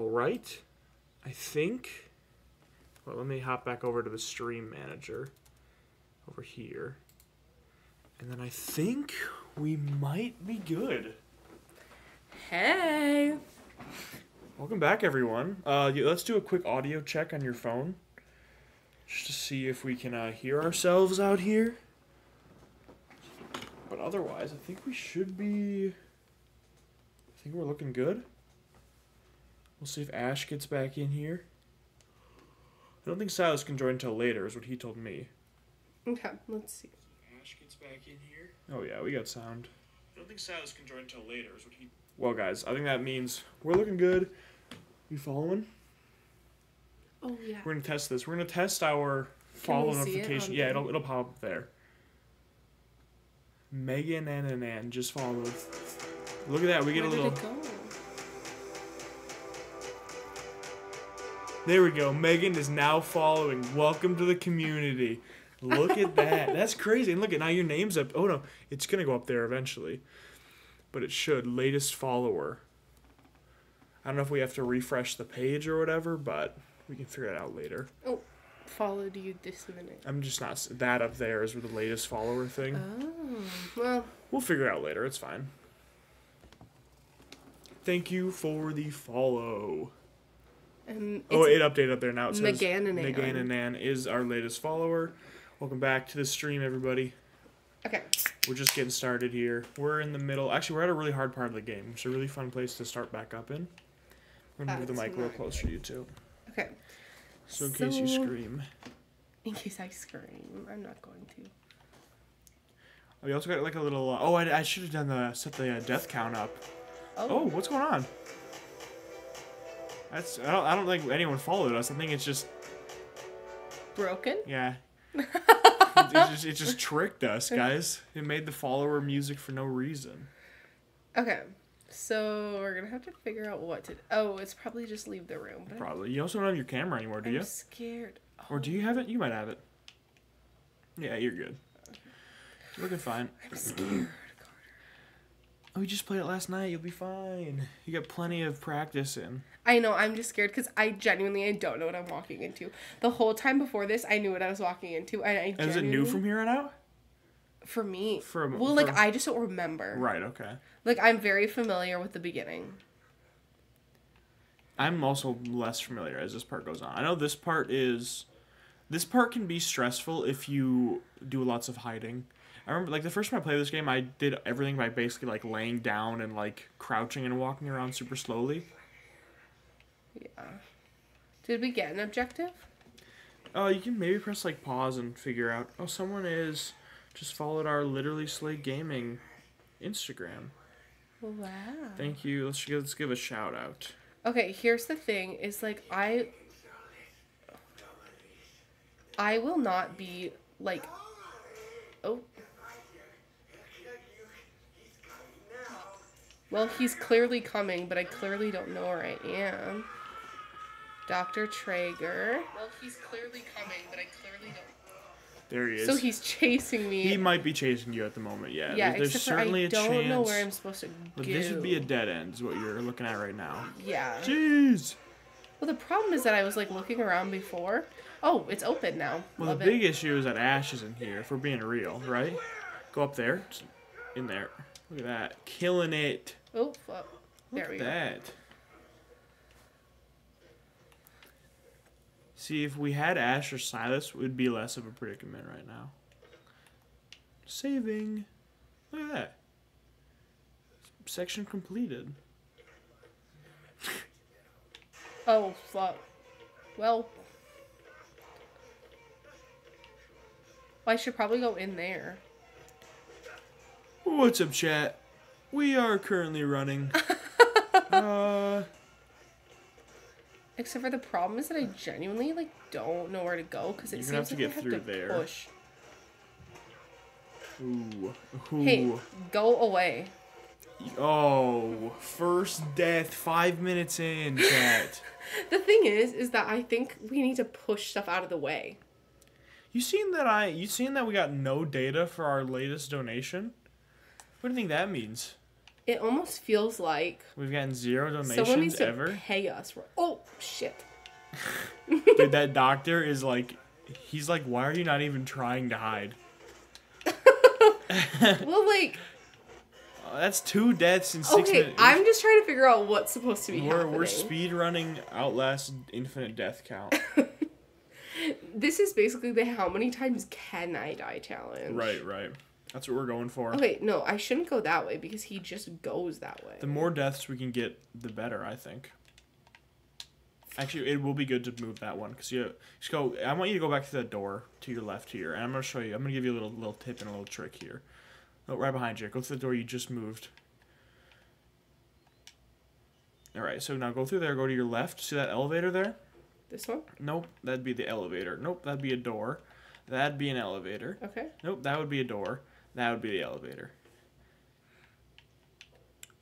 All right. I think. Well, let me hop back over to the stream manager over here. And then I think we might be good. Hey. Welcome back, everyone. Uh, y- let's do a quick audio check on your phone, just to see if we can uh, hear ourselves out here. But otherwise, I think we should be. I think we're looking good. We'll see if Ash gets back in here. I don't think Silas can join until later, is what he told me. Okay, let's see. Ash gets back in here. Oh yeah, we got sound. I don't think Silas can join until later, is what he. Well, guys, I think that means we're looking good. You following? Oh yeah. We're gonna test this. We're gonna test our follow we see it notification. Oh, yeah, it'll it'll pop up there. Megan and Anan just followed. Look at that. We get Where a little. There we go. Megan is now following. Welcome to the community. Look at that. That's crazy. And look at now your name's up. Oh no, it's gonna go up there eventually. But it should. Latest follower. I don't know if we have to refresh the page or whatever, but we can figure it out later. Oh, followed you this minute. I'm just not that up there is with the latest follower thing. Oh well. We'll figure it out later. It's fine. Thank you for the follow. Um, Oh, it updated up there now. It says Megananan. Megananan is our latest follower. Welcome back to the stream, everybody. okay. We're just getting started here. We're in the middle. Actually, we're at a really hard part of the game. It's a really fun place to start back up in. I'm gonna move the mic real not close to you too, Okay. so in case you scream. In case I scream, I'm not going to. Oh, we also got like a little. Uh, oh, I, I should have done the set the uh, death count up. Oh, Oh. what's going on? That's I don't I don't think anyone followed us. I think it's just Broken. yeah. it, it just it just tricked us, guys. It made the follower music for no reason. Okay. So we're gonna have to figure out what to. Oh, it's probably just leave the room. Probably. You also don't have your camera anymore, do I'm you? scared. Or do you have it? You might have it. Yeah, you're good. You're looking fine. I'm scared. Oh, you just played it last night. You'll be fine. You got plenty of practice in. I know. I'm just scared because I genuinely I don't know what I'm walking into. The whole time before this, I knew what I was walking into, and I. And is it new from here on out? For me. For a- well, like I just don't remember. Right. Okay. Like I'm very familiar with the beginning. I'm also less familiar as this part goes on. I know this part is this part can be stressful if you do lots of hiding. I remember like the first time I played this game, I did everything by basically like laying down and like crouching and walking around super slowly. Yeah. Did we get an objective? Oh, you can maybe press like pause and figure out. Oh, someone is just followed our literally slay gaming Instagram. Wow. Thank you. Let's give, let's give a shout out. Okay, here's the thing is like I I will not be like Oh. Well, he's clearly coming, but I clearly don't know where I am. Dr. Trager. Well, he's clearly coming, but I clearly don't. There he is. So he's chasing me. he might be chasing you at the moment. Yeah. yeah, There- There's except for certainly I a don't chance. know where I'm supposed to go. But this would be a dead end, is what you're looking at right now. Yeah. Jeez. Well, the problem is that I was like looking around before. Oh, it's open now. Well, Love the it. big issue is that Ash isn't here. If we're being real, right? Go up there, It's in there. Look at that, killing it. Oh, fuck. There Look we at go. that. See, if we had Ash or Silas, would be less of a predicament right now. Saving. Look at that. Section completed. Oh, fuck. Well. I should probably go in there. What's up, chat? We are currently running. uh, Except for the problem is that I genuinely like don't know where to go because it You're seems have to like get I have through to there. push. ooh, ooh. Hey, go away. Oh, first death five minutes in, chat. The thing is, is that I think we need to push stuff out of the way. you seen that I? You seen that we got no data for our latest donation? What do you think that means? It almost feels like We've gotten zero someone needs donations to ever. pay us. Oh shit! Dude, that doctor is like, he's like, why are you not even trying to hide? well, like Uh, that's two deaths in six okay, minutes. I'm just trying to figure out what's supposed to be we're happening. we're speed running Outlast Infinite Death Count. This is basically the how many times can I die challenge. right, right. That's what we're going for. Okay, no, I shouldn't go that way because he just goes that way. The more deaths we can get, the better. I think. Actually, it will be good to move that one because you just go. I want you to go back to that door to your left here, and I'm gonna show you. I'm gonna give you a little little tip and a little trick here. Oh, right behind you. Go to the door you just moved. All right. So now go through there. Go to your left. See that elevator there? This one? Nope. That'd be the elevator. Nope. That'd be a door. That'd be an elevator. Okay. Nope. That would be a door. That would be the elevator.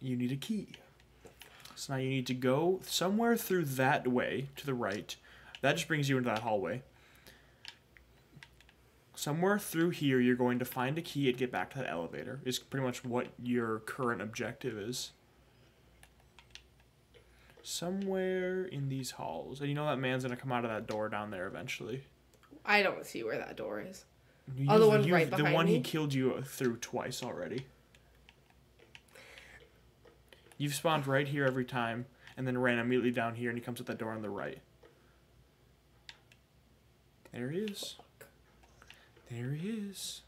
You need a key. So now you need to go somewhere through that way to the right. That just brings you into that hallway. Somewhere through here, you're going to find a key and get back to that elevator. Is pretty much what your current objective is. Somewhere in these halls, and you know that man's gonna come out of that door down there eventually. I don't see where that door is. You- Oh, the one you've- right The behind one he killed you through twice already. You've spawned right here every time, and then ran immediately down here, and he comes at that door on the right. There he is. There he is.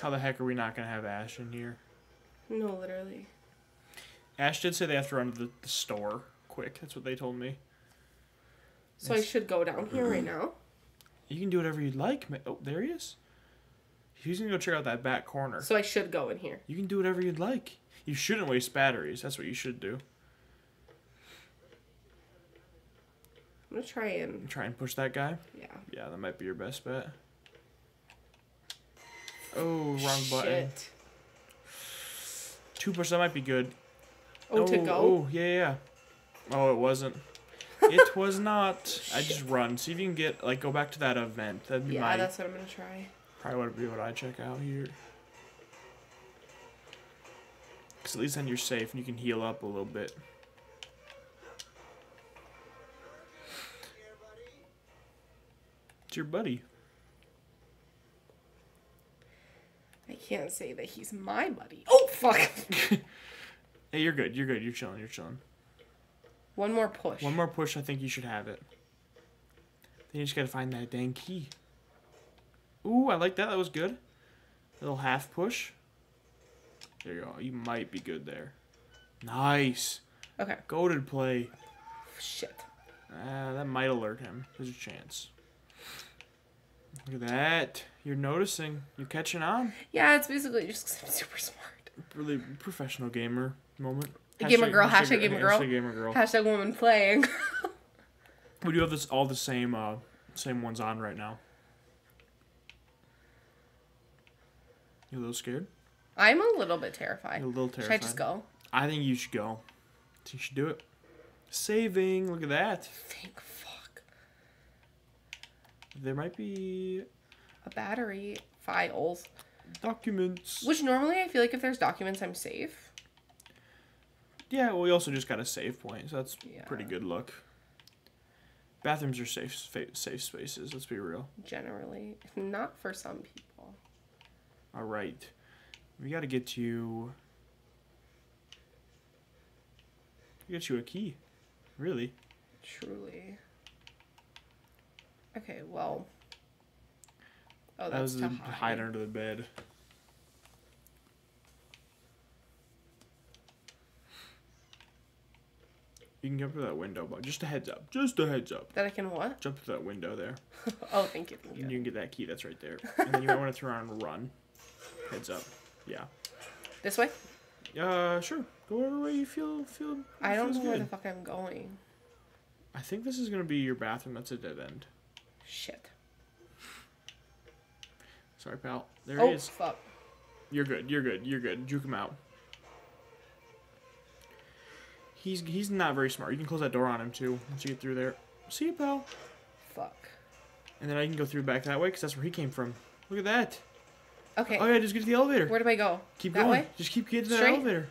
How the heck are we not gonna have Ash in here? No, literally. Ash did say they have to run to the, the store quick. That's what they told me. So I should go down here right now. You can do whatever you'd like. Oh, there he is. He's gonna go check out that back corner. So I should go in here. You can do whatever you'd like. You shouldn't waste batteries. That's what you should do. I'm gonna try and Try and push that guy. yeah. Yeah, that might be your best bet. Oh, wrong button. Two push. That might be good. Oh, to oh, go. Oh, yeah, yeah. Oh, it wasn't. It was not. I just run. See if you can get like go back to that event. That'd be yeah, my that's what I'm gonna try. probably would be what I check out here. Cause at least then you're safe and you can heal up a little bit. It's your buddy. I can't say that he's my buddy. Oh fuck! Hey, you're good. You're good. You're chilling. You're chilling. One more push. One more push. I think you should have it. Then you just gotta find that dang key. Ooh, I like that. That was good. little half push. There you go. You might be good there. Nice. Okay. Goaded play. Shit. Ah, that might alert him. There's a chance. Look at that. You're noticing. You're catching on. Yeah, it's basically just 'cause I'm super smart. Really professional gamer moment. Gamer girl, hashtag gamer girl. Hashtag gamer girl. Hashtag woman playing. We do have this all the same uh same ones on right now. You a little scared? I'm a little bit terrified. You're a little terrified. Should I just go? I think you should go. You should do it. Saving. Look at that. Thank fuck. There might be A battery, files. documents. Which normally I feel like if there's documents, I'm safe. Yeah, well, we also just got a save point, so that's Yeah. pretty good look. Bathrooms are safe safe spaces. Let's be real. Generally, not for some people. All right, we got to get you. Get you a key, really. Truly. Okay, well. Oh, that that's was to hide. hide under the bed. You can jump through that window, but just a heads up. Just a heads up. That I can what? Jump through that window there. Oh, thank you, thank And you. you can get that key that's right there. And then you might want to turn around and run. Heads up. Yeah. This way? Uh, sure. Go whatever way you feel feel. I don't know where the fuck I'm going. I think this is gonna be your bathroom. That's a dead end. Shit. Sorry, pal. There oh, he is. fuck. You're good. You're good. You're good. Juke him out. He's he's not very smart. You can close that door on him too once you get through there. See you, pal. Fuck. And then I can go through back that way because that's where he came from. Look at that. Okay. Oh yeah, just get to the elevator. Where do I go? keep that going. way? Just keep getting to the elevator.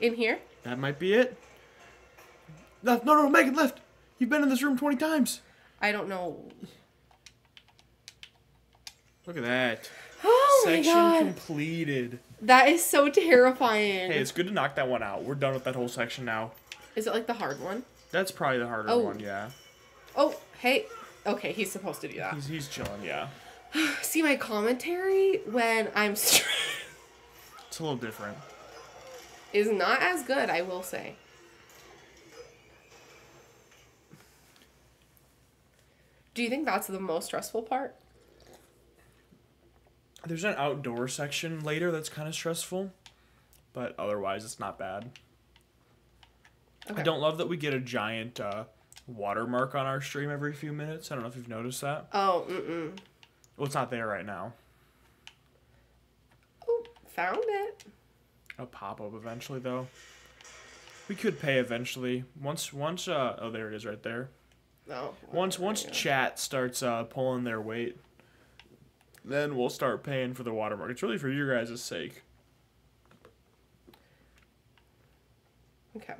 In here? That might be it. Left. No, no, Megan, left. You've been in this room 20 times. I don't know. Look at that. Oh Section my god. completed. That is so terrifying. Hey, it's good to knock that one out. We're done with that whole section now. Is it like the hard one? That's probably the harder Oh. one, yeah. Oh, hey. Okay, he's supposed to do that. He's, he's chilling, yeah. See my commentary when I'm stressed It's a little different. is not as good, I will say. Do you think that's the most stressful part? There's an outdoor section later that's kind of stressful, but otherwise it's not bad. Okay. I don't love that we get a giant uh, watermark on our stream every few minutes. I don't know if you've noticed that. Oh, mm-mm. Well, it's not there right now. Oh, found it. It'll pop up eventually, though. We could pay eventually. Once, once, uh, oh, there it is right there. No. Once, once chat starts uh, pulling their weight, then we'll start paying for the watermark. It's really for your guys' sake. Okay.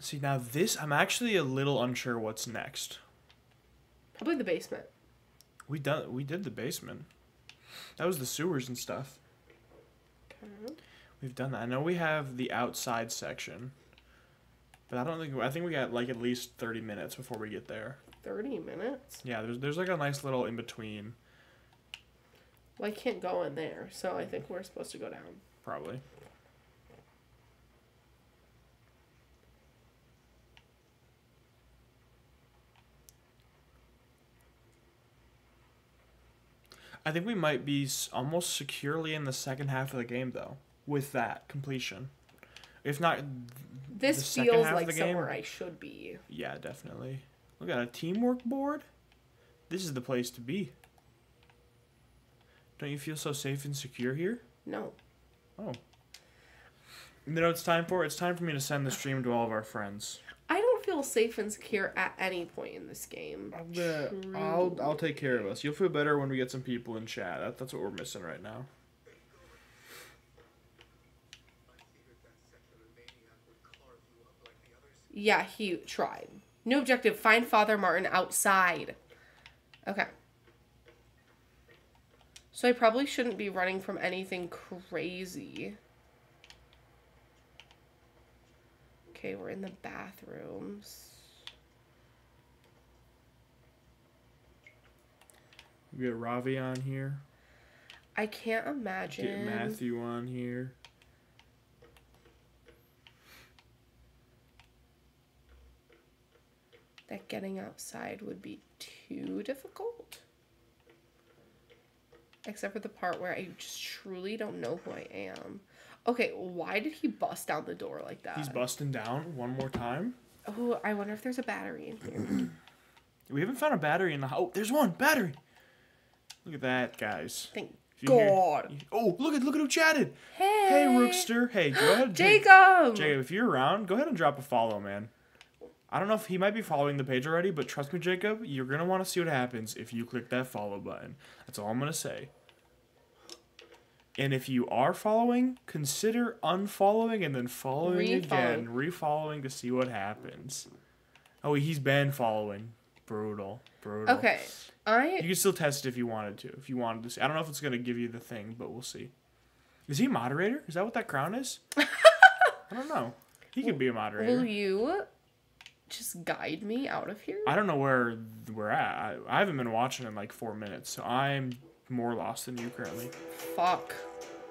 See, now this, I'm actually a little unsure what's next. Probably the basement. We done, we did the basement. That was the sewers and stuff. Okay. We've done that. I know we have the outside section, but I don't think I think we got like at least thirty minutes before we get there. 30 minutes? Yeah, there's there's like a nice little in between, Well, I can't go in there, so I think we're supposed to go down. probably. I think we might be almost securely in the second half of the game though, with that completion. If not, This The feels half of like the game? somewhere I should be. Yeah, definitely. Look at a teamwork board. This is the place to be. Don't you feel so safe and secure here? No. Oh. You know what it's time for? It's time for me to send the stream to all of our friends. I don't feel safe and secure at any point in this game. I'm gonna, I'll, I'll take care of us. You'll feel better when we get some people in chat. That, that's what we're missing right now. Yeah, he tried. New objective find Father Martin outside. Okay. So I probably shouldn't be running from anything crazy. Okay, we're in the bathrooms. We get Ravi on here. I can't imagine. Get Matthew on here. That getting outside would be too difficult. Except for the part where I just truly don't know who I am. Okay, why did he bust down the door like that? He's busting down one more time. Oh, I wonder if there's a battery in here. We haven't found a battery in the house. Oh, there's one battery. Look at that, guys. Thank you hear- God. oh, look at look at who chatted. Hey, Hey, Rookster. Hey, go ahead. Jacob. Jacob, if you're around, go ahead and drop a follow, man. I don't know if he might be following the page already, but trust me, Jacob, you're gonna want to see what happens if you click that follow button. That's all I'm gonna say. And if you are following, consider unfollowing and then following again, refollowing to see what happens. Oh, he's been following. Brutal, brutal. Okay, I You can still test it if you wanted to. If you wanted to see, I don't know if it's gonna give you the thing, but we'll see. Is he a moderator? Is that what that crown is? I don't know. He could be a moderator. will you just guide me out of here? I don't know where we're at. I, I haven't been watching in like four minutes, so I'm more lost than you currently. Fuck.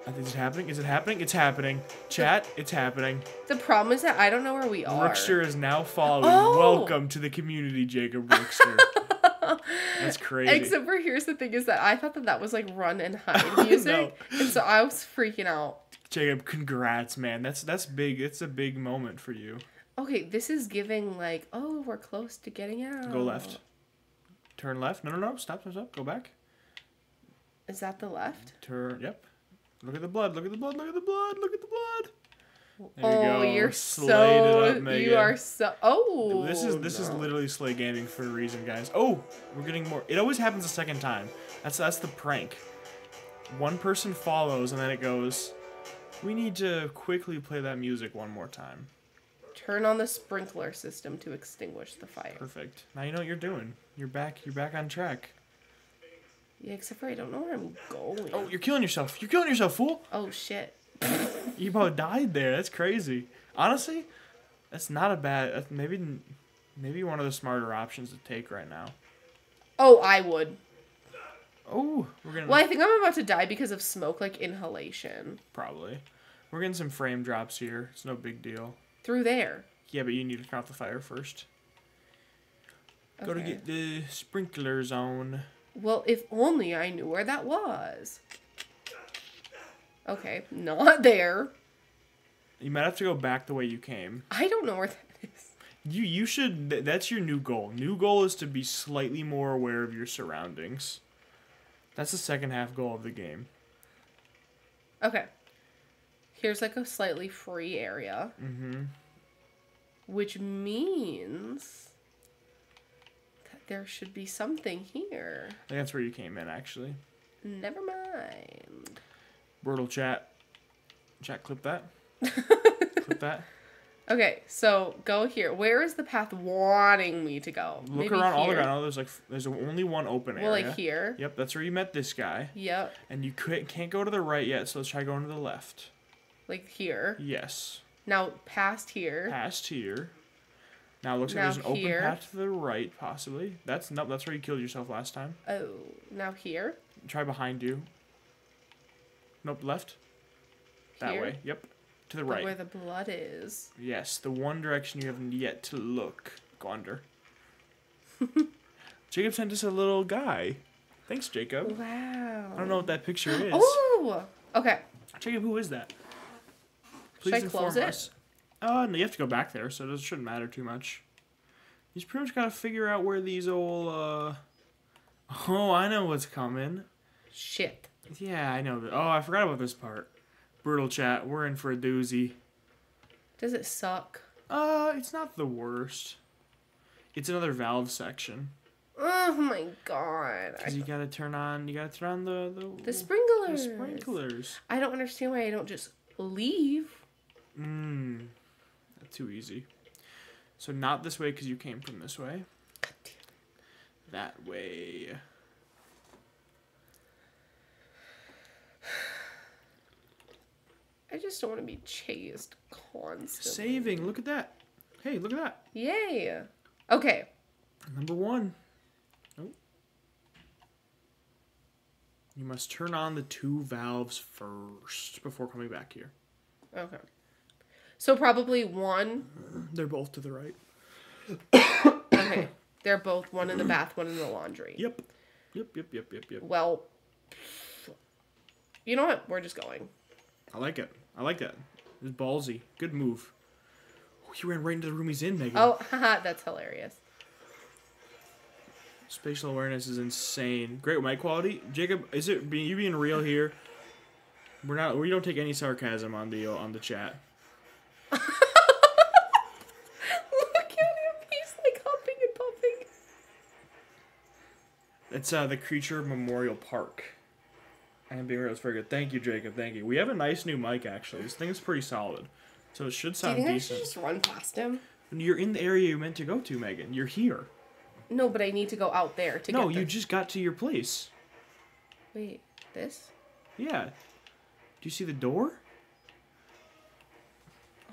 Is it's happening. Is it happening? It's happening. Chat, it's happening. The problem is that I don't know where we are. Rookster is now following. Oh! Welcome to the community, Jacob Rookster. That's crazy. Except for here's the thing is that I thought that that was like run and hide music, and so I was freaking out. Jacob, congrats, man. That's that's big. It's a big moment for you. Okay, this is giving like, oh, we're close to getting out. Go left. Turn left. No, no, no. Stop, stop, stop. Go back. Is that the left? Turn. Yep. Look at the blood. Look at the blood. Look at the blood. Look at the blood. There you oh, go. you're Slayed so. up, you are so. Oh. This is this is literally Slay Gaming for a reason, guys. Oh, we're getting more. It always happens a second time. That's that's the prank. One person follows and then it goes. We need to quickly play that music one more time. Turn on the sprinkler system to extinguish the fire. Perfect. Now you know what you're doing. You're back. You're back on track. Yeah, except for I don't know where I'm going. Oh, you're killing yourself. You're killing yourself, fool. Oh shit. You about died there. That's crazy. Honestly, that's not a bad. Maybe maybe one of the smarter options to take right now. Oh, I would. Oh, we're gonna Well, I think I'm about to die because of smoke, like inhalation. probably. We're getting some frame drops here. It's no big deal. Through there. Yeah, but you need to turn off the fire first. Go to get the sprinkler zone. Well, if only I knew where that was. Okay, not there. You might have to go back the way you came. I don't know where that is. You you should. th- That's your new goal. New goal is to be slightly more aware of your surroundings. That's the second half goal of the game. Okay. Here's like a slightly free area. Mm-hmm. Which means that there should be something here. I think that's where you came in, actually. Never mind. Brutal chat. Chat, clip that. clip that. Okay, so go here. Where is the path wanting me to go? Look Maybe around all here? around. Oh, there's like there's only one open area. Well, like here. Yep, that's where you met this guy. Yep. And you can't go to the right yet, so let's try going to the left. Like here. Yes. Now past here. Past here. Now it looks Now like there's an here. open path to the right, possibly. That's no, that's where you killed yourself last time. Oh, now here. Try behind you. Nope, left. That Here? way. Yep. To the But right. Where the blood is. Yes, the one direction you have yet to look. Go under. Jacob sent us a little guy. Thanks, Jacob. Wow. I don't know what that picture is. Oh. Okay. Jacob, who is that? Should I close it? us. Uh, no, you have to go back there, so it shouldn't matter too much. You just pretty much gotta figure out where these old, uh... Oh, I know what's coming. Shit. Yeah, I know that. Oh, I forgot about this part. Brutal chat, we're in for a doozy. Does it suck? Uh, it's not the worst. It's another valve section. Oh my god. Cause you gotta turn on, you gotta turn on the the, the sprinklers. the sprinklers. I don't understand why I don't just leave. Mmm, that's too easy. So not this way because you came from this way. That way. I just don't want to be chased constantly. Saving. Look at that. Hey, look at that. Yay. Okay. Number one. Oh. You must turn on the two valves first before coming back here. Okay. So probably one. They're both to the right. Okay. They're both one in the bath, one in the laundry. Yep. Yep, yep, yep, yep, yep. Well, you know what? We're just going. I like it. I like that. It's ballsy. Good move. Oh, you ran right into the room he's in, Megan. Oh, haha, that's hilarious. Spatial awareness is insane. Great mic quality. Jacob, is it being you being real here? We're not. We don't take any sarcasm on the on the chat. Look at him. He's like humping and pumping. It's uh the Creature Memorial Park. And being real, it's very good. Thank you, Jacob. Thank you. We have a nice new mic actually. This thing is pretty solid, so it should Do you sound think I should decent. just run past him? You're in the area you meant to go to, Megan. You're here. No, but I need to go out there to no, you just got to your place. Wait, this? Yeah. Do you see the door?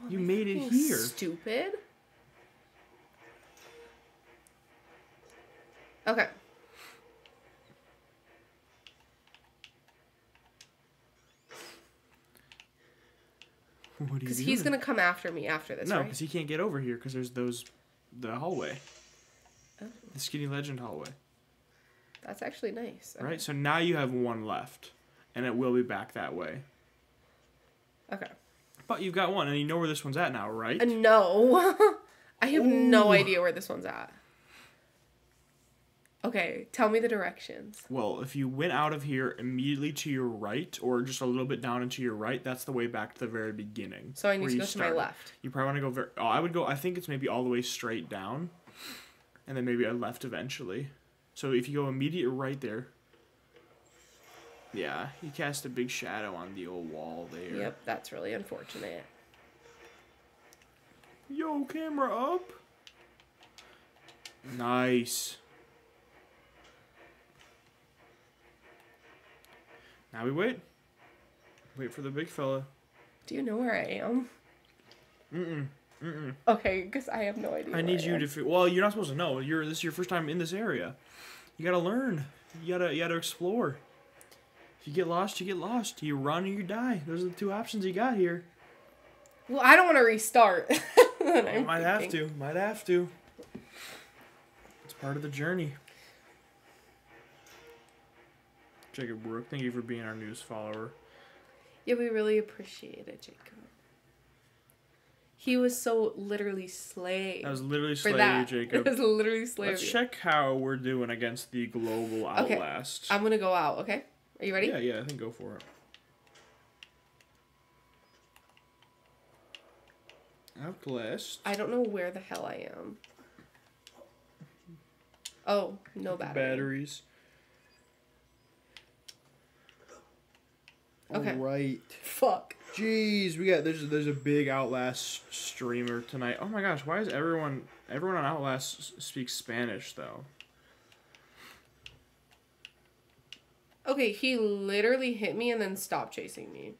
Oh, You made it here. Stupid. Okay. What are you Because he's gonna come after me after this, No, right? because he can't get over here because there's those, the hallway. Oh. The Skinny Legend hallway. That's actually nice. Okay. Right? So now you have one left, and it will be back that way. Okay. But you've got one, and you know where this one's at now, right? Uh, no. I have no idea where this one's at. Okay, tell me the directions. Well, if you went out of here immediately to your right, or just a little bit down and to your right, that's the way back to the very beginning. So I need to go to my left. You probably want to go very. Oh, I would go. I think it's maybe all the way straight down, and then maybe a left eventually. So if you go immediate right there. Yeah, he cast a big shadow on the old wall there. Yep, that's really unfortunate. Yo, camera up. Nice. Now we wait. Wait for the big fella. Do you know where I am? Mm-mm. Mm-mm. Okay, because I have no idea. I need you am. to. Fi- well, you're not supposed to know. You're. This is your first time in this area. You gotta learn. You gotta. You gotta explore. You get lost, you get lost. You run or you die. Those are the two options you got here. Well, I don't want to restart. I'm Might have thinking. to. Might have to. It's part of the journey. Jacob Brook, thank you for being our news follower. Yeah, we really appreciate it, Jacob. He was so literally slay. That was literally slay you, Jacob. It was literally slay. Let's check how we're doing against the global outlast. Okay. Outlast. I'm gonna go out. Okay, are you ready? Yeah, yeah, I think go for it. Outlast. I don't know where the hell I am. Oh, no battery. Batteries. Okay. Right. Fuck. Jeez, we got there's there's a big Outlast streamer tonight. Oh my gosh, why is everyone everyone on Outlast speaks Spanish though? Okay, he literally hit me and then stopped chasing me.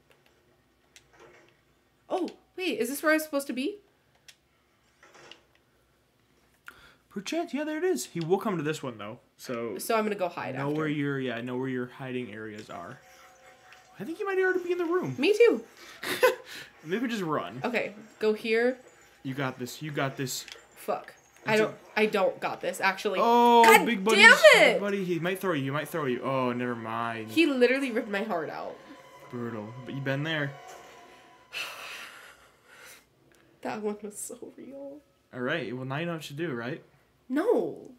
Oh, wait, is this where I'm supposed to be? Perchance, yeah, there it is. He will come to this one though. So So I'm gonna go hide know after. where your yeah know where your hiding areas are. I think you might already be in the room. Me too. Maybe just run. Okay, go here. You got this. You got this. Fuck. I don't. I don't got this actually. Oh, God big buddy. damn it! Big buddy, he might throw you. He might throw you. Oh, never mind. He literally ripped my heart out. Brutal. But you've been there. That one was so real. All right. Well, now you know what to do, right? No,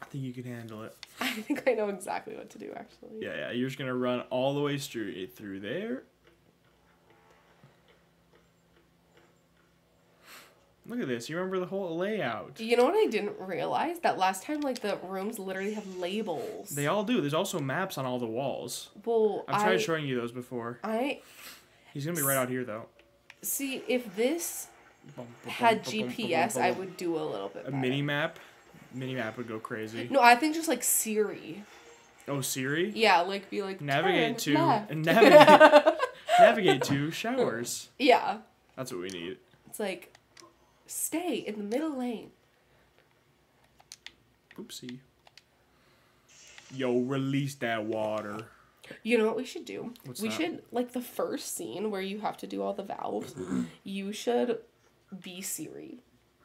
I think you can handle it. I think I know exactly what to do actually. Yeah, yeah. You're just gonna run all the way straight through there. Look at this. You remember the whole layout. You know what I didn't realize? That last time, like the rooms literally have labels. They all do. There's also maps on all the walls. Well, I've tried I, showing you those before. I He's gonna be right out here though. see if this Bum, bum, had bum, GPS, I would do a little bit. A better. mini map. Mini map would go crazy. No, I think just like Siri. Oh, Siri. Yeah, like be like Navigate to left." navigate navigate to showers. yeah, That's what we need. it's like stay in the middle lane. Oopsie. Yo, release that water. You know what we should do? What's we that? should like the first scene where you have to do all the valves. you should be Siri.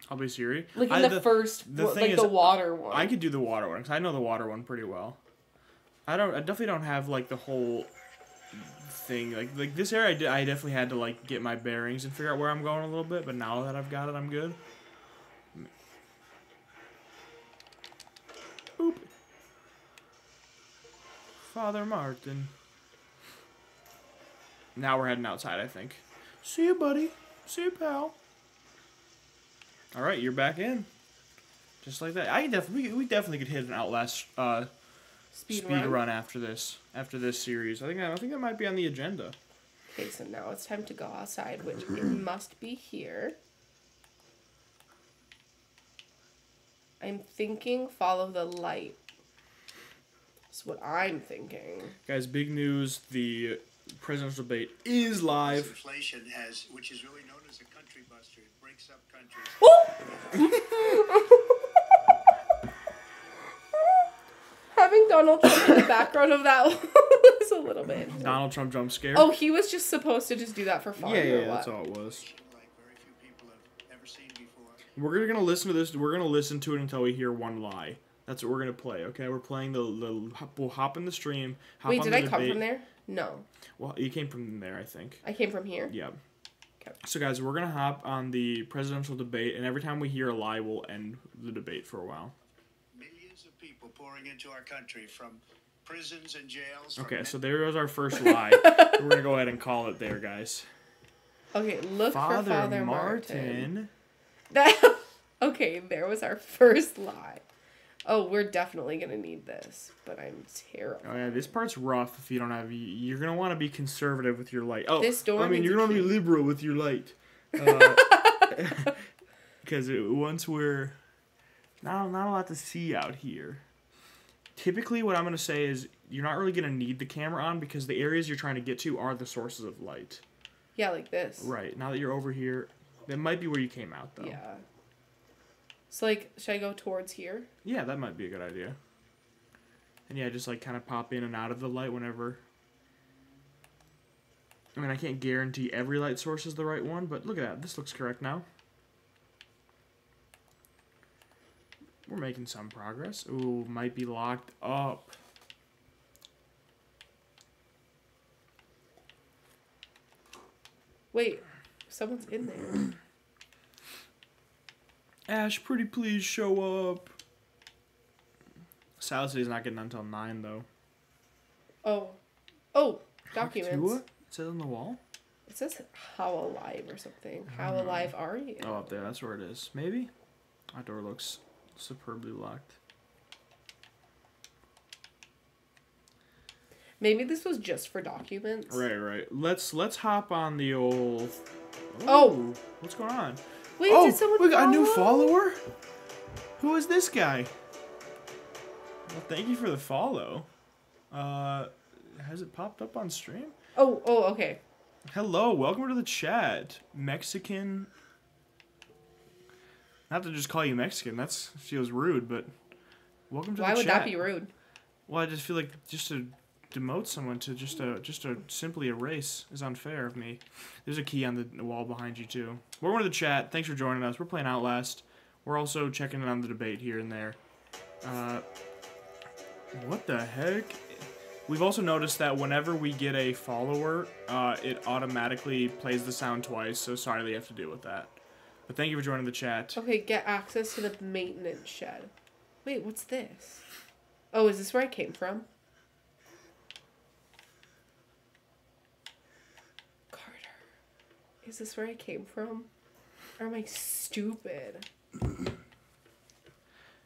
I'll be Siri. Like in I- the, first, the like is, the water one. I could do the water one because I know the water one pretty well. I don't. I definitely don't have like the whole thing. Like like this area, I, did, I definitely had to like get my bearings and figure out where I'm going a little bit. But now that I've got it, I'm good. Oop. Father Martin. Now we're heading outside. I think. See you, buddy. See you, pal. All right, you're back in. Just like that. I definitely we, definitely could hit an Outlast uh, speed, speed, run. after this after this series. I think I think that might be on the agenda. Okay, so now it's time to go outside, which it must be here. I'm thinking follow the light. That's what I'm thinking. Guys, big news: the presidential debate is live. Inflation has, which is really known as a country buster. It breaks up countries. Having Donald Trump in the background of that was a little bit. Donald Trump jump scare. Oh, he was just supposed to just do that for fun. yeah, yeah, or yeah, what? that's all it was. Like very few people have ever seen before. We're gonna listen to this. We're gonna listen to it until we hear one lie. That's what we're gonna play. Okay, we're playing the the. We'll hop in the stream. Wait, did I come from there? No, Well, you came from there, I think. I came from here. Yeah. Okay. So guys, we're gonna hop on the presidential debate, and every time we hear a lie, we'll end the debate for a while. Millions Millions people pouring into our country from prisons and jails. Okay, so there was our first lie. We're gonna go ahead and call it there, guys. Okay, look Father, for Father Martin. Martin. That, okay, there was our first lie. Oh, we're definitely gonna need this, but I'm terrible. Oh yeah, this part's rough if you don't have. you- You're gonna want to be conservative with your light. Oh, This door I mean, you're gonna be liberal with your light. Uh, because once we're not not a lot to see out here. Typically, what I'm gonna say is you're not really gonna need the camera on because the areas you're trying to get to are the sources of light. Yeah, like this. Right now that you're over here, that might be where you came out though. Yeah. So like, should I go towards here? Yeah, that might be a good idea. And yeah, just like kind of pop in and out of the light whenever. I mean, I can't guarantee every light source is the right one, but look at that. This looks correct now. We're making some progress. Ooh, might be locked up. Wait, someone's in there. Ash, pretty please show up. Salad City's not getting until 9, though. Oh, oh, documents. Haktua? It says on the wall? It says how alive or something. How alive are you? Oh, up there. That's where it is. Maybe? That door looks superbly locked. Maybe this was just for documents. Right, right. Let's let's hop on the old. Oh. what's going on? Wait, oh, did someone we got a new follower. Who is this guy? Well, thank you for the follow. Uh, has it popped up on stream? Oh, oh, okay. Hello, welcome to the chat, Mexican. Not to just call you Mexican. That's feels rude, but welcome to Why the would chat. that be rude? Well, I just feel like just to demote someone to just a just a simply a race is unfair of me. There's a key on the wall behind you too. Welcome to the chat. Thanks for joining us. We're playing Outlast. We're also checking in on the debate here and there. Uh, what the heck? We've also noticed that whenever we get a follower, uh, it automatically plays the sound twice. So sorry that you have to deal with that. But thank you for joining the chat. Okay, get access to the maintenance shed. Wait, what's this? Oh, is this where I came from? Carter. Is this where I came from? Or am I stupid?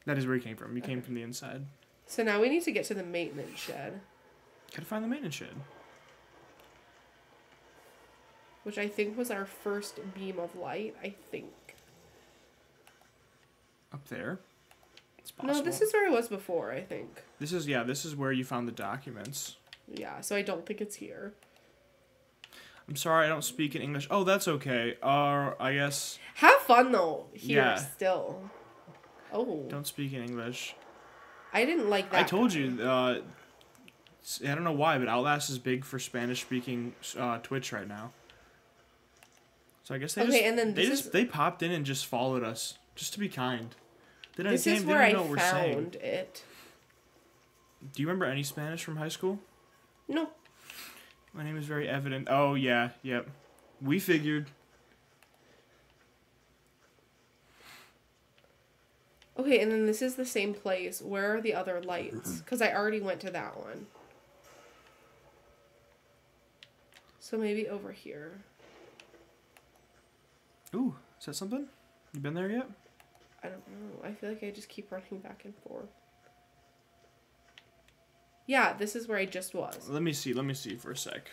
That is where you came from. You came from the inside. So now we need to get to the maintenance shed, Gotta find the maintenance shed. Which I think was our first beam of light, I think. Up there. It's possible. No, this is where I was before, I think. This is yeah. This is where you found the documents. Yeah, so I don't think it's here. I'm sorry, I don't speak in English. Oh, that's okay. Uh, I guess Have fun though, here Yeah. still. Oh, don't speak in English. I didn't like that. I told you. Uh, I don't know why, but Outlast is big for Spanish-speaking uh, Twitch right now. So I guess they Okay, just and then they just is- they popped in and just followed us just to be kind. They didn't, This is where I even know what we're saying. found it. Do you remember any Spanish from high school? No, My name is very evident. Oh yeah, yep. We figured. Okay, and then this is the same place. Where are the other lights? Because I already went to that one. So maybe over here. Ooh, is that something? You been there yet? I don't know. I feel like I just keep running back and forth. Yeah, this is where I just was. Let me see. Let me see for a sec.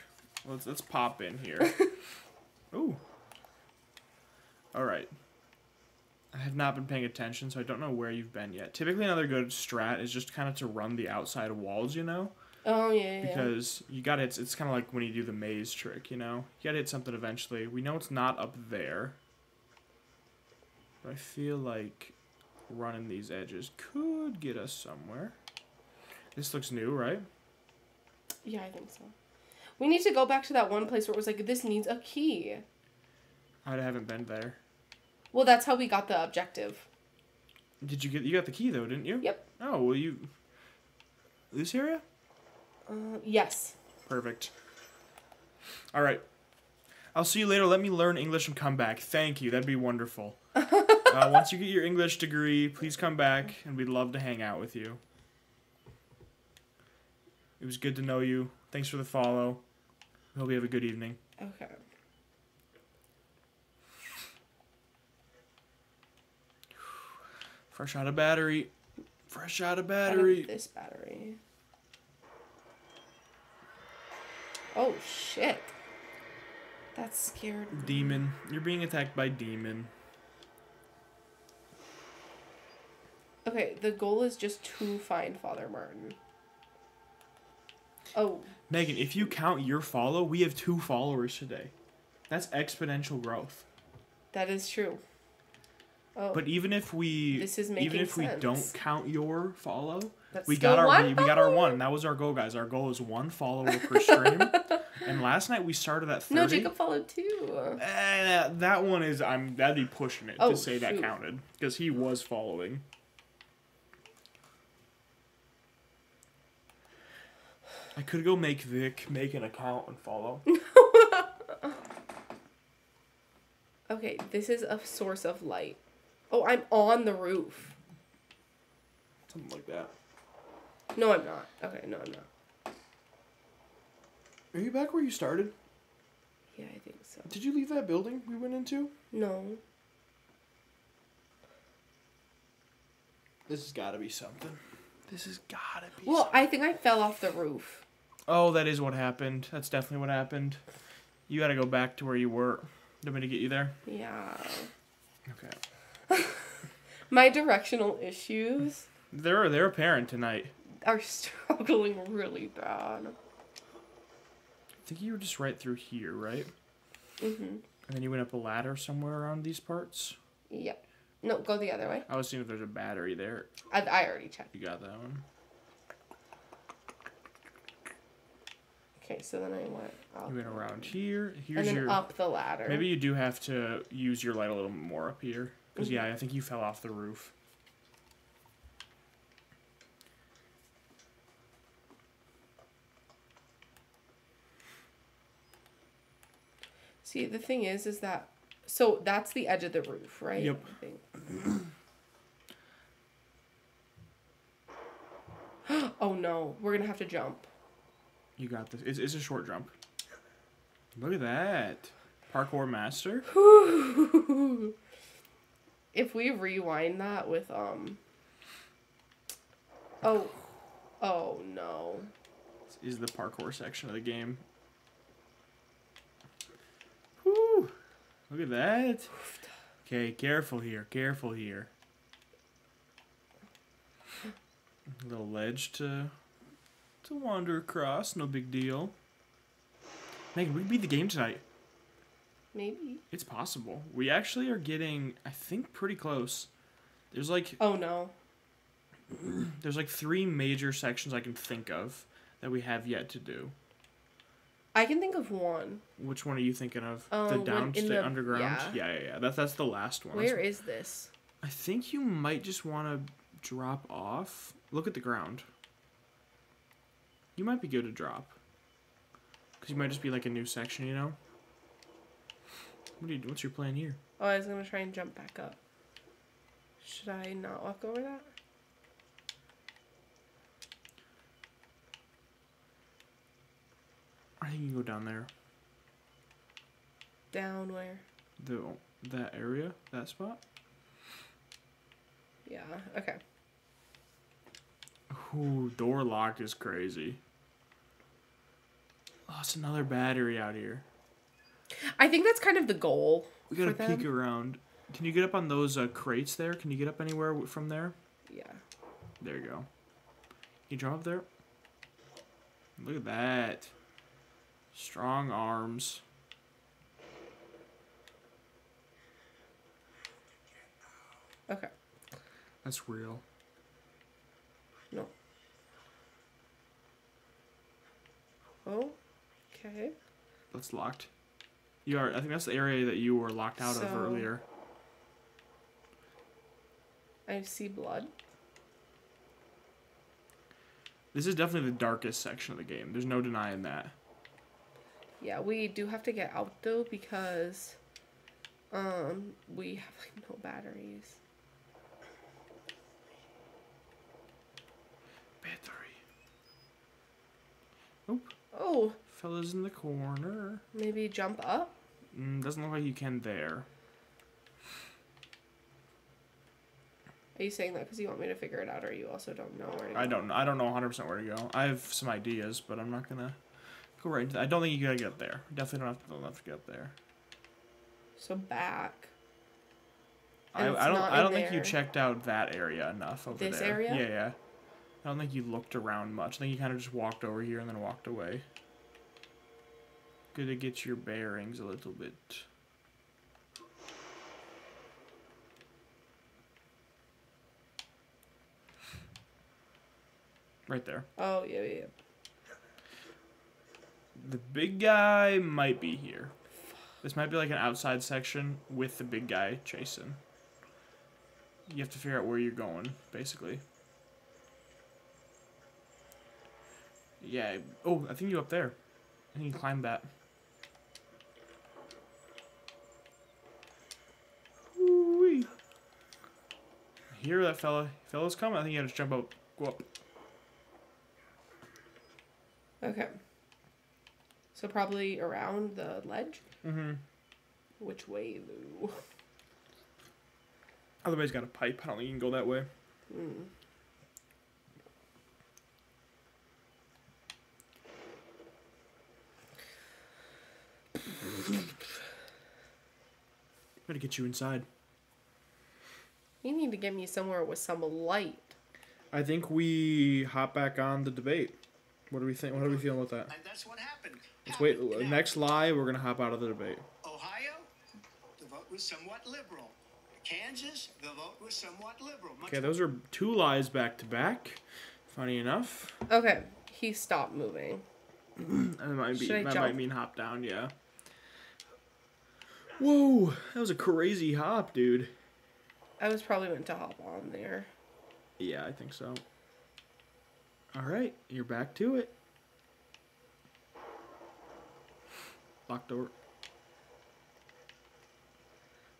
Let's let's pop in here. Ooh. All right. I have not been paying attention, so I don't know where you've been yet. Typically, another good strat is just kind of to run the outside walls, you know, Oh yeah, yeah. yeah. because you got to It's, it's kind of like when you do the maze trick, you know. You got to hit something eventually. We know it's not up there, but I feel like running these edges could get us somewhere. This looks new, right? Yeah, I think so. We need to go back to that one place where it was like, this needs a key. I haven't been there. Well, that's how we got the objective. Did you get you got the key though, didn't you? Yep. Oh, well you this area? Uh, yes. Perfect. All right. I'll see you later. Let me learn English and come back. Thank you. That'd be wonderful. uh, once you get your English degree, please come back, and we'd love to hang out with you. It was good to know you. Thanks for the follow. Hope you have a good evening. Okay. Fresh out of battery. Fresh out of Out of battery. this battery. Oh shit. That scared me. Demon. You're being attacked by demon. Okay, the goal is just to find Father Martin. Oh, Megan, if you count your follow, we have two followers today. That's exponential growth. that is true. Oh, But even if we This is even making if we don't count your follow, that's we got our one we, we got our one. That was our goal, guys. Our goal is one follower per stream. and last night we started at 30. No, Jacob followed too. Eh, that, one is I'm that'd be pushing it Oh, to say that counted because he was following. I could go make Vic make an account and follow. Okay, this is a source of light. Oh, I'm on the roof. Something like that. No, I'm not. Okay, no, I'm not. Are you back where you started? Yeah, I think so. Did you leave that building we went into? No. This has got to be something. This has got to be. Well, I think I fell off the roof. Oh, that is what happened. That's definitely what happened. You got to go back to where you were. Do you want me to get you there? Yeah. Okay. My directional issues They're they're apparent tonight. are struggling really bad. I think you were just right through here, right? Mhm. And then you went up a ladder somewhere around these parts. Yep. No, go the other way. I was seeing if there's a battery there. I, I already checked. You got that one. Okay, so then I went up. You went around here. Here's and then your. up the ladder. Maybe you do have to use your light a little more up here. Because, Mhm. yeah, I think you fell off the roof. See, the thing is, is that so that's the edge of the roof, right? Yep. Oh no, we're gonna have to jump. You got this. It's, it's a short jump. Look at that. Parkour master. if we rewind that with um. Oh, oh no. This is the parkour section of the game. Whew. Look at that. Okay, careful here. Careful here. A little ledge to wander across. No big deal. Megan, we can beat the game tonight. Maybe. It's possible. We actually are getting, I think, pretty close. There's like Oh no. there's like three major sections I can think of that we have yet to do. I can think of one. Which one are you thinking of? Uh, the when down in the the- underground. yeah. Yeah, yeah, yeah. That's that's the last one. Where That's- is this? I think you might just want to drop off. Look at the ground. You might be good to drop. Cause you might just be like a new section, you know. What do you? What's your plan here? Oh, I was gonna try and jump back up. Should I not walk over that? I think you can go down there. Down where? The that area, that spot. Yeah. Okay. Ooh, door lock is crazy. Oh, it's another battery out here. I think that's kind of the goal. We gotta peek around. Can you get up on those uh, crates there? Can you get up anywhere from there? Yeah. There you go. Can you jump up there? Look at that. Strong arms. Okay. That's real. No. Oh. Okay. That's locked. You are. I think that's the area that you were locked out of earlier. I see blood. This is definitely the darkest section of the game. There's no denying that. Yeah, we do have to get out though because Um, we have like no batteries. Battery. Oh, Oh, fella's in the corner. maybe jump up? Mm, doesn't look like you can there. Are you saying that because you want me to figure it out, or you also don't know where to go? I don't. Know I don't know 100 percent where to go. I have some ideas, but I'm not gonna go right into. I don't think you gotta get there. Definitely don't have to, don't have to get up there. So back. I, I don't. I don't think you checked out that area enough over This there. area? Yeah, yeah. I don't think you looked around much. I think you kind of just walked over here and then walked away. Good to get your bearings a little bit. Right there. Oh yeah, yeah. yeah. The big guy might be here. This might be like an outside section with the big guy chasing. You have to figure out where you're going, basically. Yeah. Oh, I think you up there. I think you climb that. Hear that fella? Fella's coming. I think you gotta just jump out. Go up. Okay. So probably around the ledge. Mm-hmm. Which way though? Otherwise, got a pipe. I don't think you can go that way. Hmm. Gotta get you inside. You need to get me somewhere with some light. I think we hop back on the debate. What do we think? What are we feeling with that? And that's what happened. Let's wait. Happened. Now, Next lie, we're gonna hop out of the debate. Ohio, the vote was somewhat liberal. Kansas, the vote was somewhat liberal. Much Okay, those are two lies back to back. Funny enough, Okay, he stopped moving. that might be I that jump? might mean hop down. Yeah. Whoa, that was a crazy hop, dude. I was probably meant to hop on there. Yeah, I think so. All right, you're back to it. Locked door.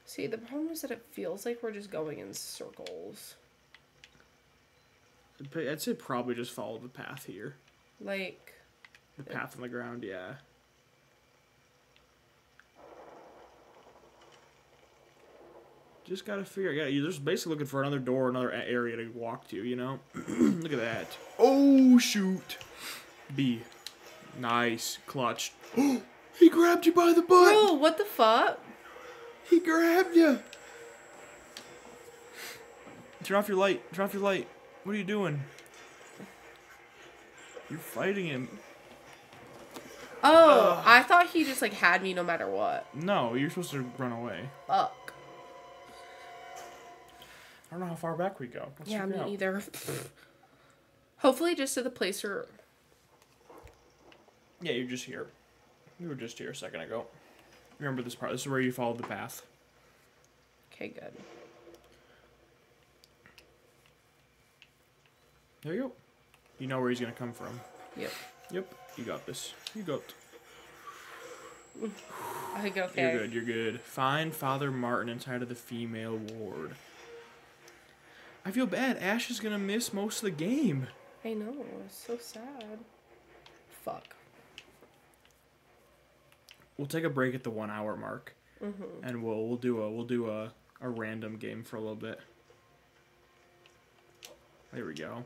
See, the problem is that it feels like we're just going in circles. I'd say probably just follow the path here. Like, The path on the ground, yeah. Just gotta figure. Yeah, you're just basically looking for another door, another area to walk to. You know. Look at that. Oh shoot. B. Nice clutch. he grabbed you by the butt. bro, what the fuck? He grabbed you. Turn off your light. Turn off your light. What are you doing? You're fighting him. Oh, I thought he just like had me no matter what. No, you're supposed to run away. Fuck. I don't know how far back we go. Let's Yeah, me out. either. Hopefully, just to the place where. Yeah, you're just here. You were just here a second ago. Remember this part. This is where you followed the path. Okay, good. There you go. You know where he's gonna come from. Yep. Yep. You got this. You got. I think okay. You're good. You're good. Find Father Martin inside of the female ward. I feel bad. Ash is gonna miss most of the game. I know. It's so sad. Fuck. We'll take a break at the one hour mark, mm-hmm. and we'll we'll do a we'll do a a random game for a little bit. There we go.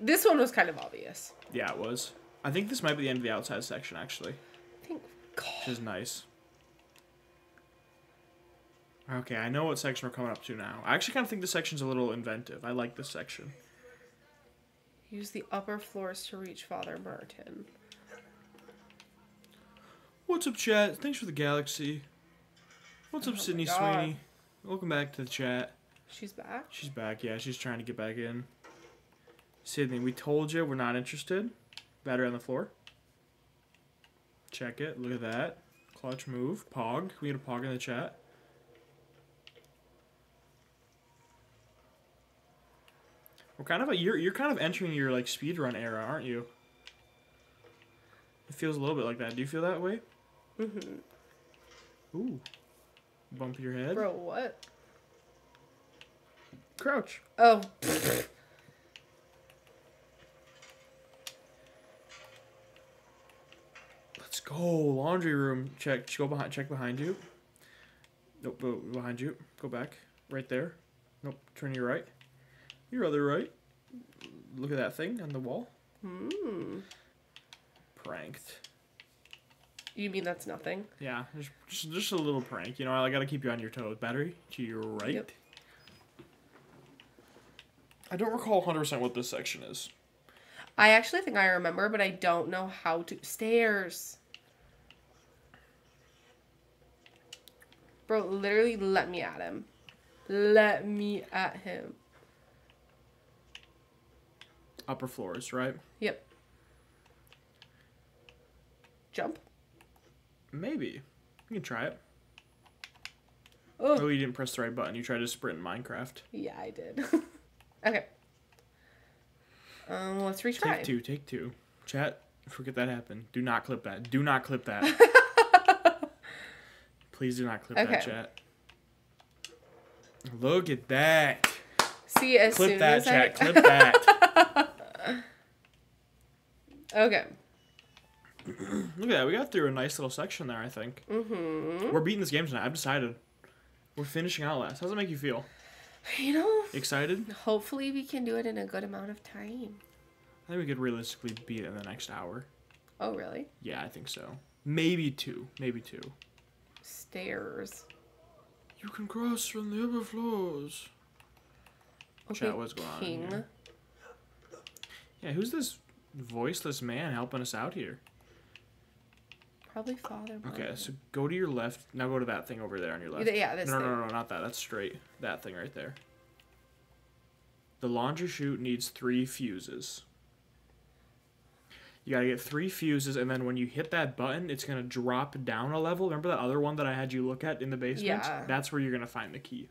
This one was kind of obvious. Yeah, it was. I think this might be the end of the outside section actually, I think. which is nice. Okay, I know what section we're coming up to now. I actually kind of think this section's a little inventive. I like this section. Use the upper floors to reach Father Martin. What's up, chat? Thanks for the galaxy. What's up, Oh my Sydney God. Sweeney? Welcome back to the chat. She's back. She's back. Yeah, she's trying to get back in. Sydney, we told you we're not interested. Battery on the floor. Check it. Look at that. Clutch move. Pog. We get a pog in the chat. We're kind of a you're you're kind of entering your like speedrun era, aren't you? It feels a little bit like that. Do you feel that way? Mhm. Ooh. Bump your head. Bro, what? Crouch. Oh. Let's go. Laundry room. Check. Go behind. Check behind you. Nope. Behind you. Go back. Right there. Nope. Turn to your right. Your other right. Look at that thing on the wall. Hmm. Pranked. You mean that's nothing? Yeah, just, just just a little prank. You know, I gotta keep you on your toes. Battery to your right. Yep. I don't recall 100% what this section is. I actually think I remember, but I don't know how to. Stairs. Bro, literally let me at him. Let me at him. Upper floors, right? Yep. Jump. Maybe. You can try it. Oh, Oh, you didn't press the right button. You tried to sprint in Minecraft. yeah, I did. okay. Um, let's retry. Take two, take two. Chat, forget that happened. Do not clip that. Do not clip that. Please do not clip that, Okay. chat. Look at that. See, as Clip soon that, as chat. I... Clip that. Okay. Look at that. We got through a nice little section there, I think. Mm-hmm. We're beating this game tonight. I've decided. We're finishing Outlast. How does it make you feel? You know, Excited? hopefully we can do it in a good amount of time. I think we could realistically beat it in the next hour. Oh, really? Yeah, I think so. Maybe two. Maybe two. Stairs. You can cross from the upper floors. Okay, Chat, what's going on King. here? Yeah, who's this voiceless man helping us out here? Probably father. Okay, so go to your left. Now go to that thing over there on your left. Yeah, this no, thing. no, no, no, not that. That's straight. That thing right there. The laundry chute needs three fuses. You gotta get three fuses, and then when you hit that button, it's gonna drop down a level. Remember that other one that I had you look at in the basement? Yeah. That's where you're gonna find the key.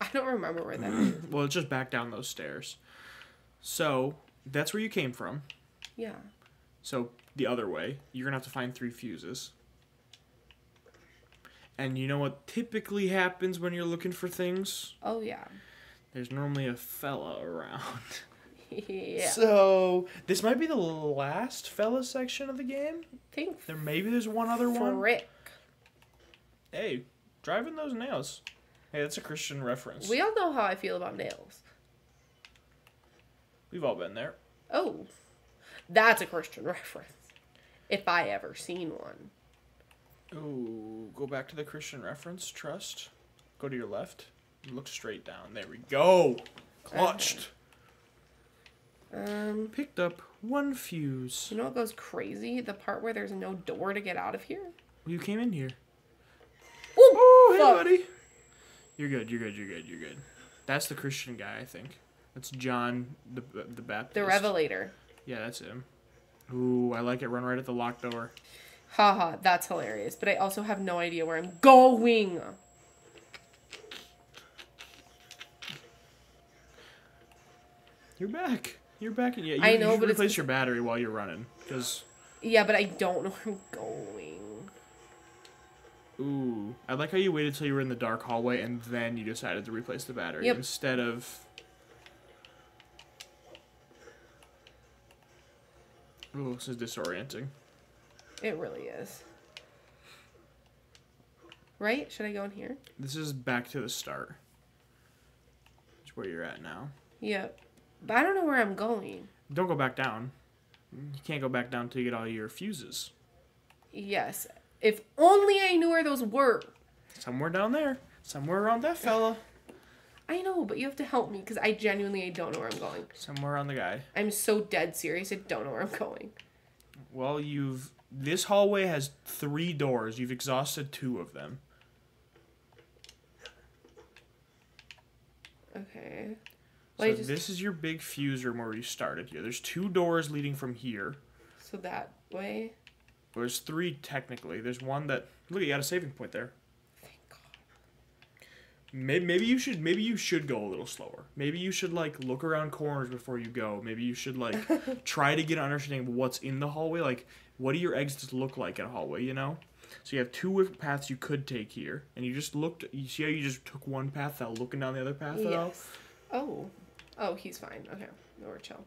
I don't remember where that is. Well, it's just back down those stairs. So that's where you came from. Yeah. So the other way, you're gonna have to find three fuses. And you know what typically happens when you're looking for things? Oh yeah. There's normally a fella around. yeah. So this might be the last fella section of the game. Think There maybe there's one other one. frick. Hey, driving those nails. Hey, that's a Christian reference. We all know how I feel about nails. We've all been there. Oh, that's a Christian reference. If I ever seen one. Oh, go back to the Christian reference. Trust. Go to your left. Look straight down. There we go. Clutched. Um, Picked up one fuse. you know what goes crazy? The part where there's no door to get out of here. You came in here. Ooh, Oh, hey, fuck. buddy. You're good. You're good. You're good. You're good. That's the Christian guy, I think. That's John the the Baptist. The Revelator. Yeah, that's him. Ooh, I like it. Run right at the locked door. Haha, that's hilarious. But I also have no idea where I'm going. You're back. You're back. Yeah, you, I you know, should but replace your battery while you're running. Cause Yeah, but I don't know where I'm going. ooh, I like how you waited till you were in the dark hallway and then you decided to replace the battery Yep. instead of. Ooh, this is disorienting. It really is. Right? Should I go in here? This is back to the start. It's where you're at now. Yep. But I don't know where I'm going. Don't go back down. You can't go back down till you get all your fuses. Yes. If only I knew where those were. Somewhere down there. Somewhere around that fella. I know, but you have to help me because I genuinely I don't know where I'm going. Somewhere on the guy. I'm so dead serious. I don't know where I'm going. Well, you've. This hallway has three doors. You've exhausted two of them. Okay. So Well, I just this is your big fuse room where you started here. There's two doors leading from here. so that way. There's three technically. There's one that look, you got a saving point there. Maybe, maybe you should maybe you should go a little slower. Maybe you should like look around corners before you go. Maybe you should like try to get an understanding of what's in the hallway. Like, what do your exits look like in a hallway? You know, So you have two paths you could take here, and you just looked. You see how you just took one path without looking down the other path at all? Oh. Oh, he's fine. Okay. No, we're chill.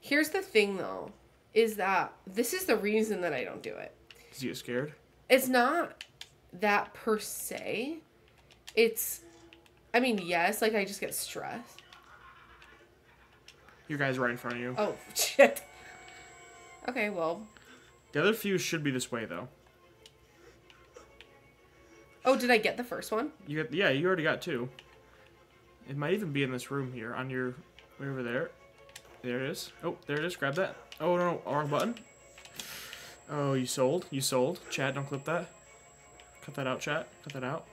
Here's the thing, though, is that this is the reason that I don't do it. He get scared? It's not that per se. It's, I mean, yes, like I just get stressed. Your guy's right in front of you. Oh, shit. Okay, well. The other fuse should be this way though. Oh, did I get the first one? You got yeah, you already got two. It might even be in this room here on your way over there. There it is. Oh, there it is. Grab that. Oh no, no, wrong button. Oh, you sold. You sold. Chat, don't clip that. Cut that out, chat. Cut that out.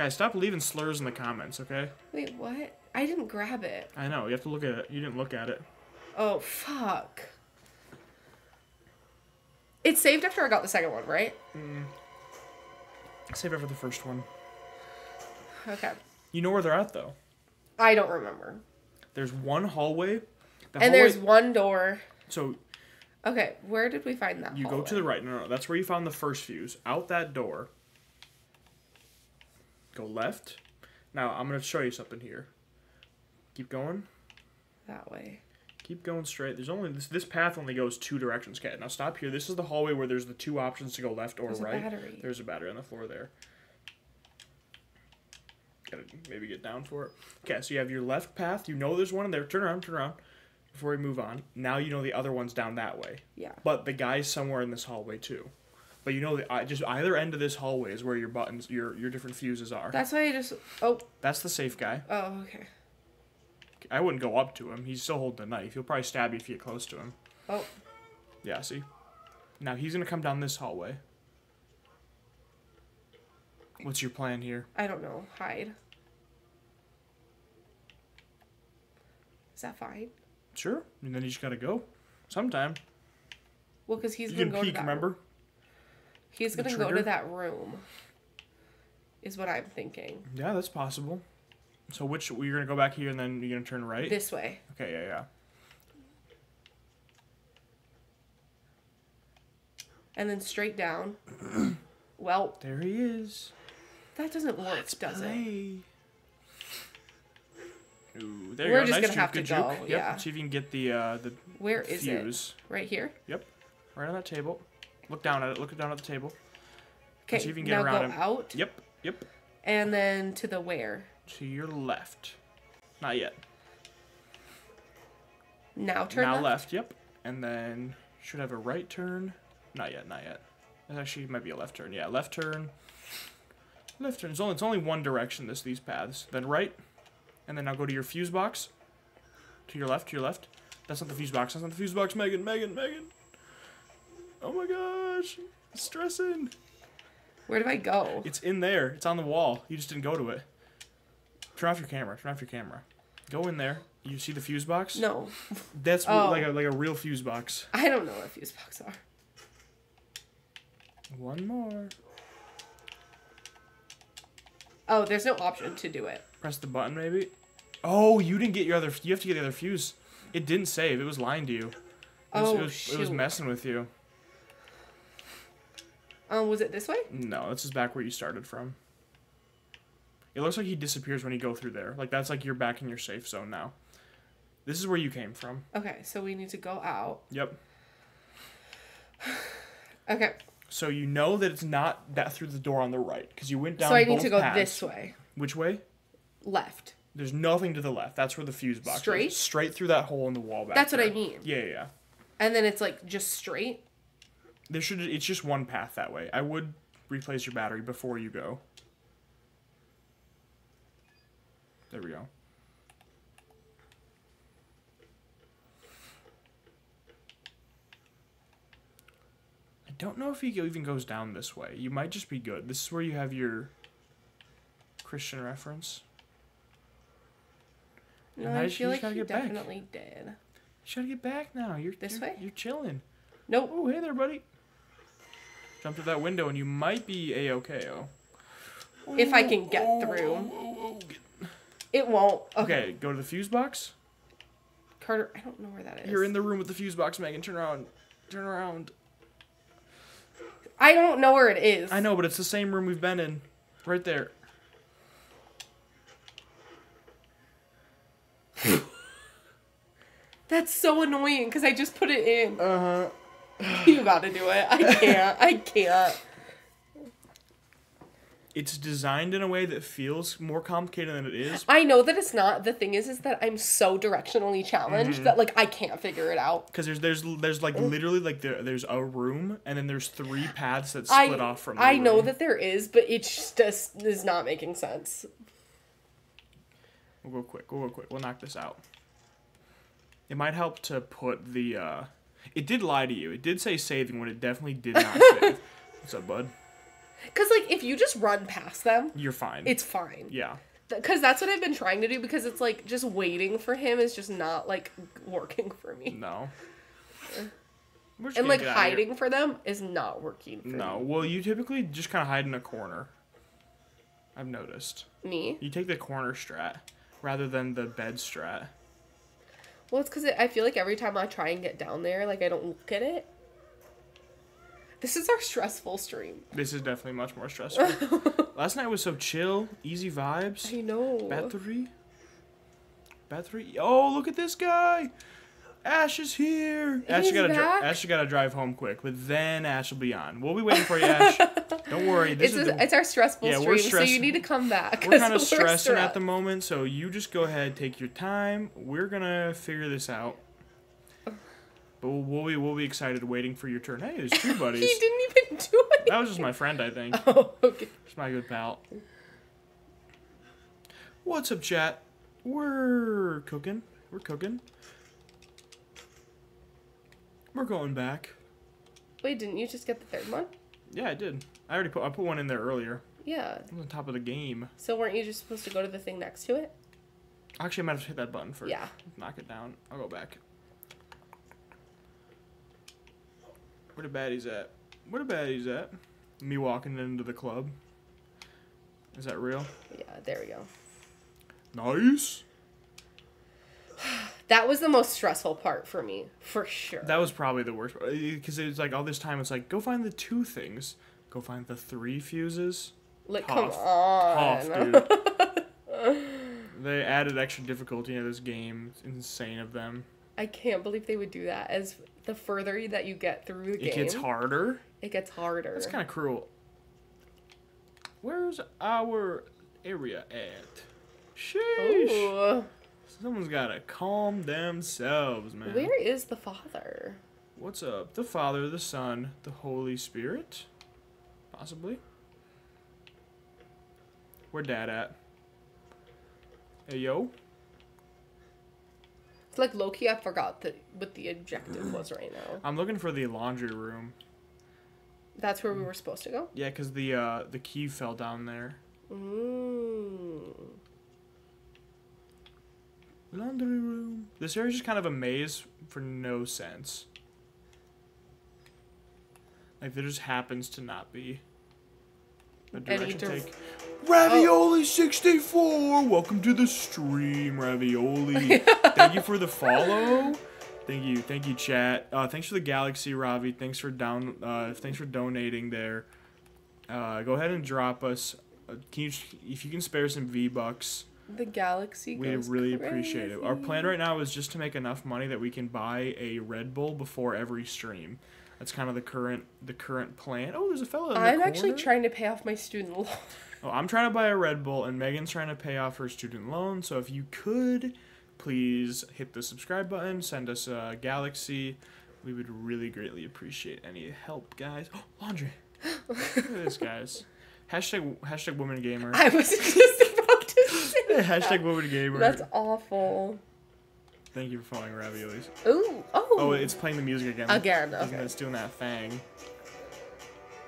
Guys, stop leaving slurs in the comments, okay? Wait, what? I didn't grab it. I know. You have to look at it. You didn't look at it. Oh, fuck. It saved after I got the second one, right? Mm. Save it for the first one. Okay. You know where they're at though. I don't remember. There's one hallway. The And there's one door. so Okay, where did we find that? You go to the right. No, no, that's where you found the first fuse. Out that door. Go left. Now I'm gonna show you something here. Keep going. That way. Keep going straight. There's only this. This path only goes two directions, Cat. Now stop here. This is the hallway where there's the two options to go left or There's a right. battery. There's a battery on the floor there. Gotta maybe get down for it. Okay, so you have your left path. You know there's one in there. Turn around. Turn around. Before we move on, now you know the other one's down that way. Yeah. But the guy's somewhere in this hallway too. But you know I just either end of this hallway is where your buttons, your your different fuses are. That's why you just. Oh. That's the safe guy. Oh, okay. I wouldn't go up to him. He's still holding the knife. He'll probably stab you if you get close to him. Oh. Yeah, see. Now he's gonna come down this hallway. What's your plan here? I don't know. Hide. Is that fine? Sure. And then you just gotta go. Sometime. Well, because he's You gonna can go peek. to that. He's gonna go to that room. Is what I'm thinking. Yeah, that's possible. So which you're gonna go back here and then you're gonna turn right. This way. Okay. Yeah. Yeah. And then straight down. well, There he is. that doesn't work, does it? Ooh, there We're you go. just nice gonna juke, have to juke. go, Yep. yeah. See if you can get the uh, the Where is it? fuse. Right here? Yep. Right on that table. Look down at it. Look down at the table. Okay, see if you can get now around go him. out Yep. Yep. and then to the where? To your left. Not yet. Now turn now left. left. Yep. And then should have a right turn. Not yet. Not yet. It actually might be a left turn. Yeah, left turn. Left turn. It's only it's only one direction. This these paths. Then right, and then now go to your fuse box. To your left. To your left. That's not the fuse box. That's not the fuse box. Megan. Megan. Megan. Oh my gosh. It's stressing. Where do I go? It's in there. It's on the wall. You just didn't go to it. Turn off your camera. Turn off your camera. Go in there. You see the fuse box? No, That's Oh. like a like a real fuse box. I don't know what fuse box are. One more. Oh, there's no option to do it. Press the button, maybe. Oh, you didn't get your other. You have to get the other fuse. It didn't save. It was lying to you. It was, Oh, it was, it was messing with you. Um, was it this way? No, this is back where you started from. It looks like he disappears when you go through there. Like that's like you're back in your safe zone now. This is where you came from. Okay, so we need to go out. Yep. Okay, So you know that it's not that through the door on the right because you went down. so I need to go paths. this way. Which way? Left. There's nothing to the left. That's where the fuse box Straight? is. Straight through that hole in the wall back. That's what I mean. Yeah, yeah, yeah. And then it's like just straight. There should. It's just one path that way. I would replace your battery before you go. There we go. I don't know if he even goes down this way. You might just be good. This is where you have your Christian reference. No, I feel like he get back. definitely did. You gotta get back now. You're This you're, way? You're chilling. Nope. Oh, hey there, buddy. Jump through that window and you might be a okay. Oh. If I can get through. It won't. Okay. Okay, go to the fuse box. Carter, I don't know where that is. You're in the room with the fuse box, Megan. Turn around. Turn around. I don't know where it is. I know, but it's the same room we've been in. Right there. That's so annoying because I just put it in. Uh huh. You gotta do it. I can't. I can't. It's designed in a way that feels more complicated than it is. I know that it's not. The thing is, is that I'm so directionally challenged Mm-hmm. that like I can't figure it out. Because there's there's there's like literally like there, there's a room and then there's three paths that I split off from. I know that there is, but it just is not making sense. We'll go quick. We'll go quick. We'll knock this out. It might help to put the. uh It did lie to you. It did say saving when it definitely did not save. What's up, bud? Cause like if you just run past them, You're fine. it's fine. yeah. Because that's what I've been trying to do. Because it's like just waiting for him is just not like working for me, No. And like get outta here. hiding for them is not working for No. Well, you typically just kind of hide in a corner. I've noticed. me. You take the corner strat rather than the bed strat. Well, it's because I feel like every time I try and get down there, like I don't look at it. This is our stressful stream. This is definitely much more stressful. Last night was so chill, easy vibes. I know. Battery. Battery. Oh, look at this guy. Ash is here. Ash, He's you gotta back? Ash, you gotta drive home quick, but then Ash will be on. We'll be waiting for you, Ash. Don't worry. This It's, is the, it's our stressful Yeah, we're stream, so you need to come back. We're kind of stressing at the moment, so you just go ahead, take your time. We're gonna figure this out. But we'll, we'll be we'll be excited waiting for your turn. Hey, there's two buddies. He didn't even do it. that was just my friend, I think. Oh, okay. It's my good pal. What's up, chat? We're cooking. We're cooking. We're going back. Wait, didn't you just get the third one? Yeah, I did. I already put I put one in there earlier. Yeah. Was on top of the game. So weren't you just supposed to go to the thing next to it? Actually, I might have hit that button first. Yeah. Knock it down. I'll go back. Where the baddies at? Where the baddies at? Me walking into the club. Is that real? Yeah, there we go. Nice. That was the most stressful part for me, for sure. That was probably the worst because eh, it was like all this time. It's like go find the two things. Go find the three fuses. like, come on. Tough, dude. they added extra difficulty into this game. It's insane of them. I can't believe they would do that. As the further that you get through the It game, it gets harder. it gets harder. That's kind of cruel. Where's our area at? Sheesh. Ooh. Someone's gotta calm themselves, man. Where is the father? What's up? The Father, the Son, the Holy Spirit? Possibly. Where Dad at? Hey, yo. It's like Loki. I forgot that what the objective was right now. I'm looking for the laundry room. That's where we were supposed to go. Yeah, because the, uh, the key fell down there. Mm. Laundry room. This area's just kind of a maze for no sense. Like, there just happens to not be a direction dir- take. Ravioli 64! Welcome to the stream, Ravioli. Thank you for the follow. Thank you, thank you, chat. Uh, thanks for the Galaxy, Ravi. Thanks for down. Uh, thanks for donating there. Uh, go ahead and drop us. Uh, can you, if you can spare some V bucks, The galaxy. we really appreciate it. Our plan right now is just to make enough money that we can buy a Red Bull before every stream. That's kind of the current the current plan. Oh, there's a fellow. I'm actually trying to pay off my student loan. Oh, I'm trying to buy a Red Bull, and Megan's trying to pay off her student loan. So if you could, please hit the subscribe button, send us a Galaxy. We would really greatly appreciate any help, guys. Oh, laundry. Look at this, guys. Hashtag hashtag woman gamer. I was just about to say. hashtag woman gamer. That's awful. Thank you for following Raviolis. Ooh. Oh. Oh, it's playing the music again. Again, okay. It's doing that thing.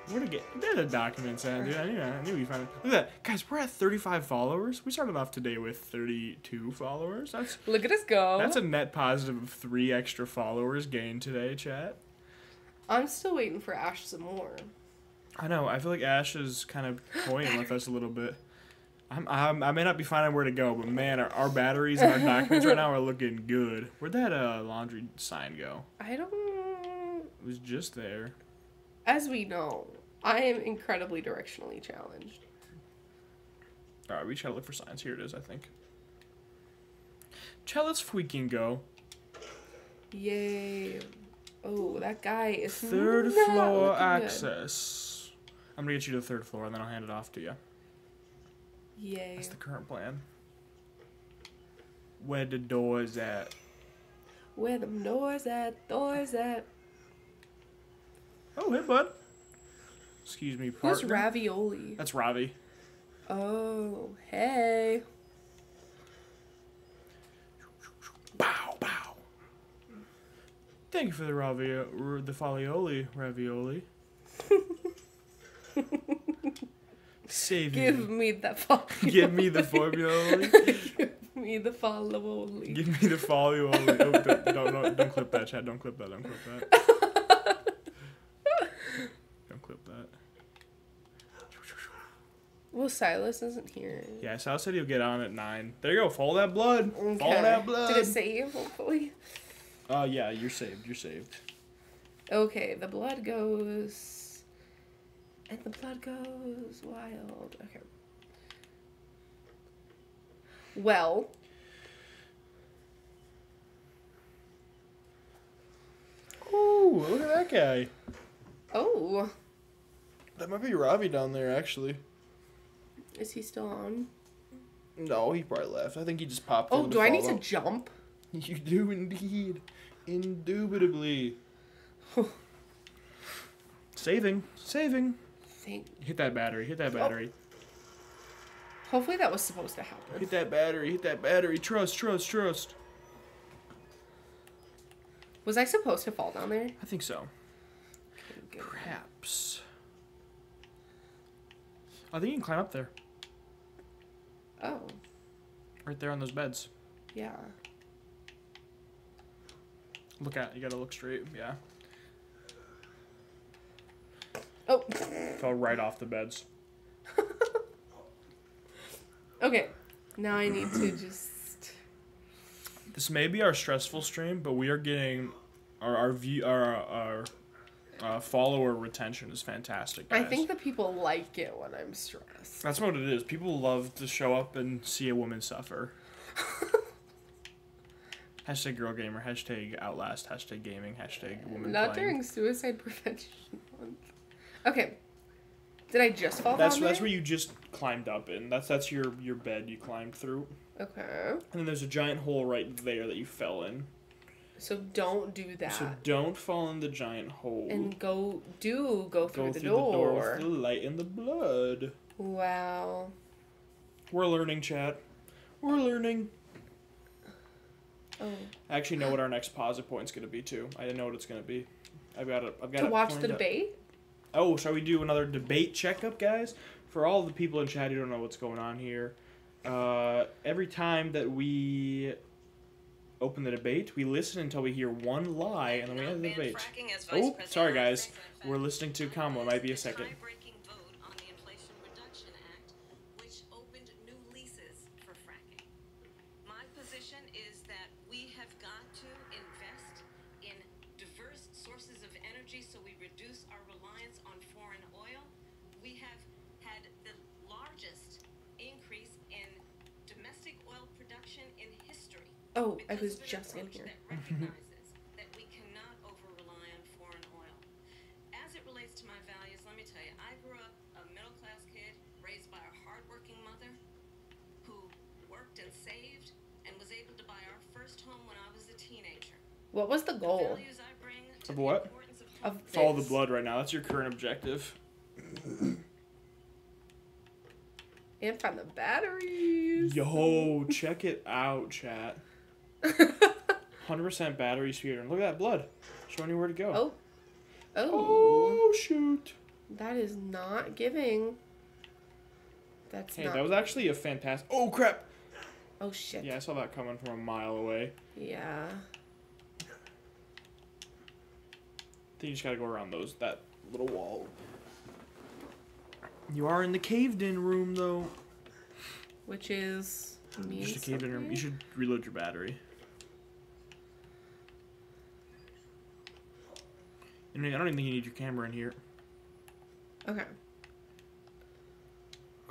Where to get? There the documents at, dude. I knew, I knew we found it. Look at that, guys. We're at 35 followers. We started off today with 32 followers. That's Look at us go. that's a net positive of three extra followers gained today, chat. I'm still waiting for Ash some more. I know. I feel like Ash is kind of toying with us a little bit. I'm, I'm, I may not be finding where to go, but man, our, our batteries and our documents right now are looking good. Where'd that uh, laundry sign go? I don't. It was just there. As we know, I am incredibly directionally challenged. All right, we just gotta look for signs. Here it is, I think. Let's freaking go. Yay. Oh, that guy is Third floor looking good. access. I'm gonna get you to the third floor and then I'll hand it off to you. Yay. That's the current plan. Where the doors at? Where them doors at? Doors at? Oh, hey, bud. Excuse me, partner. Who's ravioli? That's Ravi. Oh, hey. Bow, bow. Thank you for the ravioli, the falioli ravioli. Save Give me. me that follow. Give me the formula. Give me the follow. Give me the falioli. Oh, don't, don't, don't, don't clip that, Chad. Don't clip that. Don't clip that. don't clip that. Well, Silas isn't here. Yeah, Sal said he'll get on at nine. There you go. Follow that blood. Follow that blood. Did it save, hopefully? Uh, yeah, you're saved. You're saved. Okay, the blood goes. And the blood goes wild. Okay. Well, Ooh, look at that guy. oh, That might be Ravi down there, actually. is he still on? No, he probably left. I think he just popped. Oh, do I need to jump? You do indeed. Indubitably. Saving. Saving. Thank. Hit that battery. Hit that oh. battery. Hopefully that was supposed to happen. Hit that battery. Hit that battery. Trust, trust, trust. Was I supposed to fall down there? I think so. Okay. Perhaps. I think you can climb up there. Oh, Right there on those beds. yeah. Look at You gotta look straight. Yeah. Oh, Fell right off the beds. okay. Now I need to just. This may be our stressful stream, but we are getting our our view our our uh, follower retention is fantastic. I think the people like it when I'm stressed. that's what it is. People love to show up and see a woman suffer. hashtag girl gamer. Hashtag outlast. Hashtag gaming. Hashtag woman Not playing. during Suicide Prevention Month. Okay. Did I just fall That's down that's there? where you just climbed up in. That's that's your your bed you climbed through, Okay. and then there's a giant hole right there that you fell in. So don't do that. So don't fall in the giant hole. and go do go through, Go the, through door. the door with the light and the blood. Wow. We're learning, chat. We're learning. Oh. I actually know what our next posit point's gonna be too. I know what it's gonna be. I've got it. I've got To watch the debate. Oh, shall we do another debate checkup, guys? For all the people in chat who don't know what's going on here, uh, every time that we open the debate, we listen until we hear one lie, and then we end the debate. Oh, sorry guys, we're listening to Kamala. Might be a second. Tie-breaking vote on the Inflation Reduction Act, which opened new leases for fracking. My position is that we have got to invest in diverse sources of energy so we reduce our reliance on foreign oil. We have had the largest increase in domestic oil production in history. Oh, I Because was of an just in approach here. That recognizes that we cannot over rely on foreign oil. As it relates to my values, let me tell you, I grew up a middle class kid raised by a hardworking mother who worked and saved and was able to buy our first home when I was a teenager. What was the The goal values I bring to Of the what? importance of of home Follow the blood right now. That's your current objective. And find the batteries. Yo, check it out, chat. 100% battery speeder. And look at that blood. Showing you where to go. Oh. Oh. Oh, shoot. That is not giving. That's Hey, not. that was actually a fantastic. Oh, crap. oh shit. Yeah, I saw that coming from a mile away. Yeah. I think you just gotta go around those that little wall. You are in the caved-in room, though. Which is. Just a caved-in room. You should reload your battery. I don't even think you need your camera in here. Okay.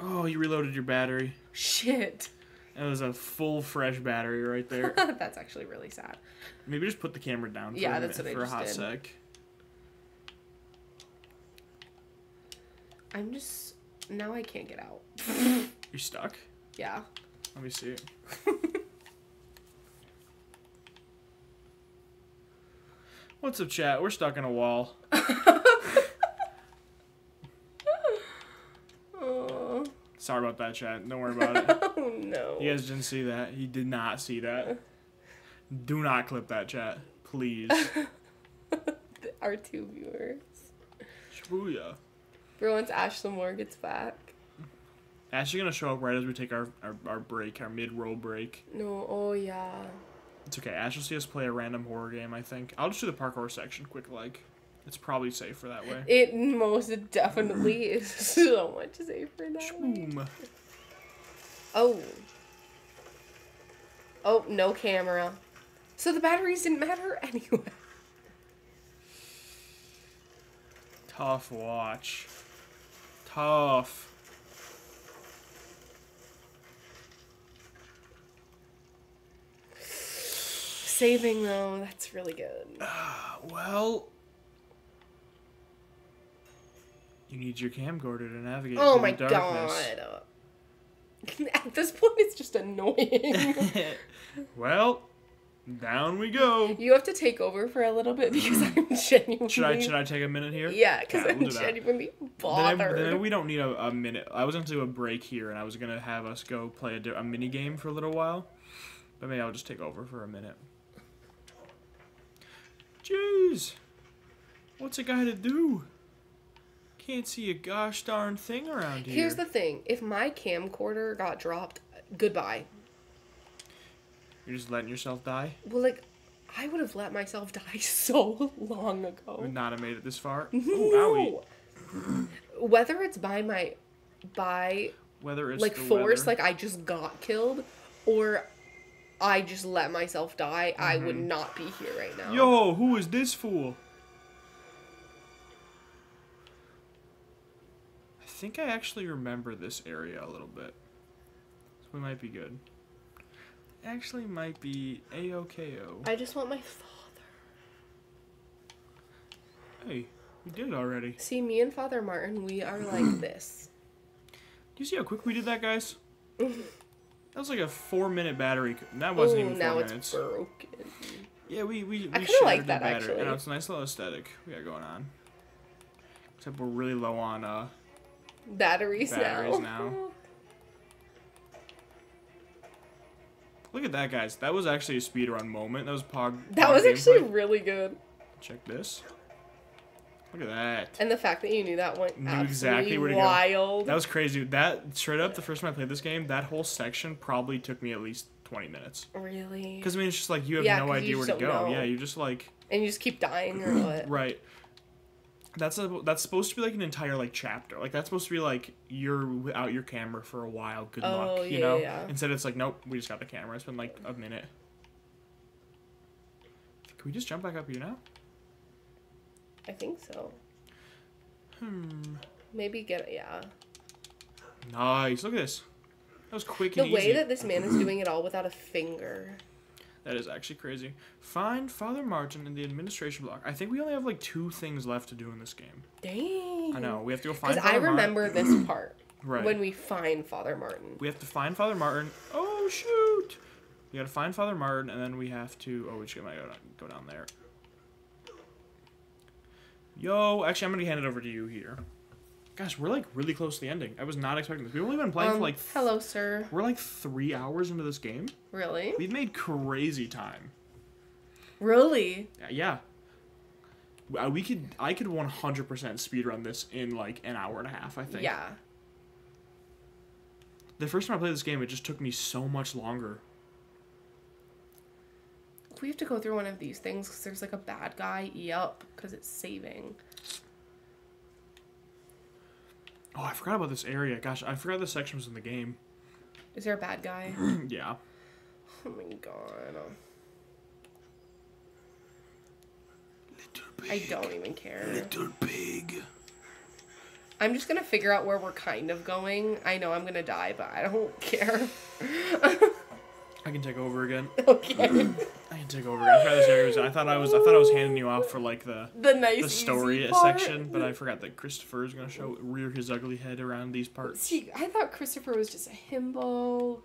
Oh, you reloaded your battery. Shit. That was a full fresh battery right there. That's actually really sad. Maybe just put the camera down for, Yeah, a, that's minute- what I for a just hot did. sec. I'm just now I can't get out. You're stuck? Yeah. Let me see. What's up, chat? We're stuck in a wall. Oh, Sorry about that, chat. Don't worry about it. oh no. You guys didn't see that. You did not see that. Do not clip that, chat. Please. Our two viewers. Booyah. For once Ashley Moore gets back. Actually, gonna show up right as we take our, our, our break, our mid roll break. No, oh yeah. It's okay. Ash will see us play a random horror game, I think. I'll just do the parkour section quick, like. It's probably safer that way. It most definitely is so much safer now. Boom. Oh. Oh, no camera. So the batteries didn't matter anyway. Tough watch. Tough. Saving though, that's really good. Ah, well. You need your camcorder to navigate Oh my the darkness. god. At this point, it's just annoying. well, down we go. you have to take over for a little bit because I'm genuinely. Should I should I take a minute here? Yeah, because Yeah, I'm we'll genuinely Then, bothered. then we don't need a, a minute. I was gonna do a break here, and I was gonna have us go play a, a mini game for a little while, but maybe I'll just take over for a minute. Jeez, what's a guy to do? Can't see a gosh darn thing around here. Here's the thing: if my camcorder got dropped, goodbye. You're just letting yourself die. Well, like, I would have let myself die so long ago. Would not have made it this far. Ooh. No. Whether it's by my, by Whether it's like force, weather- like I just got killed, or I just let myself die, I would not be here right now. Mm-hmm. Yo, who is this fool? I think I actually remember this area a little bit. So we might be good. Actually might be A-OK-O. I just want my father. Hey, we did it already. See, me and Father Martin, we are like this. Do you see how quick we did that, guys? that was like a four-minute battery. That wasn't Oh, even now four it's broken. Yeah, we we, we kinda shattered like the that, battery. I know it's a nice little aesthetic we got going on. Except we're really low on uh Batteries, Batteries now. now. Look at that, guys. That was actually a speedrun moment. That was Pog. That Pog was actually really good. Check this. Look at that. And the fact that you knew that went Knew exactly where to Go. That was crazy. That straight up, the first time I played this game, that whole section probably took me at least twenty minutes. really. Because I mean, it's just like you have Yeah, no idea where to go. know. Yeah, you just like And you just keep dying or what? right. That's a that's supposed to be like an entire like chapter. Like that's supposed to be like you're without your camera for a while. Good Oh, luck. You yeah, know. yeah. Instead, it's like nope. We just got the camera. It's been like a minute. Can we just jump back up here now? I think so. Hmm. Maybe get yeah. Nice. Look at this. That was quick The and way that this man is doing it all without a finger. That is actually crazy. Find Father Martin in the administration block. I think we only have like two things left to do in this game. Dang. I know. We have to go find. Because I remember this part Right. when we find Father Martin. We have to find Father Martin. Oh shoot! We gotta find Father Martin, and then we have to. Oh, we just gotta go down, go down there. Yo, actually, I'm gonna hand it over to you here. Gosh, we're like really close to the ending. I was not expecting this. We've only been playing Um, for like. hello, sir. We're like three hours into this game. Really? We've made crazy time. Really? Yeah. Uh, We could. I could 100% speedrun this in like an hour and a half. I think. Yeah. The first time I played this game, it just took me so much longer. We have to go through one of these things because there's like a bad guy. Yup, because it's saving. Oh, I forgot about this area. Gosh, I forgot the section was in the game. Is there a bad guy? yeah. oh my god. I don't even care. Little pig. I'm just gonna figure out where we're kind of going. I know I'm gonna die, but I don't care. I can take over again. okay. I can take over again. Try this. I thought I was I thought I was handing you off for like the The nice the story section, but I forgot that Christopher is gonna show rear his ugly head around these parts. See, I thought Christopher was just a himbo.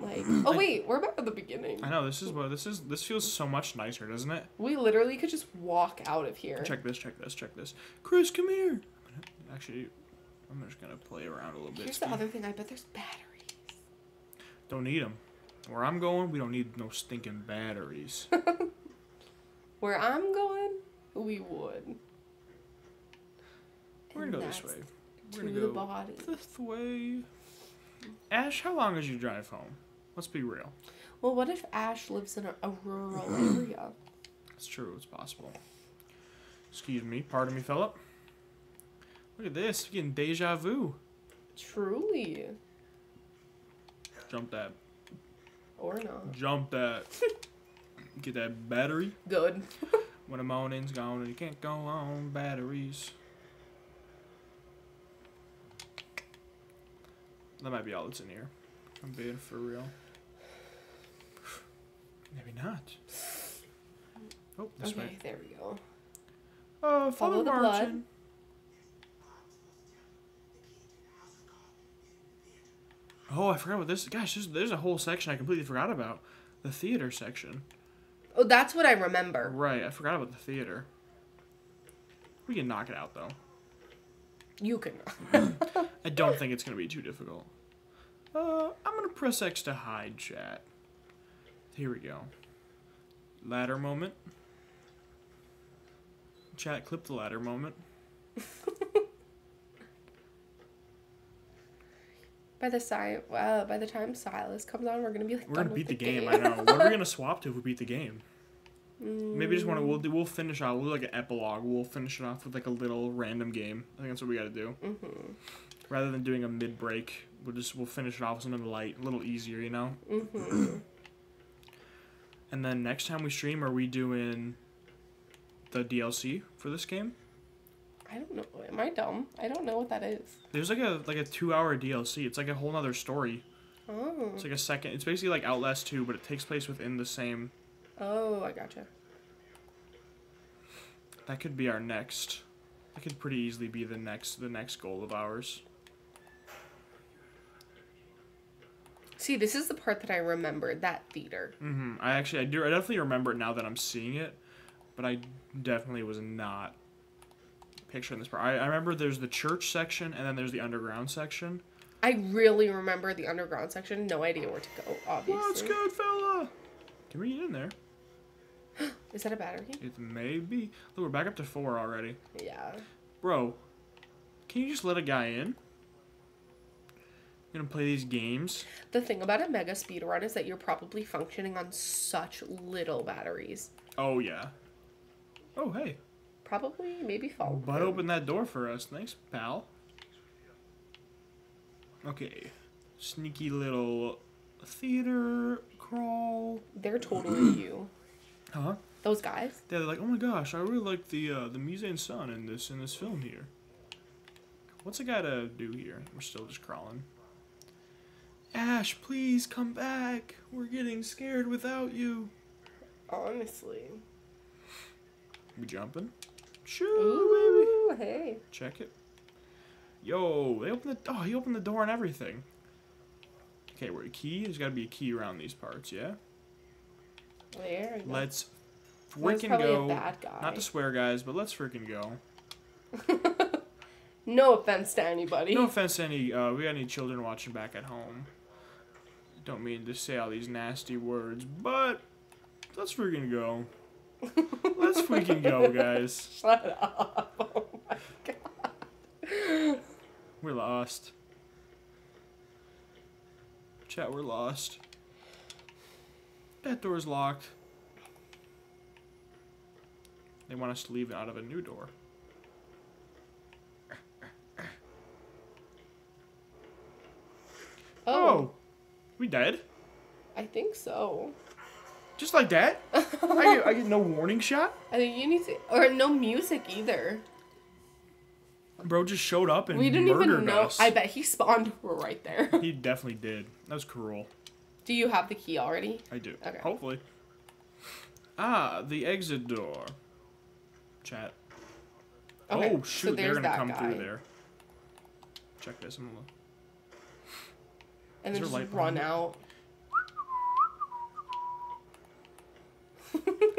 Like, oh wait, we're back at the beginning. I know this is what this is. This feels so much nicer, doesn't it? We literally could just walk out of here. Check this. Check this. Check this. Chris, come here. Actually, I'm just gonna play around a little bit. Here's the other thing. I bet there's batteries. Don't need them. Where I'm going, we don't need no stinking batteries. Where I'm going, we would. We're gonna go this way. To We're gonna the go body. this way. Ash, how long is your drive home? Let's be real. Well, what if Ash lives in a, a rural area? It's true. It's possible. Excuse me. Pardon me, Philip. Look at this. We're getting deja vu. Truly. Jump that. Or not. Jump that. Get that battery. Good. When the morning's gone and you can't go on batteries. That might be all that's in here. I'm being for real. Maybe not. Oh, this okay, way. there we go. Oh, Follow follow the blood. Oh, I forgot what this. Gosh, there's, there's a whole section I completely forgot about. The theater section. Oh, that's what I remember. Right, I forgot about the theater. We can knock it out though. You can. I don't think it's gonna be too difficult. Uh, I'm gonna press X to hide chat. Here we go. Ladder moment. Chat, clip the ladder moment. by the si- uh, by the time Silas comes on, we're gonna be like. We're gonna beat the the game. I know. What are we gonna swap to if we beat the game? Maybe just want to. Mm. We'll do. We'll finish out. We'll do like an epilogue. We'll finish it off with like a little random game. I think that's what we got to do. Mhm. Rather than doing a mid break, we'll just we'll finish it off with something light, a little easier, you know. Mhm. And then next time we stream, are we doing the DLC for this game? I don't know. Am I dumb? I don't know what that is. There's like a like a two hour DLC. It's like a whole nother story. Oh. It's like a second. It's basically like Outlast 2, but it takes place within the same. Oh, I gotcha. That could be our next. That could pretty easily be the next the next goal of ours. See, this is the part that I remembered. That theater. Mm-hmm. I actually I do I definitely remember it now that I'm seeing it, but I definitely was not picturing this part. I, I remember there's the church section and then there's the underground section. I really remember the underground section. No idea where to go. Obviously. Let's fella. Can we get in there? Is that a battery? It may be. Look, we're back up to four already. Yeah. Bro, can you just let a guy in? Gonna play these games? The thing about a mega speed run is that you're probably functioning on such little batteries. Oh yeah. Oh hey, Probably, maybe follow. But open that door for us. Thanks, pal. Okay, sneaky little theater crawl. They're totally you. Huh? Those guys. Yeah, they're like, oh my gosh, I really like the uh, the mise en scène in this in this film here. What's I gotta do here? We're still just crawling. Ash, please come back. We're getting scared without you. Honestly. We jumping? Sure, baby. Hey. Check it. Yo, they opened the oh, he opened the door and everything. Okay, we're a key. There's got to be a key around these parts, yeah. There. Let's freaking go. Not to swear, guys, but let's freaking go. No offense to anybody. No offense to any, uh, we got any children watching back at home. Don't mean to say all these nasty words, but let's freaking go. Let's freaking go, guys. Shut up. Oh my god. We're lost. Chat, we're lost. That door's locked. They want us to leave out of a new door. Oh, oh. We dead? I think so. Just like that? I get, I get no warning shot? I think you need to, or no music either. Bro just showed up and We didn't even know. us. I bet he spawned right there. He definitely did. That was cruel. Do you have the key already? I do. Okay. Hopefully. Ah, the exit door. Chat. Okay, oh so shoot, they're gonna come guy. through there. Check this. I'm gonna look. And Is then just run out.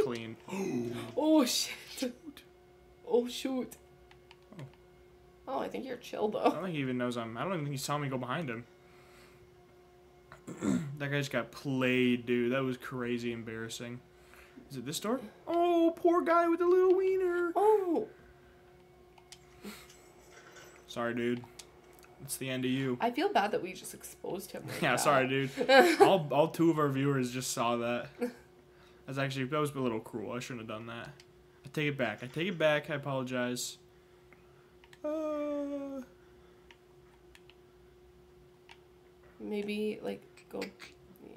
Clean. Oh, oh shit. Oh shoot. Oh. oh, I think you're chill though. I don't think he even knows I'm. I don't even think he saw me go behind him. that guy just got played, dude. That was crazy embarrassing. Is it this door? Oh, poor guy with the little wiener. Oh, Sorry, dude. It's the end of you. I feel bad that we just exposed him. Like Yeah, that. sorry, dude. all, all two of our viewers just saw that. That's actually that was a little cruel. I shouldn't have done that. I take it back. I take it back. I apologize. Uh, Maybe like go. Yeah.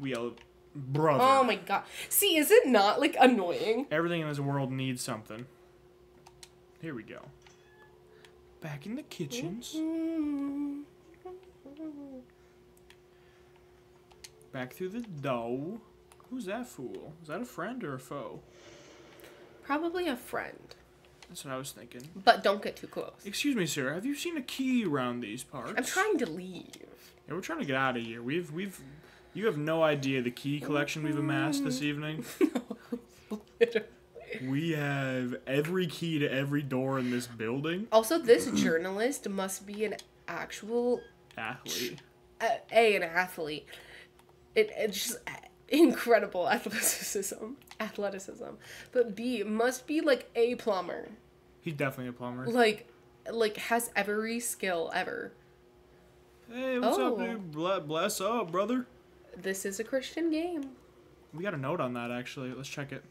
we all... brother. Oh my god. See, is it not like annoying? Everything in this world needs something. Here we go. Back in the kitchens. Back through the dough. Who's that fool? Is that a friend or a foe? Probably a friend, That's what I was thinking. but don't get too close. Excuse me, sir. Have you seen a key around these parts? I'm trying to leave. Yeah, we're trying to get out of here. We've we've you have no idea the key collection we've amassed this evening. We have every key to every door in this building. Also, this journalist must be an actual Athlete. uh, a an athlete. It, it's just incredible athleticism, athleticism. But B must be like a plumber, He's definitely a plumber. like like has every skill ever. Hey, what's up, Oh. dude? Bless up, brother. This is a Christian game. We got a note on that actually. Let's check it.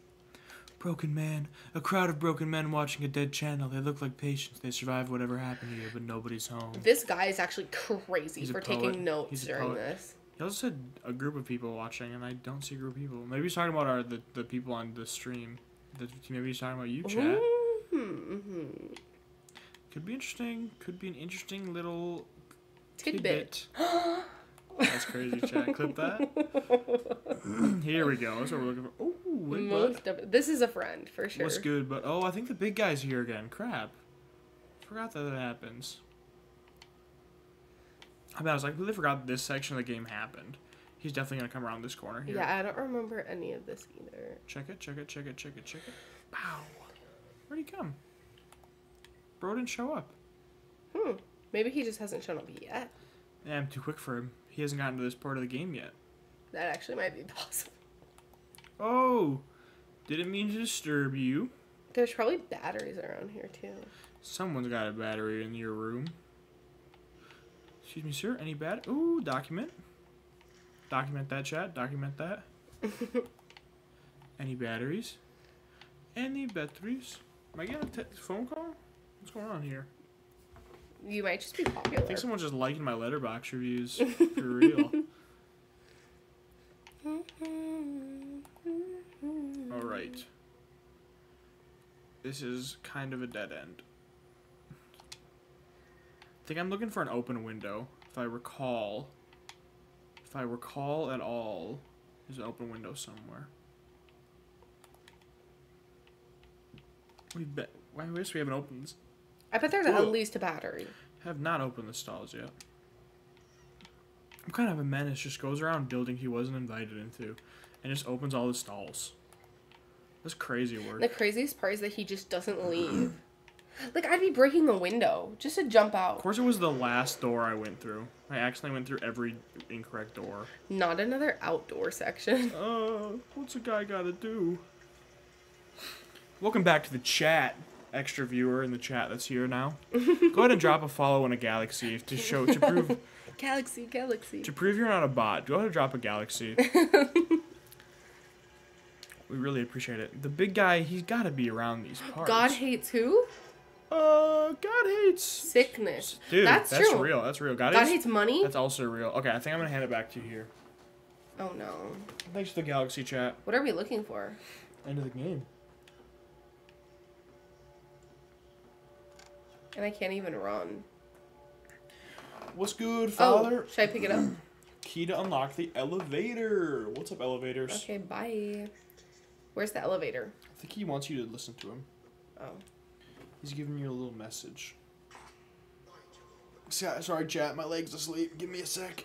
Broken man. A crowd of broken men watching a dead channel. They look like patients. They survive whatever happened here, but nobody's home. This guy is actually crazy He's for taking notes during this. He also said a group of people watching, and I don't see a group of people. Maybe he's talking about our the, the people on the stream. The, maybe he's talking about you, chat. Mhm. Could be interesting. Could be an interesting little Tidbit. tidbit. That's crazy, chat. Clip that. Here we go. That's what we're looking for. Oh, wait. Most of. This is a friend for sure. What's good? But oh, I think the big guy's here again. Crap. Forgot that that happens. I was like, really forgot this section of the game happened. He's definitely gonna come around this corner here. Yeah, I don't remember any of this either. Check it, check it, check it, check it, check it. Pow. Where'd he come? Bro didn't show up. Hmm. Maybe he just hasn't shown up yet. Yeah, I'm too quick for him. He hasn't gotten to this part of the game yet. That actually might be possible. Oh, didn't mean to disturb you. There's probably batteries around here too. Someone's got a battery in your room. Excuse me, sir. Any bad? Ooh, document. Document that, chat. Document that. Any batteries? Any batteries? Am I getting a phone call? What's going on here? You might just be popular. I think someone's just liking my Letterboxd reviews. For real. Alright. This is kind of a dead end. I think I'm looking for an open window. If I recall. If I recall at all, there's an open window somewhere. We bet. Why wish we haven't opened this? I bet there's at least a battery. Have not opened the stalls yet. I'm kind of a menace. Just goes around building he wasn't invited into, and just opens all the stalls. That's crazy work. The craziest part is that he just doesn't leave. Like I'd be breaking a window just to jump out. Of course, it was the last door I went through. I accidentally went through every incorrect door. Not another outdoor section. Uh, what's a guy gotta do? Welcome back to the chat, extra viewer in the chat that's here now. Go ahead and drop a follow and a galaxy to show to prove Galaxy, galaxy. to prove you're not a bot. Go ahead and drop a galaxy. we really appreciate it. The big guy, he's got to be around these parts. God hates who? Uh, God hates. Sickness. Dude, that's, that's, true. real. That's real. God, God hates. hates money. That's also real. Okay, I think I'm gonna hand it back to you here. Oh no. Thanks for the galaxy chat. What are we looking for? End of the game. And I can't even run. What's good, Oh, father? should I pick it up? Key to unlock the elevator. What's up, elevators? Okay, bye. Where's the elevator? I think he wants you to listen to him. Oh. He's giving you a little message. So- Sorry, chat. My leg's asleep. Give me a sec.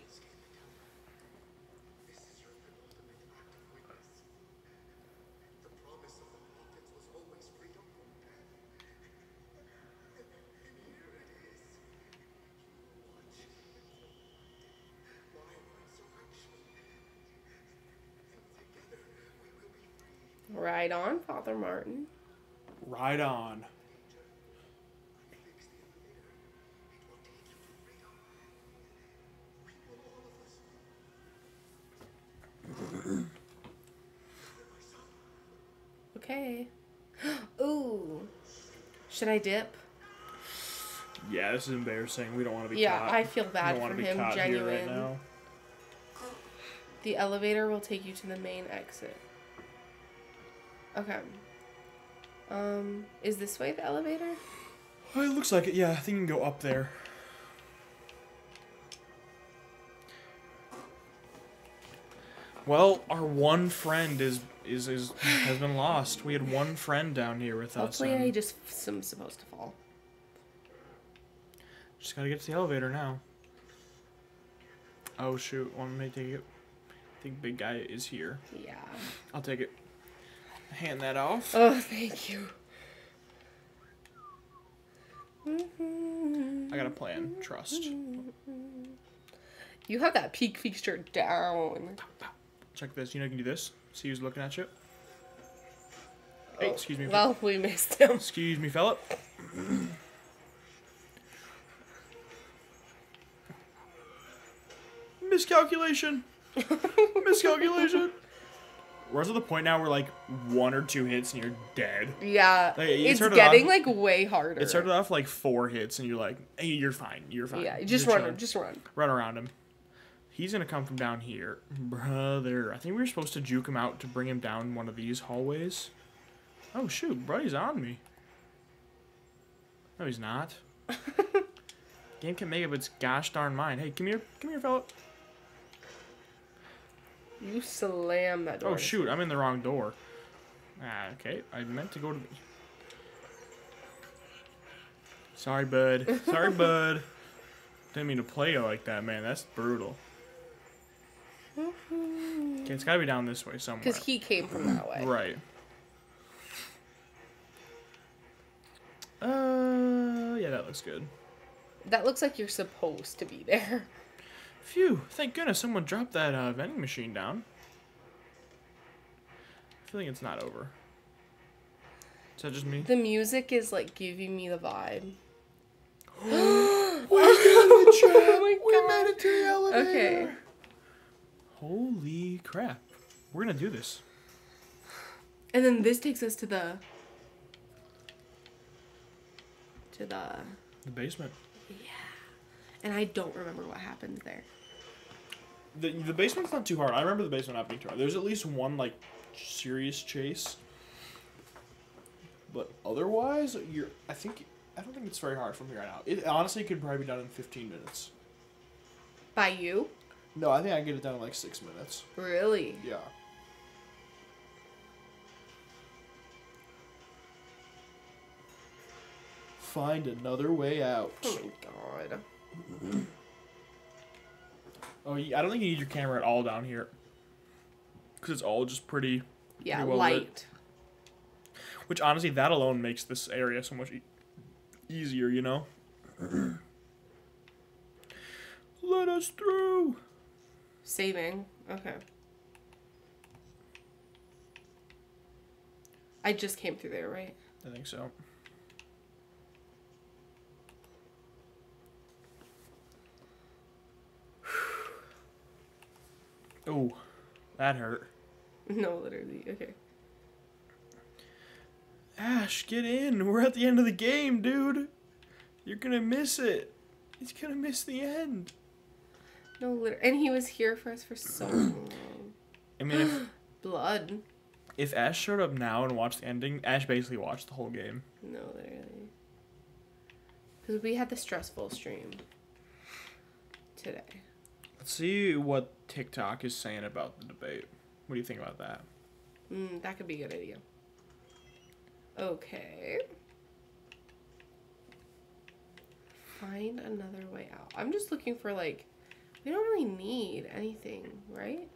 Right on, Father Martin. Right on. Okay. Ooh. Should I dip? Yeah, this is embarrassing. We don't want to be Yeah, caught. I feel bad for him, genuine. right. The elevator will take you to the main exit. Okay. Um, is this way the elevator? Oh, it looks like it. Yeah, I think you can go up there. Well, our one friend is is is has been lost. We had one friend down here with us. Hopefully, I just am supposed to fall. just gotta get to the elevator now. Oh shoot! Me to take it? I think big guy is here. Yeah. I'll take it. Hand that off. Oh, thank you. I got a plan. Trust. You have that peak feature down. Check this. You know you can do this. See who's looking at you. Hey, Oh, excuse me. Well, we missed him. Excuse me, fella. Miscalculation. Miscalculation. We're to the point now where like one or two hits and you're dead. Yeah, Like, you it's getting off- like way harder. It started off like four hits and you're like, hey, you're fine, you're fine. Yeah, just run, chilling. just run. run around him. He's gonna come from down here, brother. I think we were supposed to juke him out to bring him down one of these hallways. Oh shoot, buddy's on me. No, he's not. Game can make up its gosh darn mind. Hey, come here, come here, fella. You slam that door. Oh shoot, I'm in the wrong door. Ah, okay. I meant to go to. Sorry, bud. Sorry, bud. Didn't mean to play you like that, man. That's brutal. Okay, it's gotta be down this way somewhere. Because he came from that way. Right. Uh, yeah, that looks good. That looks like you're supposed to be there. Phew, thank goodness someone dropped that uh, vending machine down. I feel like it's not over. Is that just me? The music is like giving me the vibe. we made it, Oh my We made it to the elevator. Okay. Holy crap. We're gonna do this. And then this takes us to the to the The basement. Yeah. And I don't remember what happened there. The, the basement's not too hard. I remember the basement not being too hard. There's at least one, like, serious chase. But otherwise, you're. I think. I don't think it's very hard from here on out. It honestly could probably be done in 15 minutes. By you? No, I think I can get it done in like six minutes. Really? Yeah. Find another way out. Oh my god. Oh, you- I don't think you need your camera at all down here. Because it's all just pretty. Yeah, Pretty well lit. light. Which honestly, that alone makes this area so much e- easier, you know? Let us through! Saving. Okay. I just came through there, right? I think so. Oh, that hurt. No, literally. Okay. Ash, get in. We're at the end of the game, dude. You're gonna miss it. He's gonna miss the end. No, literally. And he was here for us for so long. I mean, if, Blood. if Ash showed up now and watched the ending, Ash basically watched the whole game. No, literally. Because we had the stressful stream today. Let's see what TikTok is saying about the debate. What do you think about that? Mm, that could be a good idea. Okay. Find another way out. I'm just looking for like, we don't really need anything, right?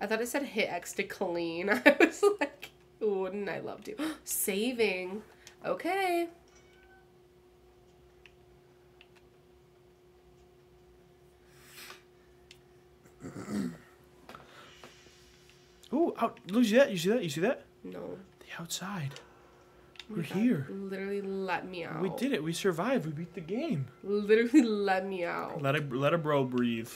I thought it said hit X to clean. I was like, wouldn't I love to? Saving. Okay. Ooh, out! Look, you see that? You see that? You see that? No. The outside. Oh We're God, here. Literally let me out. We did it. We survived. We beat the game. Literally let me out. Let a let a bro breathe.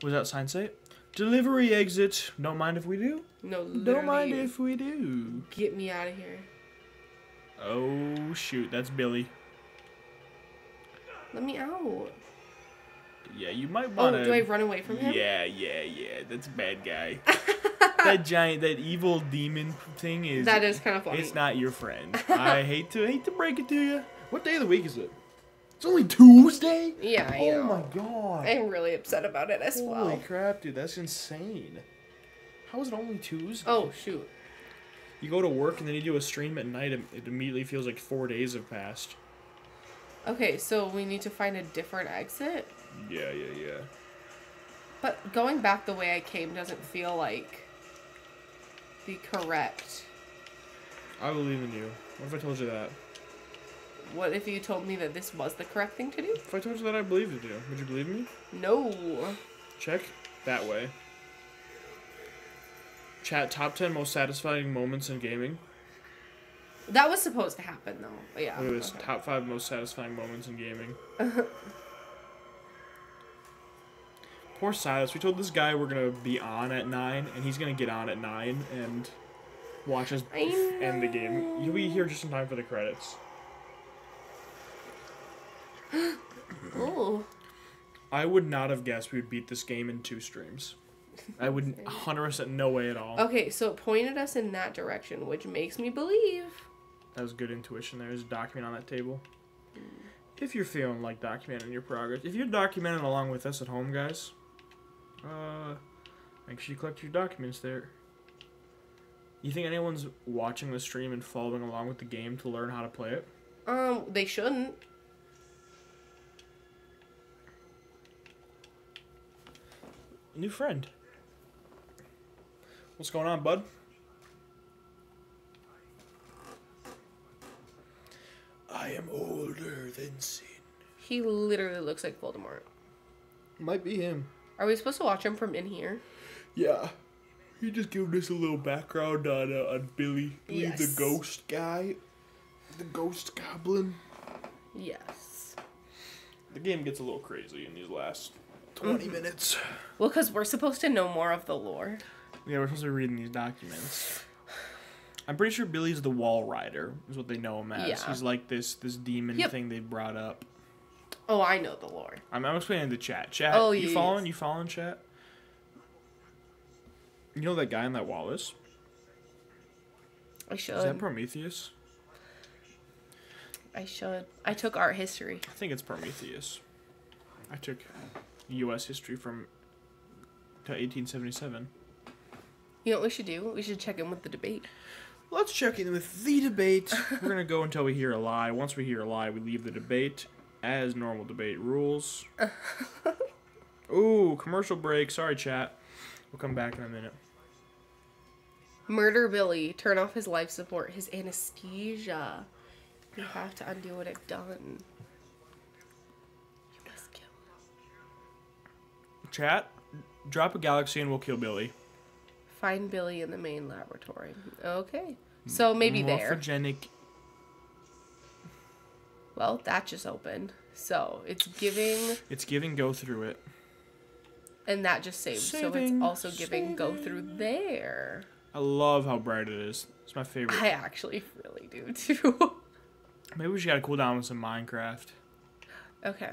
What does that sign say? Delivery exit. Don't mind if we do. No, Don't mind if we do. Get me out of here. Oh shoot, that's Billy. Let me out. Yeah, you might want to. Oh, do I run away from him? Yeah, yeah, yeah. That's a bad guy. that giant, that evil demon thing is. That is kind of funny. It's not your friend. I hate to hate to break it to you. What day of the week is it? It's only Tuesday. Yeah, I Oh know. my god. I'm really upset about it as Holy well. Holy crap, dude, that's insane. How is it only Tuesday? Oh shoot. You go to work and then you do a stream at night, and it immediately feels like four days have passed. Okay, so we need to find a different exit. Yeah, yeah, yeah. But going back the way I came doesn't feel like the correct. I believe in you. What if I told you that? What if you told me that this was the correct thing to do? If I told you that I believed in you, would you believe me? No. Check that way. Chat top 10 most satisfying moments in gaming. That was supposed to happen though. But yeah. It was okay. top 5 most satisfying moments in gaming. Poor Silas. We told this guy we're going to be on at 9, and he's going to get on at 9 and watch us end the game. You'll be here just in time for the credits. Ooh. I would not have guessed we would beat this game in two streams. I would 100% no way at all. Okay, so it pointed us in that direction, which makes me believe. That was good intuition. There's a document on that table. If you're feeling like documenting your progress, if you're documenting along with us at home, guys, uh, make sure you collect your documents there. You think anyone's watching the stream and following along with the game to learn how to play it? Um, they shouldn't. New friend. What's going on, bud? I am older than sin. He literally looks like Voldemort. Might be him. Are we supposed to watch him from in here? Yeah. He just giving us a little background on uh, on Billy, Billy Yes. the ghost guy, the ghost goblin. Yes. The game gets a little crazy in these last 20 minutes. Well, because we're supposed to know more of the lore. Yeah, we're supposed to be reading these documents. I'm pretty sure Billy's the Walrider, is what they know him as. Yeah. He's like this this demon Yep. thing they brought up. Oh, I know the lore. I'm, I'm explaining the chat. Chat, Oh, you yes. following? You following chat? You know that guy in that Wallace? I should. Is that Prometheus? I should. I took art history. I think it's Prometheus. I took U.S. history from to 1877. You know what we should do? We should check in with the debate. Let's check in with the debate. We're gonna go until we hear a lie. Once we hear a lie, we leave the debate as normal debate rules. Ooh, commercial break. Sorry, chat. We'll come back in a minute. Murder Billy. Turn off his life support. His anesthesia. You have to undo what I've done. You must kill. Chat, drop a galaxy and we'll kill Billy. Find Billy in the main laboratory. Okay. So maybe there. Morphogenic. Well, that just opened. So it's giving, It's giving. Go through it. and that just saved. so it's also giving go through there. I love how bright it is. It's my favorite. I actually really do too. Maybe we should gotta cool down with some Minecraft. okay.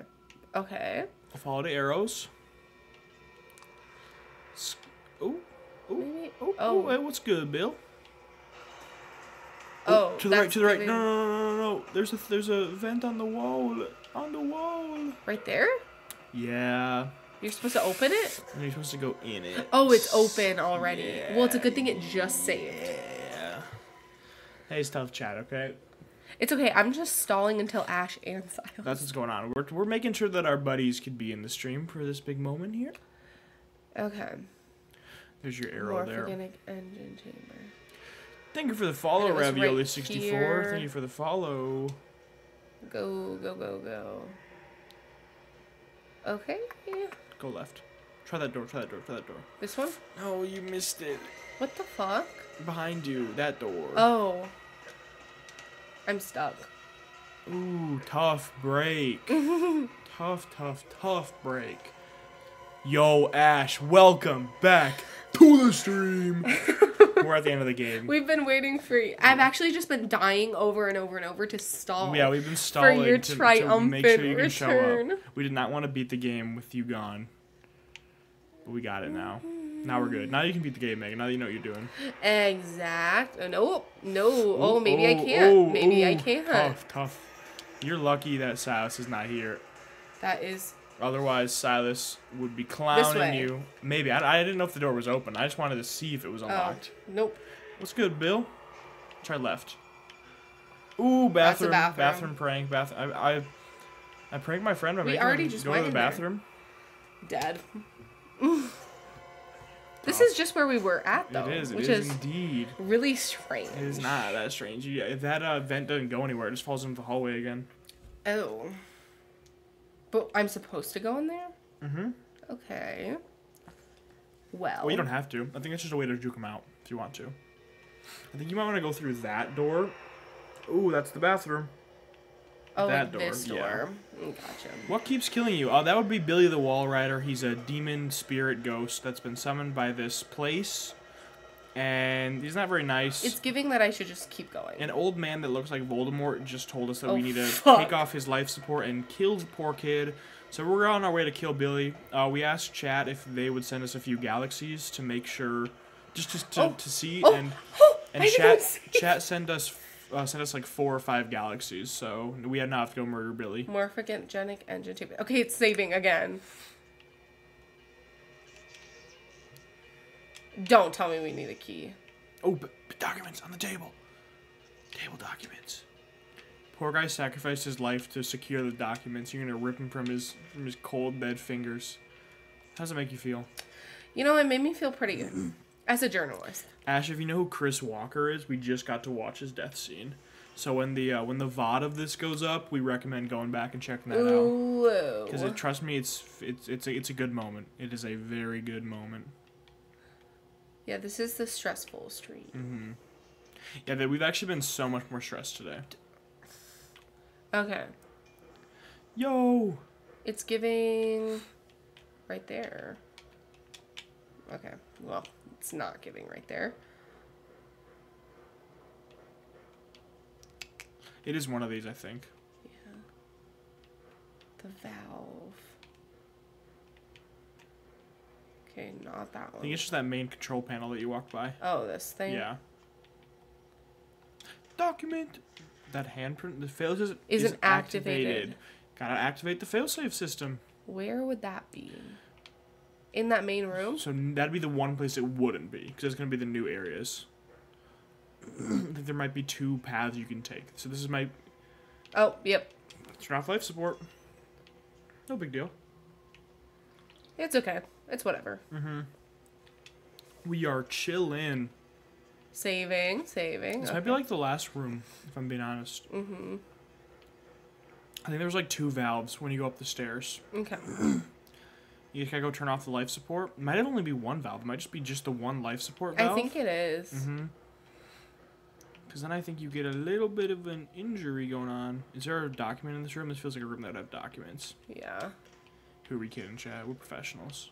Okay. Follow the arrows. S- Ooh. Ooh. Maybe- Oh, oh. oh, hey, what's good, Bill? Oh, oh, to the right, to the right. No, no, no, no, no, there's a there's a vent on the wall. On the wall. Right there? Yeah. You're supposed to open it? And you're supposed to go in it. Oh, it's open already. Well, it's a good thing it just saved. Yeah. Hey, it's tough chat, okay? It's okay. I'm just stalling until Ash and Silas. That's what's going on. We're, we're making sure that our buddies could be in the stream for this big moment here. Okay. There's your arrow there. Morphogenic engine chamber. Thank you for the follow, And it was right Ravioli64. here. Thank you for the follow. Go, go, go, go. Okay. Go left. Try that door, try that door, try that door. This one? No, you missed it. What the fuck? Behind you, that door. Oh. I'm stuck. Ooh, tough break. tough, tough, tough break. Yo, Ash, welcome back to the stream. We're at the end of the game. We've been waiting for you. I've actually just been dying over and over and over to stall. yeah, we've been stalling for your to, to triumphant make sure you can show return. up. We did not want to beat the game with you gone. But we got it now. Now we're good. Now you can beat the game, Megan. Now you know what you're doing. Exact. uh, No, no. Oh, Ooh, maybe I oh, can't. oh, maybe I can't. Tough, tough. You're lucky that Silas is not here. That is. Otherwise, Silas would be clowning you. Maybe. I, I didn't know if the door was open. I just wanted to see if it was Oh, unlocked. nope. What's good, Bill? Try left. Ooh, bathroom. bathroom. Bathroom prank. Bath. I, I, I pranked my friend by We making already him just go to the in there. bathroom. Dead. this is just where we were at, though. it is. It which is is indeed. really strange. It is not that strange. If that uh, vent doesn't go anywhere, it just falls into the hallway again. Oh. But I'm supposed to go in there? Mm-hmm. Okay. Well. Well, you don't have to. I think it's just a way to juke them out if you want to. I think you might want to go through that door. Ooh, that's the bathroom. Oh, that like door, this door. Mm, Gotcha. What keeps killing you? Oh, that would be Billy the Walrider. He's a demon spirit ghost that's been summoned by this place. And he's not very nice. It's giving that I should just keep going. An old man that looks like Voldemort just told us that Oh, we need to fuck. take off his life support and kill the poor kid. So we're on our way to kill Billy. Uh, we asked chat if they would send us a few galaxies to make sure, just to, to, Oh. to see. Oh, and and chat chat sent us uh, sent us like four or five galaxies. So we had not have to go murder Billy. Morphogenic engine. Okay, it's saving again. Don't tell me we need a key. Oh, but, but documents on the table. Table documents. Poor guy sacrificed his life to secure the documents. You're gonna rip him from his from his cold dead fingers. How does it make you feel? You know, it made me feel pretty good. As a journalist. Ash, if you know who Chris Walker is, we just got to watch his death scene. So when the uh, when the VOD of this goes up, we recommend going back and checking that out. Ooh. Because trust me, it's it's it's a, it's a good moment. It is a very good moment. Yeah, this is the stressful stream. Mm-hmm. Yeah, that we've actually been so much more stressed today. Okay. Yo. It's giving right there. Okay. Well, it's not giving right there. It is one of these, I think. Yeah. The valve. Okay, not that one. I think it's just that main control panel that you walk by. Oh, this thing. Yeah. Document. That handprint, the fail is, Isn't activated. Gotta activate the failsafe system. Where would that be? In that main room? So that'd be the one place it wouldn't be, because it's gonna be the new areas. I think there might be two paths you can take. So this is my Oh, yep. turn off life support. No big deal. It's okay. It's whatever. We are chilling. Saving, saving. This okay. might be like the last room, if I'm being honest. Mm-hmm. I think there's like two valves when you go up the stairs. Okay. You just gotta go turn off the life support. Might it might only be one valve. It might just be just the one life support valve. I think it is. Mm-hmm. Because then I think you get a little bit of an injury going on. Is there a document in this room? This feels like a room that would have documents. Yeah. Who are we kidding, chat? We're professionals.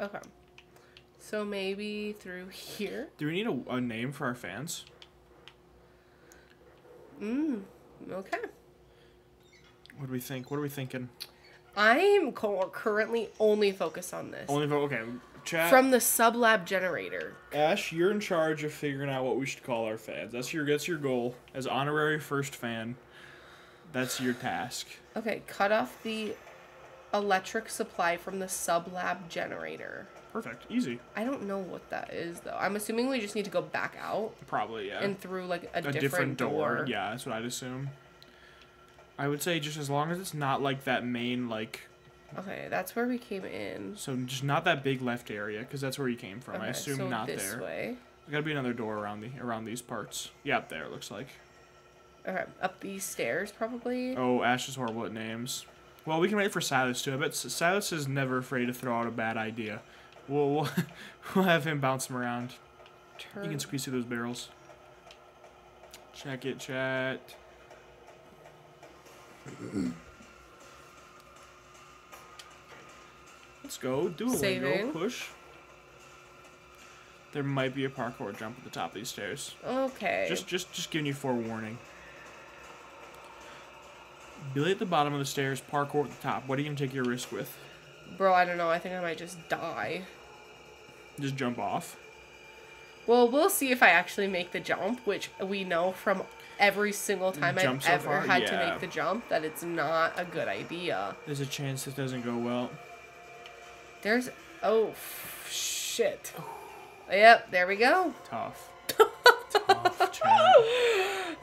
Okay. So maybe through here. Do we need a, a name for our fans? Mm. Okay. What do we think? What are we thinking? I'm co- currently only focused on this. Only vote. Okay, chat. From the sublab generator. Ash, you're in charge of figuring out what we should call our fans. That's your that's your goal as honorary first fan. That's your task. Okay, cut off the electric supply from the sub lab generator. Perfect. Easy. I don't know what that is though. I'm assuming we just need to go back out Probably, yeah. and through like a, a different, door. Yeah, that's what I'd assume. I would say just as long as it's not like that main like Okay, that's where we came in. so just not that big left area because that's where you came from. I Okay, assume so not this there. way. There's gotta be another door around the around these parts. Yeah, up there it looks like. Okay, up these stairs probably. Oh, Ash is horrible at names. Well, we can wait for Silas too. I bet Silas is never afraid to throw out a bad idea. We'll we'll, we'll have him bounce them around. You Turn. can squeeze through those barrels. Check it, chat. Let's go. Do a Saving. push. There might be a parkour jump at the top of these stairs. Okay. Just, just, just giving you forewarning. Billy at the bottom of the stairs, parkour at the top. What are you gonna take your risk with? Bro, I don't know. I think I might just die. Just jump off. Well, we'll see if I actually make the jump, which we know from every single time I've so ever far? had to make the jump that it's not a good idea. There's a chance this doesn't go well. There's oh shit. Yep, there we go. Tough.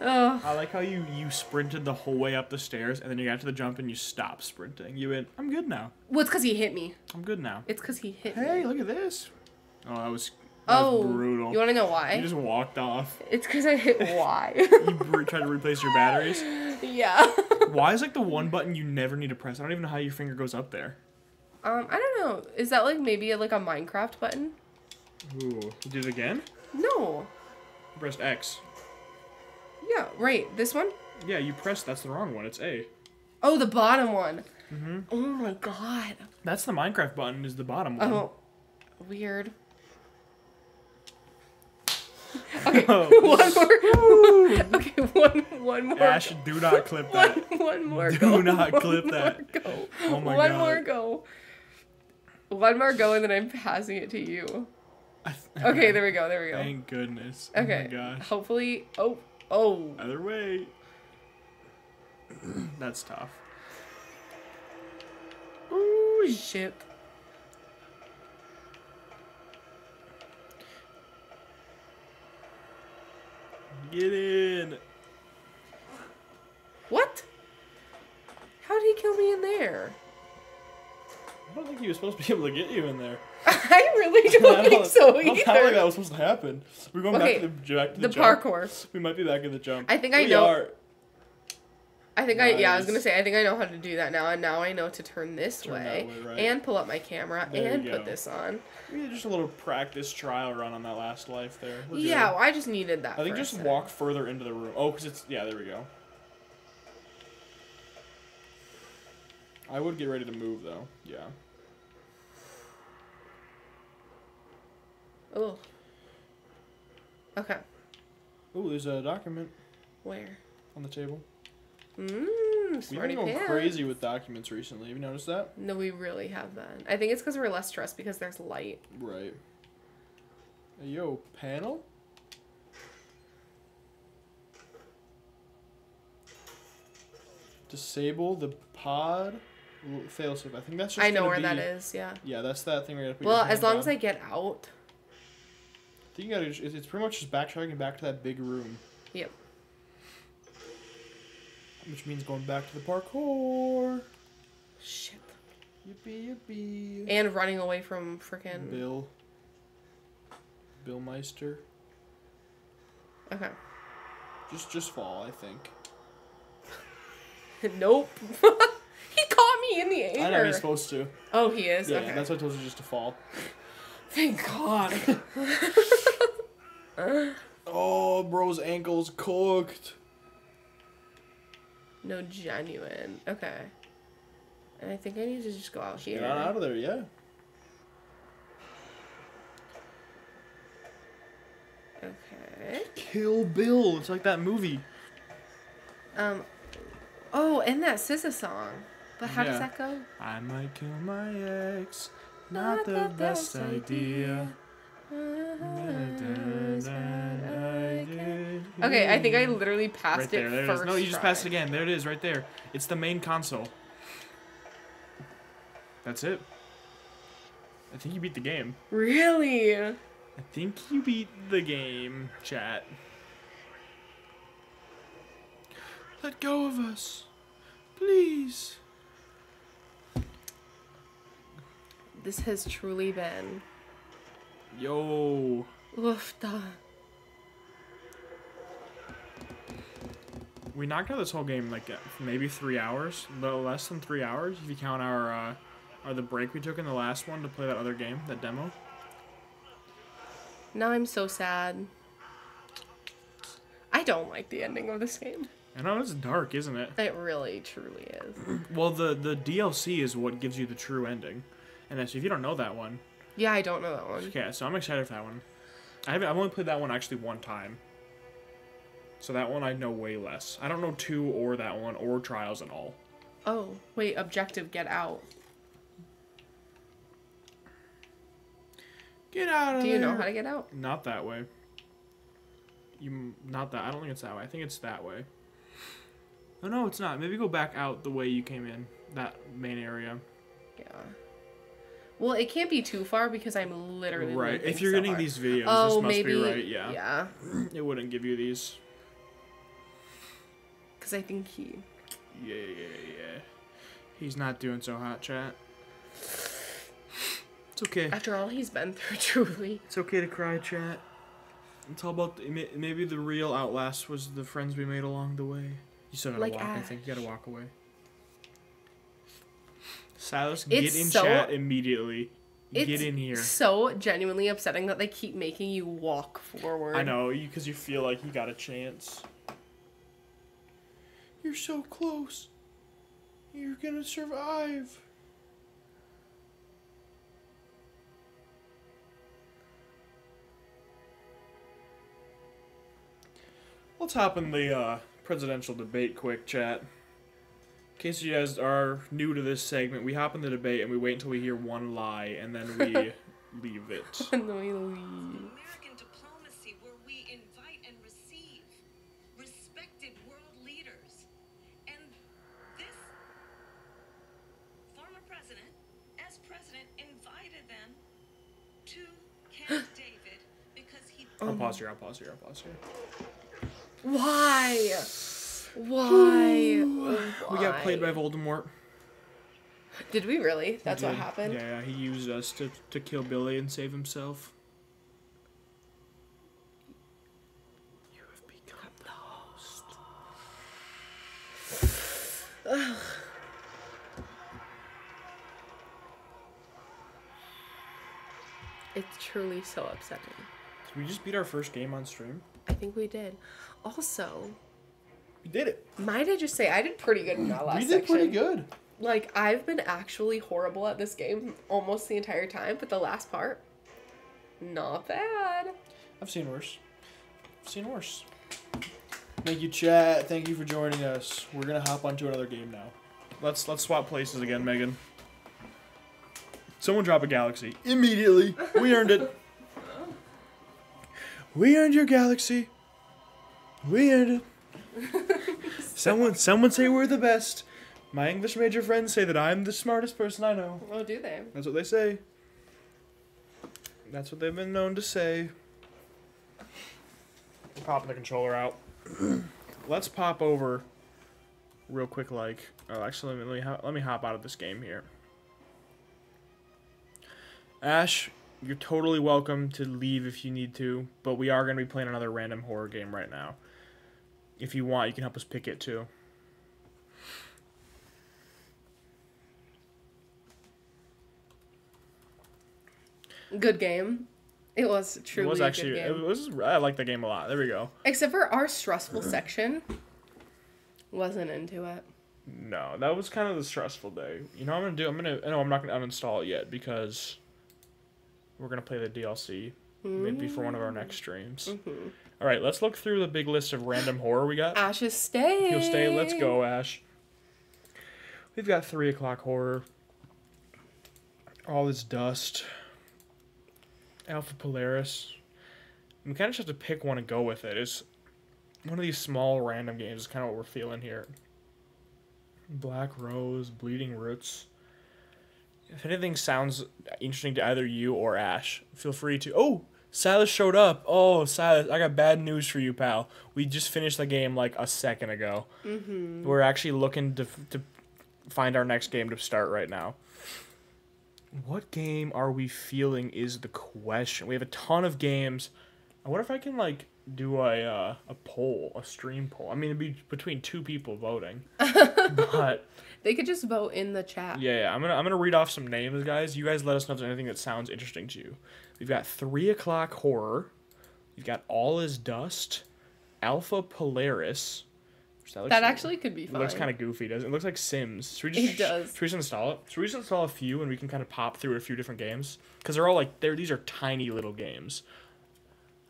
Oh, I like how you you sprinted the whole way up the stairs and then you got to the jump and you stopped sprinting. You went, I'm good now. well, it's because he hit me. I'm good now. It's because he hit Hey, me. look at this. Oh, that was, that Oh, was brutal. you want to know why? You just walked off. It's because I hit Y. You tried to replace your batteries. yeah. Why is like the one button you never need to press? I don't even know how your finger goes up there. Um, I don't know. Is that like maybe like a Minecraft button? Ooh, you did it again? No. You pressed X. Yeah, right. This one? Yeah, you pressed. That's the wrong one. It's A. Oh, the bottom one. Mm-hmm. Oh my god. That's the Minecraft button. Is the bottom one. Oh, weird. Okay, Oh. one more. okay, one one more. Ash, do not clip that. one more Do go. not one clip more that. Go. Oh my one God. more go. One more go, and then I'm passing it to you. Okay, there we go. There we go. Thank goodness. Okay. Oh my gosh. Hopefully. Oh. Oh. Either way. That's tough. Ooh. Shit. Get in. What? How did he kill me in there? I don't think he was supposed to be able to get you in there. I really I don't think so I don't know how either. that was supposed to happen. We're going Okay, back to the back to the, the jump. parkour. We might be back in the jump. I think I We know- Are. I think I yeah, I was gonna say I think I know how to do that now, and now I know to turn this Turn way, way, right. and pull up my camera There and put this on. We did just a little practice trial run on that last life there. We're. Yeah, well, I just needed that. I think just walk further into the room. Oh, because it's yeah. There we go. I would get ready to move though. Yeah. Oh. Okay. Ooh, there's a document Where? on the table. Mmm. We've been going pants. crazy with documents recently. Have you noticed that? No, we really have been. I think it's because we're less stressed because there's light. Right. Hey, yo, panel. Disable the pod failsafe. I think that's just. I know where be, that is. Yeah. Yeah, that's that thing we're gonna put. Well, as long on. as I get out. I think you gotta. just- It's pretty much just backtracking back to that big room, Yep. which means going back to the parkour. Shit. Yippee yippee. And running away from freaking. Bill. Bill Meister. Okay. Just just fall, I think. nope. he caught me in the air. I know he's supposed to. Oh, he is. Yeah, okay. that's why I told you just to fall. Thank God. Oh, bro's ankle's cooked. no, genuine. Okay. And I think I need to just go out here. Get out of there, yeah. Okay. Kill Bill. It's like that movie. Um. Oh, and that SZA song. But how Yeah. does that go? I might kill my ex. Not the best idea. Is what I did. Okay, I think I literally passed Right there. it There first. No, you just try. passed it again. There it is, right there. It's the main console. That's it. I think you beat the game. Really? I think you beat the game, chat. Let go of us. Please. This has truly been. Yo. Duh. We knocked out this whole game like uh, maybe three hours, little less than three hours if you count our uh, or the break we took in the last one to play that other game, that demo. Now I'm so sad. I don't like the ending of this game. I know it's dark, isn't it? It really, truly is. Well, the the DLC is what gives you the true ending, and so if you don't know that one, Yeah, I don't know that one. okay. So I'm excited for that one. I haven't. I've only played that one actually one time. So that one I know way less. I don't know two or that one or Trials at all. Oh, wait, objective, get out. Get out of Do there! you know how to get out? Not that way. You not that. I don't think it's that way. I think it's that way. Oh no, it's not. Maybe go back out the way you came in. That main area. Yeah. Well, it can't be too far because I'm literally Right. If you're so getting hard. these videos, oh, this must maybe. be right. Yeah. Yeah. It wouldn't give you these. Because I think he. Yeah, yeah, yeah. He's not doing so hot, chat. It's okay. After all he's been through, truly. It's okay to cry, chat. It's all about the, maybe the real Outlast was the friends we made along the way. You still gotta Like walk. I ah. think you gotta walk away. Silas, It's get in so- chat immediately. Get in here. It's so genuinely upsetting that they keep making you walk forward. I know you because you feel like you got a chance. You're so close. You're gonna survive. Let's hop in the uh, presidential debate quick, chat. In case you guys are new to this segment, we hop in the debate and we wait until we hear one lie and then we leave it. And then we leave. American diplomacy where we invite and receive respected world leaders. And this former president, as president, invited them to Camp David because he I'll pause um. here, I'll pause here, I'll pause here. Why? Why? We got played by Voldemort. Did we really? That's what happened? Yeah, yeah, he used us to, to kill Billy and save himself. You have become the host. It's truly so upsetting. Did we just beat our first game on stream? I think we did. Also, We did it. might I just say I did pretty good in that last we did pretty good. Like I've been actually horrible at this game almost the entire time, but the last part, not bad. I've seen worse. I've seen worse. Thank you, chat. Thank you for joining us. We're gonna hop onto another game now. Let's let's swap places again, Megan. Someone drop a galaxy immediately. We earned it. We earned your galaxy. We earned it. someone someone say we're the best. My English major friends say that I'm the smartest person I know. Oh, do they? That's what they say. That's what they've been known to say. Popping the controller out. Let's pop over real quick. Like, oh, actually, let me let me, let me hop out of this game here. Ash, you're totally welcome to leave if you need to, but we are going to be playing another random horror game right now. If you want, you can help us pick it too. Good game. It was truly it was a actually good it was I like the game a lot. There we go. Except for our stressful mm-hmm. section. Wasn't into it. No, that was kind of the stressful day. You know, what I'm gonna do. I'm gonna. No, I'm not gonna uninstall it yet because we're gonna play the DLC maybe for one of our mm-hmm. next streams. Mm-hmm. All right, let's look through the big list of random horror we got. Ash's stay. You'll stay. Let's go, Ash. We've got three o'clock horror. All this dust. Alpha Polaris. We kind of just have to pick one and go with it. it. Is one of these small random games is kind of what we're feeling here. Black Rose, Bleeding Roots. If anything sounds interesting to either you or Ash, feel free to. Oh, Silas showed up. Oh, Silas, I got bad news for you, pal. We just finished the game like a second ago. Mm-hmm. We're actually looking to to find our next game to start right now. What game are we feeling is the question. We have a ton of games. I wonder if I can like do a uh, a poll, a stream poll. I mean, it'd be between two people voting, but They could just vote in the chat. yeah, yeah, I'm gonna I'm gonna read off some names, guys. You guys let us know if there's anything that sounds interesting to you. We've got three o'clock horror. We've got all is dust, Alpha Polaris. looks- That actually could be it fun. looks kind of goofy, doesn't it? It looks like Sims. Should we just It does. Should we just install it? Should we just install a few and we can kind of pop through a few different games? Because they're all like they're these are tiny little games.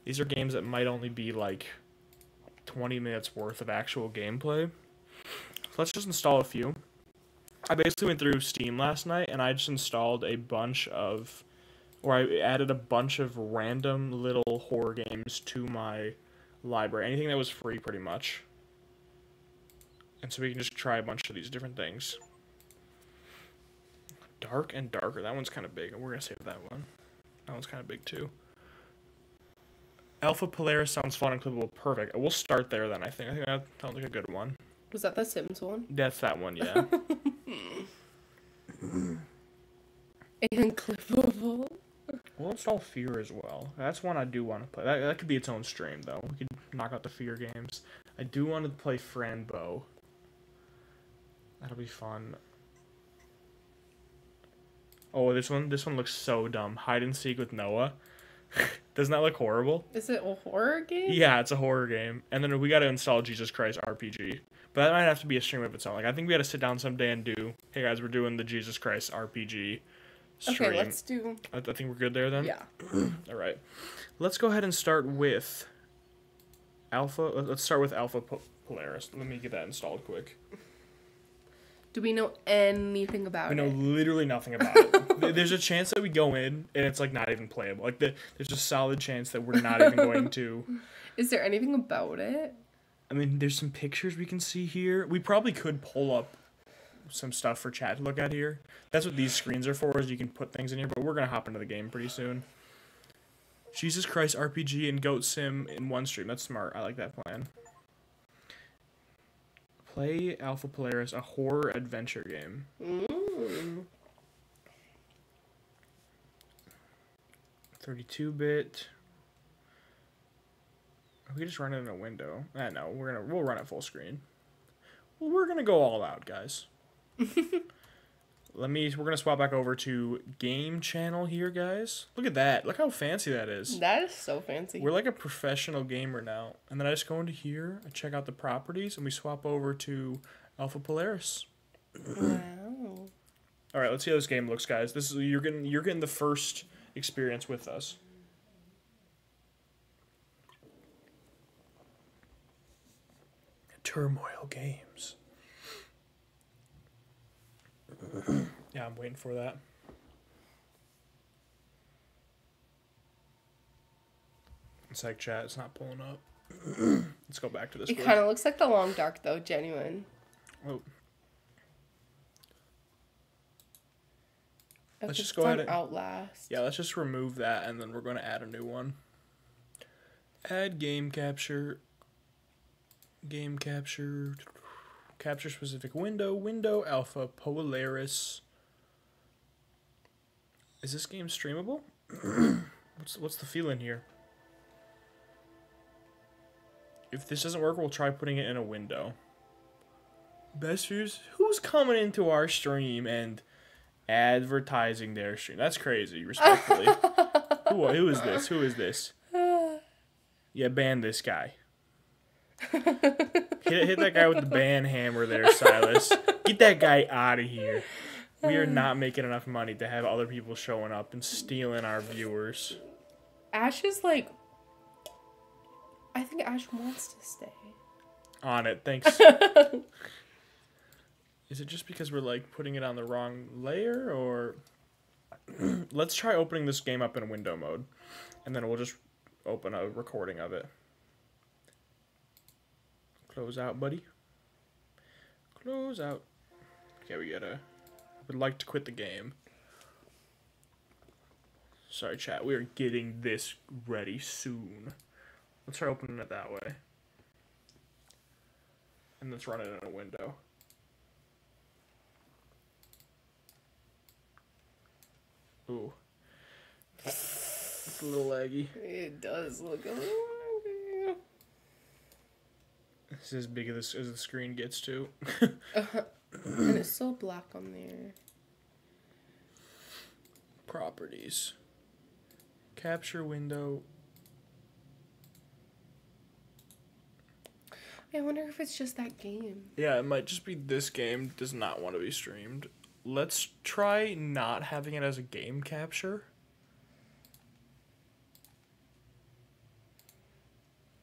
These are games that might only be like twenty minutes worth of actual gameplay. So let's just install a few. I basically went through Steam last night and I just installed a bunch of or I added a bunch of random little horror games to my library. Anything that was free pretty much. And so we can just try a bunch of these different things. Dark and Darker. That one's kind of big. We're going to save that one. That one's kind of big too. Alpha Polaris sounds fun and clippable. Perfect. We'll start there then, I think. I think that sounds like a good one. Was that the Sims one? That's that one, yeah. And clippable. we'll install Fear as well. That's one I do want to play. That, that could be its own stream, though. We could knock out the Fear games. I do want to play Fran Bow. That'll be fun. Oh, this one, this one looks so dumb. Hide and seek with Noah. Doesn't that look horrible? Is it a horror game? Yeah, it's a horror game. And then we got to install Jesus Christ RPG. But that might have to be a stream of its own. Like I think we got to sit down someday and do. Hey guys, we're doing the Jesus Christ RPG stream. Okay, let's do. I, I think we're good there then. Yeah. All right. Let's go ahead and start with Alpha. let- Let's start with Alpha Polaris. Let me get that installed quick. Do we know anything about it? We know it? literally nothing about it. There's a chance that we go in and it's like not even playable. Like the, there's a solid chance that we're not even going to. Is there anything about it? I mean, there's some pictures we can see here. We probably could pull up some stuff for chat to look at here. That's what these screens are for, is you can put things in here. But we're gonna hop into the game pretty soon. Jesus Christ RPG and Goat Sim in one stream. That's smart. I like that plan. Play Alpha Polaris, a horror adventure game. Mm. 32 bit. We just run it in a window. Ah, no, we're gonna we'll run it full screen. Well, we're gonna go all out, guys. Let me. We're gonna swap back over to game channel here, guys. Look at that. Look how fancy that is. That is so fancy. We're like a professional gamer now. And then I just go into here, I check out the properties, and we swap over to Alpha Polaris. wow. All right, let's see how this game looks, guys. This is you're getting you're getting the first experience with us. Turmoil Games. yeah, I'm waiting for that. It's like chat. It's not pulling up. Let's go back to this. It kind of looks like the Long Dark though, genuine. Oh, Let's just go ahead and- Outlast. Yeah, let's just remove that and then we're going to add a new one. Add game capture. Game capture. Capture specific window. Window alpha Polaris. Is this game streamable? what's what's the feeling here? If this doesn't work, we'll try putting it in a window. Best views? Who's coming into our stream and advertising their stream? That's crazy, respectfully. who, who is this? Who is this? Yeah, ban this guy. Hit, hit that guy with the ban hammer there, Silas. Get that guy out of here. We are not making enough money to have other people showing up and stealing our viewers. Ash is like. I think Ash wants to stay. On it, thanks. Is it just because we're like putting it on the wrong layer or let's try opening this game up in window mode and then we'll just open a recording of it. Close out, buddy. Close out. Okay, we gotta. I Would like to quit the game. Sorry, chat. We are getting this ready soon. Let's try opening it that way. And let's run it in a window. Ooh. It's a little laggy. It does look a little. It's as big as, as the screen gets to. Uh-huh. and it's so black on there. Properties. Capture window. I wonder if it's just that game. Yeah, it might just be this game does not want to be streamed. Let's try not having it as a game capture.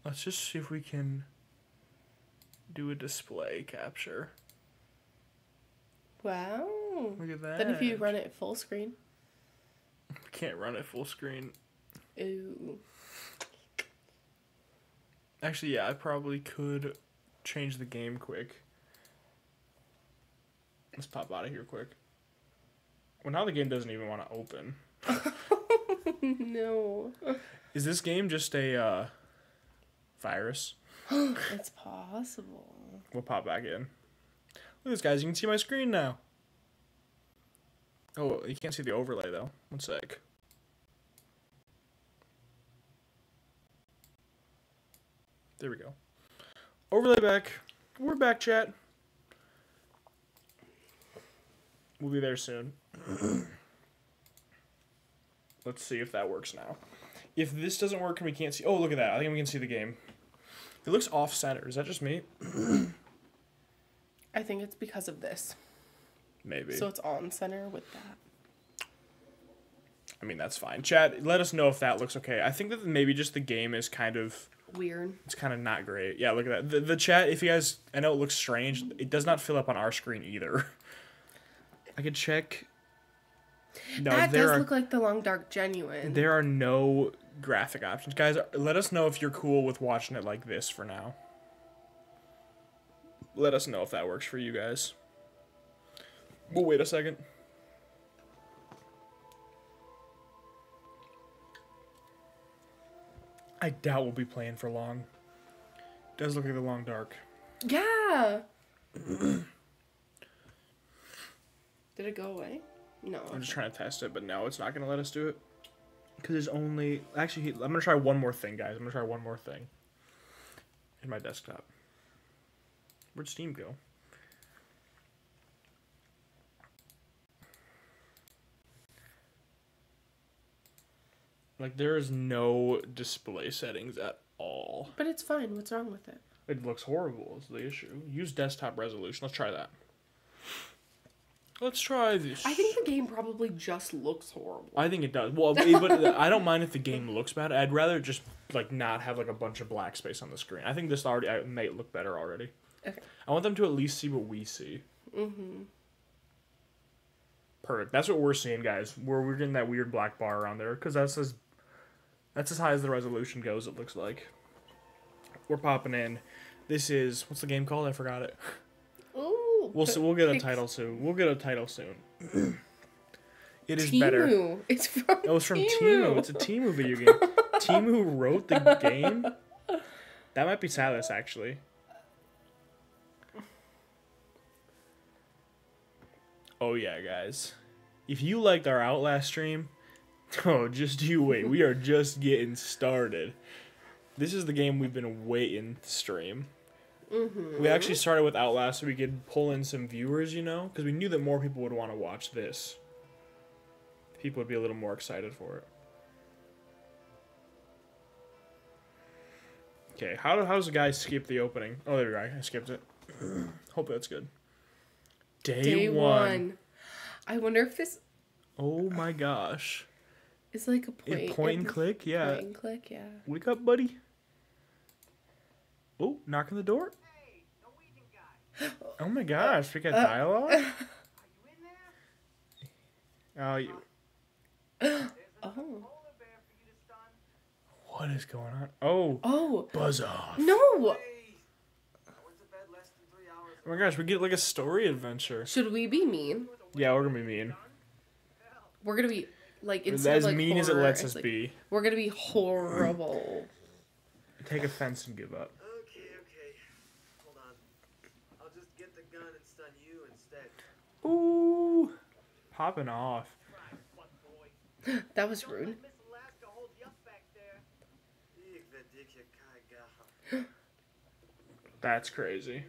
Let's just see if we can do a display capture. Wow. Look at that. Then if you run it full screen. can't run it full screen. Ooh. Actually, yeah, I probably could change the game quick. Let's pop out of here quick. Well, now the game doesn't even want to open. no. Is this game just a uh, virus? It's possible. We'll pop back in. Look at this, guys. You can see my screen now. Oh, you can't see the overlay, though. One sec. There we go. Overlay back. We're back, chat. We'll be there soon. Let's see if that works now. If this doesn't work and we can't see... Oh, look at that. I think we can see the game. It looks off-center. Is that just me? I think it's because of this. Maybe. So it's on center with that. I mean, that's fine. Chat, let us know if that looks okay. I think that maybe just the game is kind of Weird. it's kind of not great. Yeah, look at that. The, the chat, if you guys, I know it looks strange. It does not fill up on our screen either. I could check. No, that there does are look like the long dark genuine. there are no graphic options, guys. Let us know if you're cool with watching it like this for now. Let us know if that works for you guys. We'll wait a second. I doubt we'll be playing for long. Does look like the long dark. Yeah. Did it go away? No. I'm just trying to test it, but no, it's not gonna let us do it. Cause there's only actually I'm gonna try one more thing, guys. I'm gonna try one more thing. In my desktop. Where'd Steam go? Like there is no display settings at all. But it's fine. What's wrong with it? It looks horrible is the issue. Use desktop resolution. Let's try that. Let's try this. I think the game probably just looks horrible. I think it does. Well, but I don't mind if the game looks bad. I'd rather just like not have like a bunch of black space on the screen. I think this already I, may look better already. Okay. I want them to at least see what we see. Mm-hmm. Perfect. That's what we're seeing, guys. We're we're getting that weird black bar around there because that's as that's as high as the resolution goes. It looks like. We're popping in. This is what's the game called? I forgot it. Ooh. We'll so we'll get a title soon. We'll get a title soon. It is better. Temu. It's from. Oh, it's from Temu. Temu. It's a Temu video game. Temu wrote the game. That might be Silas, actually. Oh yeah, guys. If you liked our Outlast stream, oh, just you wait. We are just getting started. This is the game we've been waiting to stream. Mm-hmm. We actually started with Outlast so we could pull in some viewers, you know, because we knew that more people would want to watch this. People would be a little more excited for it. Okay, how, do, how does a guy skip the opening? Oh, there we go. I skipped it. Hope that's good. Day, Day one. one. I wonder if this Oh my gosh. It's like a point. Point, point and click? Yeah. Point and click, yeah. Wake up, buddy. Oh, knock on the door. Hey, Norwegian guy, Oh my gosh, we got Uh, dialogue? are you in there? Oh, you, There's another Oh. polar bear for you to stun. what is going on? Oh, Oh buzz off. no! Oh my gosh, we get like a story adventure. Should we be mean? Yeah, we're gonna be mean. We're gonna be like As of like mean as it lets us like- be. We're gonna be horrible. Take offense and give up. Okay, okay. Hold on. I'll just get the gun and stun you instead. Ooh, popping off. that was rude. Ich werd dich hier kein Gacher. That's crazy.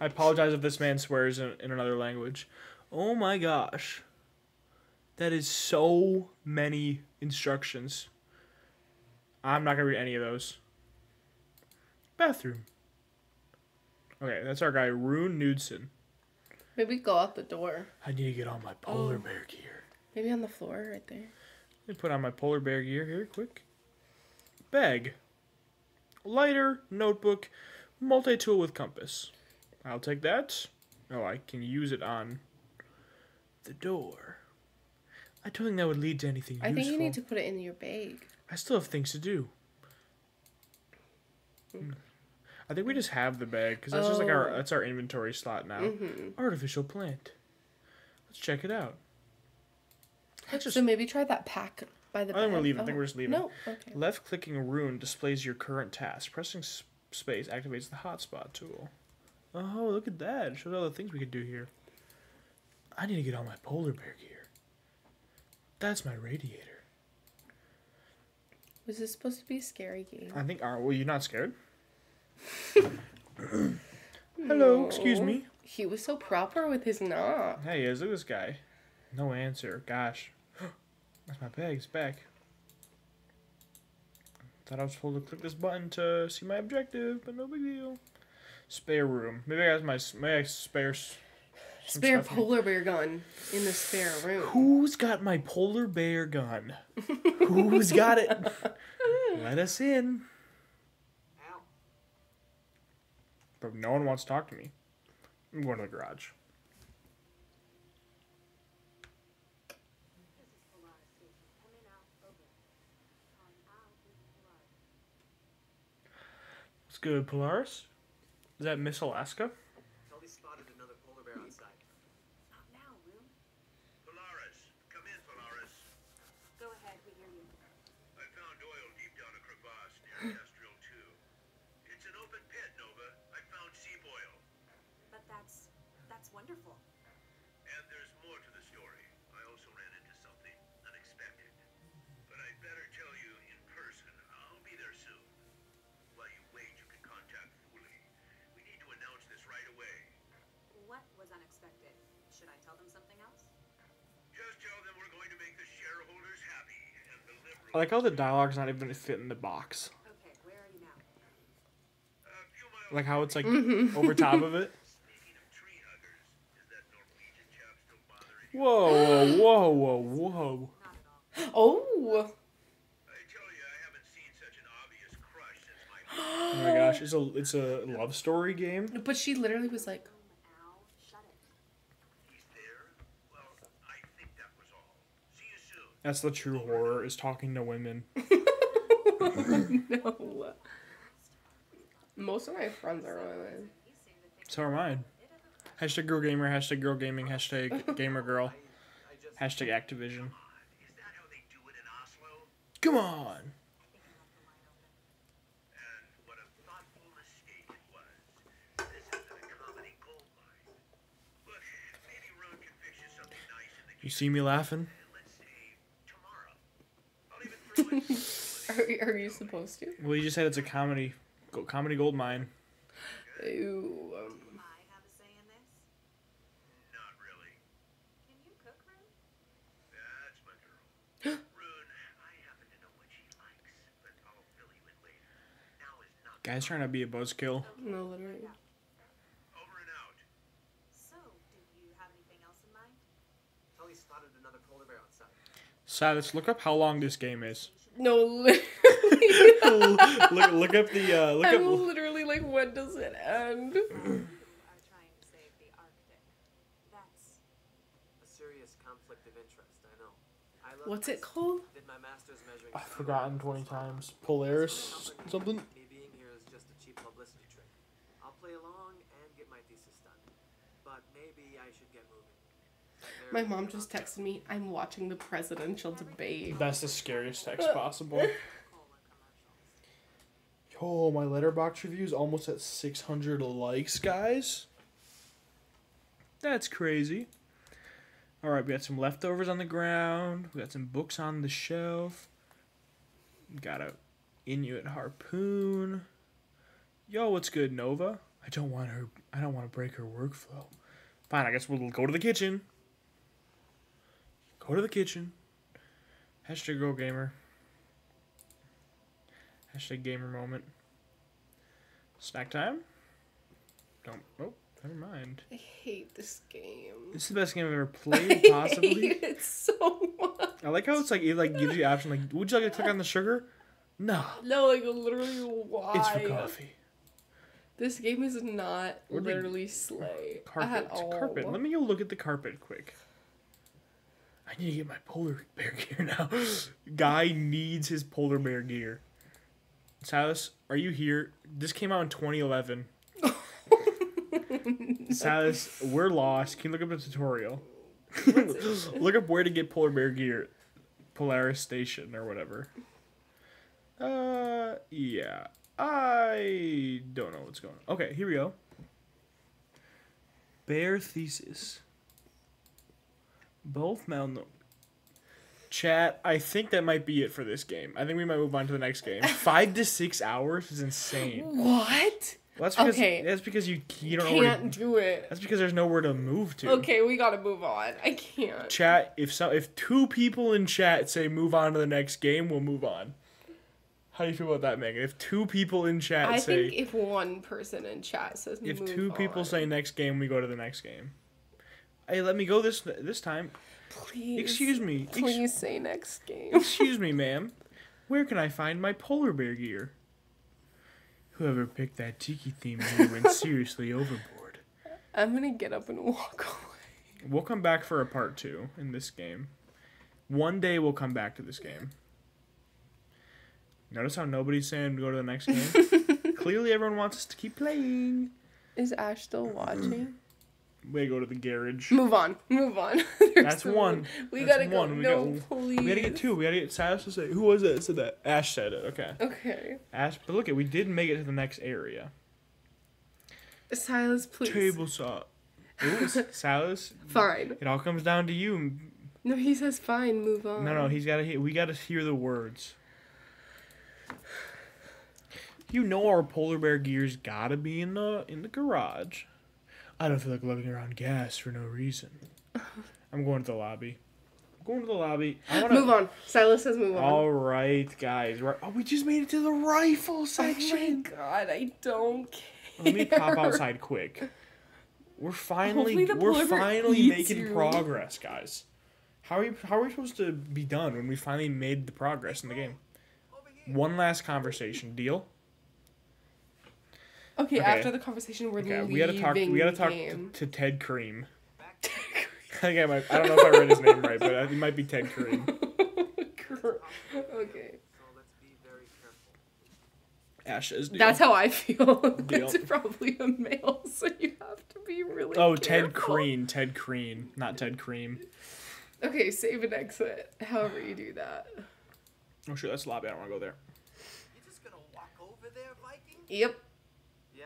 I apologize if this man swears in, in another language. Oh my gosh. That is so many instructions. I'm not going to read any of those. Bathroom. Okay, that's our guy, Rune Knudsen. Maybe go out the door. I need to get on my polar Oh. bear gear. Maybe on the floor right there. Let me put on my polar bear gear here, quick. Bag. Lighter, notebook, multi tool with compass. I'll take that. Oh, I can use it on the door. I don't think that would lead to anything I useful. think you need to put it in your bag. I still have things to do. Hmm. I think we just have the bag because that's just like our Oh. that's our inventory slot now. hmm Artificial plant. Let's check it out. Just So maybe try that pack by the. I think we're leaving. I think we're just leaving. No. Okay. Left clicking rune displays your current task. Pressing space activates the hotspot tool. Oh, look at that. It shows all the things we could do here. I need to get on my polar bear gear. That's my radiator. Was this supposed to be a scary game? I think, are, well, you're not scared? Hello, excuse me. He was so proper with his knock. Hey, is it at this guy. No answer. Gosh. That's my bag. It's back. Thought I was supposed to click this button to see my objective, but no big deal. Spare room. Maybe I have my maybe I spare. Spare polar bear gun in the spare room. Who's got my polar bear gun? Who's got it? Let us in. But no one wants to talk to me. I'm going to the garage. What's good, Polaris? Is that Miss Alaska? I like how the dialogue's not even fit in the box. Okay, where are you now? A few miles Like how it's like Mm-hmm. over top of it. Speaking of tree huggers, is that Norwegian chap still bothering you? Whoa, whoa, whoa, whoa, whoa. Not at all. Oh. I tell you, I haven't seen such an obvious crush since my. Oh my gosh, it's a it's a love story game. But she literally was like, Al, shut it. He's there? Well, I think that was all. See you soon. That's the true horror is talking to women. no. Most of my friends are women. So are mine. Hashtag girl gamer, hashtag girl gaming, hashtag gamer girl, hashtag Activision. Is that how they do it in Oslo? Come on. And what a thoughtful Are, are you supposed to? Well, you just said it's a comedy, comedy gold mine. Ew. Um, I have a say in this. Not really. Can you cook, Rune? That's my girl. Rune, I happen to know what she likes, but I'll fill you in later. Now is not Guy's trying to be a buzzkill. no, literally. over and out. So, did you have anything else in mind? Tully spotted another polar bear outside. Silas, look up how long this game is. No, literally. look, look up the uh, look I'm up. literally like, when does it end? You are trying to save the Arctic. That's A serious conflict of interest, I know. I love What's it called? Did my master's measuring. I've forgotten twenty times. Polaris something. Me being here is just a cheap publicity trick. I'll play along and get but maybe I should get moving. My mom just texted me, I'm watching the presidential debate. That's the scariest text possible. Oh, my Letterboxd review is almost at 600 likes, guys. That's crazy. All right, we got some leftovers on the ground. We got some books on the shelf. Got a Inuit harpoon. Yo, what's good, Nova? I don't want her. I don't want to break her workflow. Fine, I guess we'll go to the kitchen. Go to the kitchen. Hashtag go gamer. Hashtag gamer moment. Snack time? Don't. Oh, never mind. I hate this game. This is the best game I've ever played, I possibly. hate it so much. I like how it's like it like gives you the option like, would you like to click on the sugar? No, No, like literally why? it's for coffee. This game is not Where'd literally slay Carpet, carpet. Let me go look at the carpet quick. I need to get my polar bear gear now. Guy needs his polar bear gear. Silas, are you here? This came out in 2011. Silas, we're lost. Can you look up a tutorial? look up where to get polar bear gear. Polaris Station or whatever. Uh, yeah. I don't know what's going on. Okay, here we go. Bear thesis. Both malnourished. Chat, I think that might be it for this game. I think we might move on to the next game. Five to six hours is insane. What? Well, that's because Okay. that's because you you don't. Can't To, do it. that's because there's nowhere to move to. Okay, we gotta move on. I can't. Chat, if so, if two people in chat say move on to the next game, we'll move on. How do you feel about that, Megan? If two people in chat I say think if one person in chat says if two people say next game, we go to the next game. Hey, let me go this this time. please, Excuse me. Ex- please say next game. Excuse me, ma'am. Where can I find my polar bear gear? Whoever picked that tiki theme gear went seriously overboard. I'm gonna get up and walk away. We'll come back for a part two in this game. One day we'll come back to this game. Notice how nobody's saying to go to the next game? Clearly everyone wants us to keep playing. Is Ash still watching? We go to the garage. move on. Move on. That's one. We That's gotta go. one. We no, got- please. We gotta get two. We gotta get Silas to say who was it that said that? Ash said it. Okay. Okay. Ash, but look at we did make it to the next area. Silas, please. Table saw. Ooh, Silas, Fine. it all comes down to you. No, he says fine. Move on. No, no, he's gotta hear. We gotta hear the words. You know our polar bear gear's gotta be in the in the garage. I don't feel like lugging around gas for no reason. I'm going to the lobby. I'm going to the lobby. I wanna, Move on. Silas says move on. All right, guys. Right. Oh, we just made it to the rifle section. Oh my god, I don't care. Let me pop outside quick. We're finally we're finally making you. progress, guys. How are you how are we supposed to be done when we finally made the progress in the game? One last conversation, deal? Okay, Okay. after the conversation, we're Okay, leaving we gotta talk. We gotta talk to, game. to Ted Cream. I think I might. I don't know if I read his name right, but it might be Ted Cream. okay. So let's be very careful. Ashes. Deal. That's how I feel. Deal. it's probably a male, so you have to be really Oh, Ted careful. Cream. Ted Cream, not Ted Cream. Okay, save and exit. However you do that. Oh shit, that's the lobby. I don't want to go there. You just gonna walk over there, Viking? Yep. Yeah.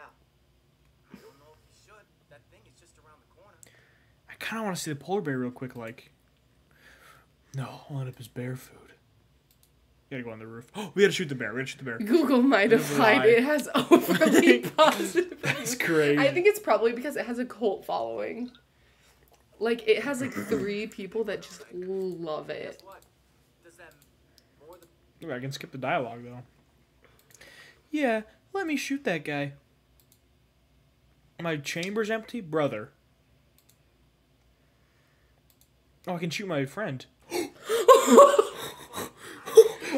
I don't know if you should. That thing is just around the corner. I kind of want to see the polar bear real quick. Like, no, I'll end up as bear food. We gotta go on the roof. Oh, we gotta shoot the bear. We gotta shoot the bear. Google might have Never find mind. it has overly positive. That's reviews. crazy. I think it's probably because it has a cult following. Like it has like three people that just love it. what? Does that more than Ooh, I can skip the dialogue though. Yeah, let me shoot that guy. My chamber's empty, brother. Oh, I can shoot my friend.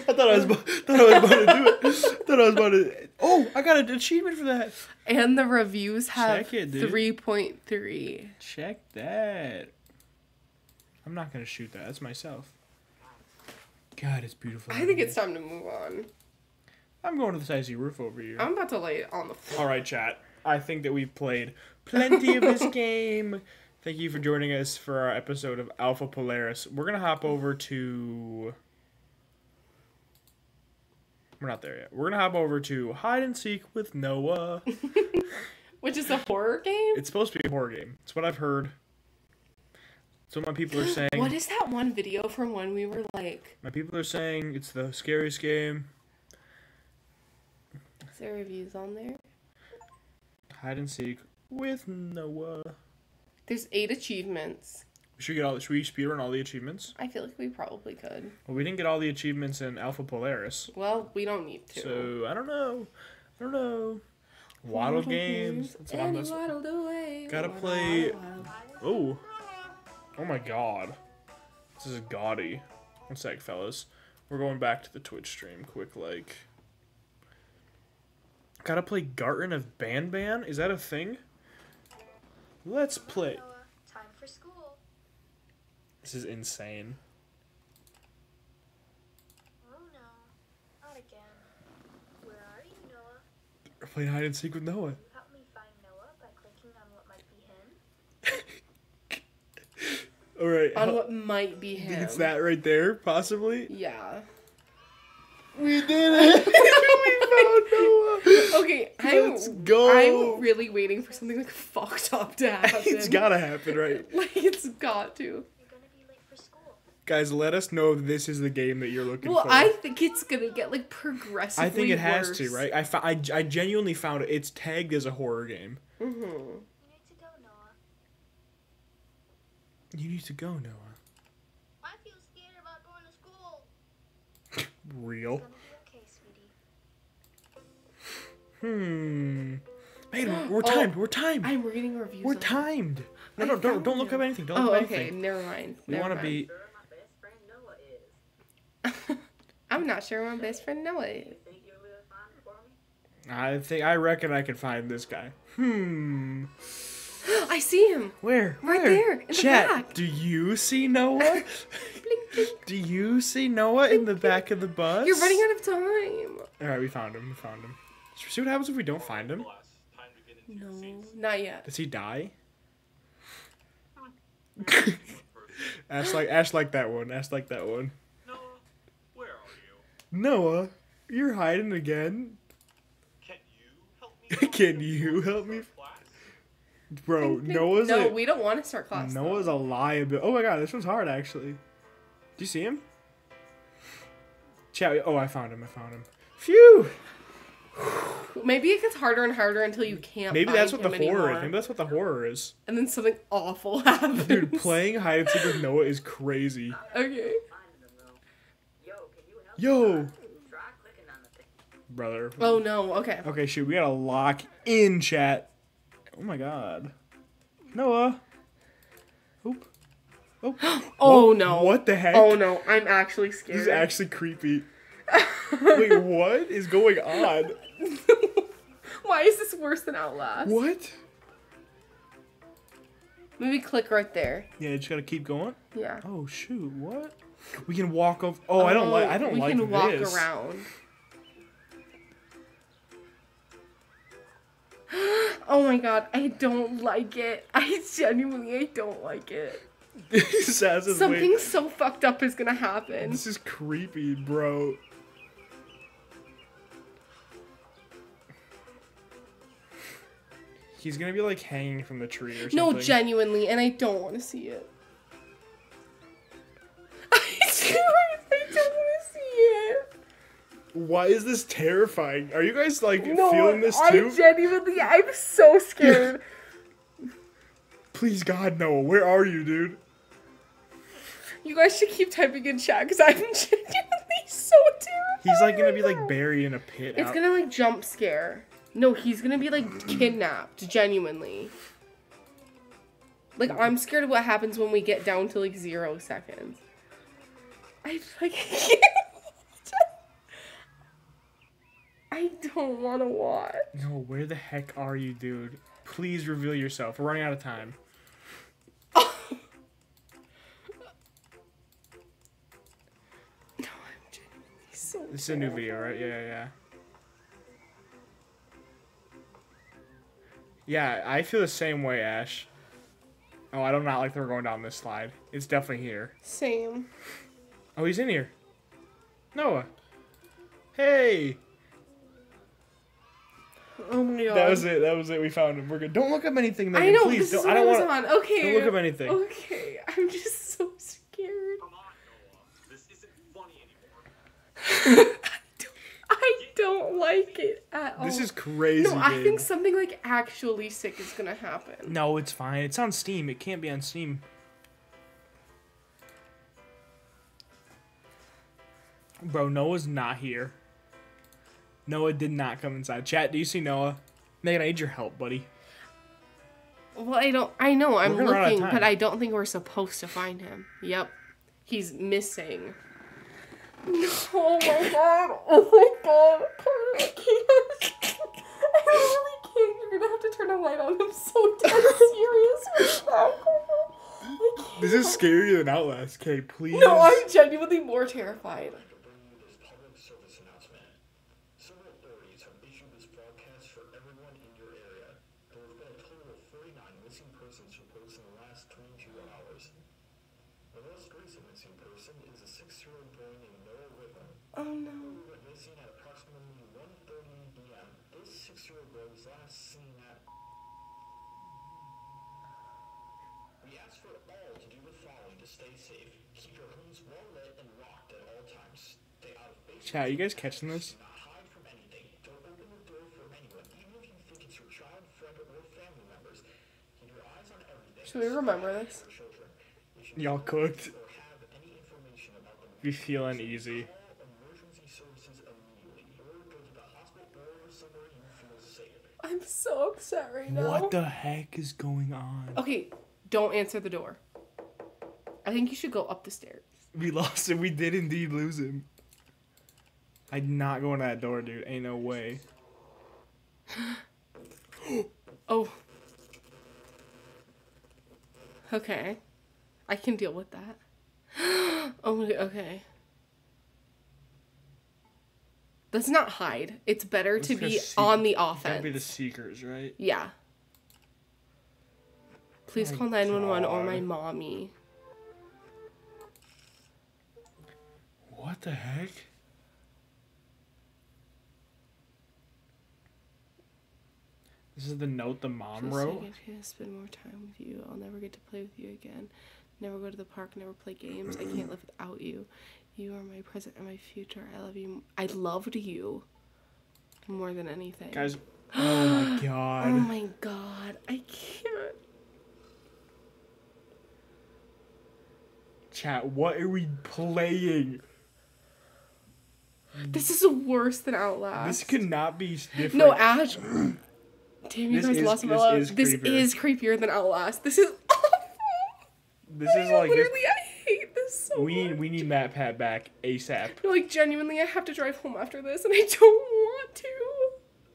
I thought I was about, thought I was about to do it. thought I was about to. Oh, I got an achievement for that. And the reviews have it, three point three. Check that. I'm not gonna shoot that. That's myself. God, it's beautiful. I think it's time to move on. I'm going to the icy roof over here. I'm about to lay it on the floor. All right, chat. I think that we've played plenty of this game. Thank you for joining us for our episode of Alpha Polaris. We're gonna hop over to. We're not there yet. We're gonna hop over to Hide and Seek with Noah. Which is a horror game? It's supposed to be a horror game. It's what I've heard. So my people are saying. What is that one video from when we were like, My people are saying it's the scariest game. is there reviews on there? Hide and Seek with Noah. There's eight achievements. We should get all. Should we speedrun all the achievements? I feel like we probably could. Well, we didn't get all the achievements in Alpha Polaris, Well, we don't need to. so I don't know. I don't know. Waddle games. That's what I'm waddled away. Gotta Waddle, play- waddle, waddle. Oh. Oh my god. This is gaudy. One sec, fellas. We're going back to the Twitch stream quick like. Gotta play Garten of Ban Ban? Is that a thing? Let's play. Noah, time for school. This is insane. Oh no, not again. Where are you, Noah? We're playing hide and seek with Noah. You help me find Noah by clicking on what might be him. Alright. On what might be him. It's that right there, possibly? Yeah. We did it! we found Noah! Okay, I'm, Let's go. I'm really waiting for something like fucked up to happen. It's gotta happen, right? Like it's got to. You're gonna be late for school. Guys, let us know if this is the game that you're looking Well, for. Well, I think it's gonna get like progressively. I think it has to, right? I, fo- I, I genuinely found it. It's tagged as a horror game. Mm-hmm. You need to go, Noah. You need to go, Noah. I feel scared about going to school. Real. It's gonna be okay, sweetie. Hmm. Hey, we're Oh, timed. We're timed. I'm reading reviews. We're timed. No, no, don't don't look up anything. Don't Oh, look up okay. anything. Never mind. We want to be. Sure, my best friend Noah is. I'm not sure my best friend Noah is. You think you'll be able to find him for me? I think I reckon I can find this guy. Hmm. I see him. Where? Right Where? there, in the Chat. back. Do you see Noah? Blink, blink. Do you see Noah in the back of the bus? You're running out of time. All right, we found him. We found him. Should we see what happens if we don't find him? No, not yet. Does he die? Ash like Ash like that one. Ash like that one. Noah, where are you? Noah, you're hiding again. Can you help me? Can you help me, Class? bro? Noah's no, a we don't want to start class. though. Noah's a liability. Oh my god, this one's hard actually. Do you see him? Chat. Oh, I found him. I found him. Phew. Maybe it gets harder and harder until you can't. Maybe find that's what the horror anymore. is. Maybe that's what the horror is. And then something awful happens. Dude, playing hide and seek with Noah is crazy. Okay. Finding him though. Yo, can you help Yo, me? Try clicking on the thing. brother. Oh no. Okay. Okay, shoot, we gotta lock in chat. Oh my god. Noah. Oop. Oh. Oh What- no. What the heck? Oh no. I'm actually scared. This is actually creepy. Wait, what is going on? Why is this worse than Outlast? What? Maybe click right there. Yeah, you just gotta keep going. Yeah. Oh shoot, what? We can walk over. Oh, I don't oh, like. I don't we like can walk this. around. oh my god, I don't like it. I genuinely I don't like it. Something wait- so fucked up is gonna happen. This is creepy, bro. He's gonna be like hanging from the tree or something. No, genuinely, and I don't want to see it. Why is this terrifying? Are you guys like No, feeling this too? I too? genuinely, I'm so scared. Please, God, no. Where are you, dude? you guys should keep typing in chat because I'm genuinely so terrified. He's like gonna be like buried in a pit. It's out- gonna like jump scare. No, he's gonna be like kidnapped, genuinely. Like I'm scared of what happens when we get down to like zero seconds. I like I don't wanna watch. No, where the heck are you, dude? Please reveal yourself. We're running out of time. No, I'm genuinely so This is a new video, right? Yeah, yeah, yeah. Yeah, I feel the same way, Ash. Oh, I do not know like that we're going down this slide. It's definitely here. Same. Oh, he's in here. Noah. Hey. Oh my god. That was it. That was it. We found him. We're good. Don't look up anything. Megan, I know. Please. this Don't, what I I, don't want. on. Okay. Don't look up anything. Okay. I'm just so scared. Come on, Noah. This isn't funny anymore. I don't like it at all. This is crazy. No, I babe. think something like actually sick is gonna happen. No, it's fine. It's on Steam. It can't be on Steam. Bro, Noah's not here. Noah did not come inside. Chat, do you see Noah? Megan, I need your help, buddy. Well, I don't. I know I'm gonna run out of looking, but I don't think we're supposed to find him. Yep, he's missing. No, oh my god! Oh my god! I can't. I really can't. You're gonna have to turn a light on. I'm so dead serious right now. I. This is scarier than Outlast. Okay, please. No, I'm genuinely more terrified. this public service announcement. Several authorities have issued this broadcast for everyone in your area. There have been a total of 49 missing persons reports in the last 22 hours. The most recent missing person is a six-year-old boy named Noah Whitman. Oh no. Missing at approximately 1.30 p.m. This six-year-old boy was last seen at... We ask for all to do the following to stay safe. Keep your homes well lit and locked at all times. Stay out of Facebook. Chat, you guys catching this? Do not hide from anything. Don't open the door for anyone, even if you think it's your child, friend, or family members. Keep your eyes on everything. Should we remember this? Y'all cooked. or have any information about them, We feel uneasy. call emergency services immediately, or go to the hospital or somewhere you feel safe. I'm so upset right now. What the heck is going on? Okay, don't answer the door. I think you should go up the stairs. We lost him. We did indeed lose him. I'm not going to that door, dude. Ain't no way. Oh. Okay. I can deal with that. oh, my- okay. Let's not hide. It's better to Let's go be on the offense. be the seekers, right? Yeah. Please call 911 or my mommy. What the heck? This is the note the mom Just wrote. I get to spend more time with you. I'll never get to play with you again. Never go to the park. Never play games. I can't live without you. You are my present and my future. I love you. I loved you more than anything. Guys, oh my god. oh my god, I can't. Chat, what are we playing? This is worse than Outlast. This could not be different. no Ash. Damn, you This guys is- lost my this love. is This creepier. is creepier than Outlast. This is awful. This is like this- I this so we need we need MatPat back ASAP. No, like genuinely, I have to drive home after this, and I don't want to.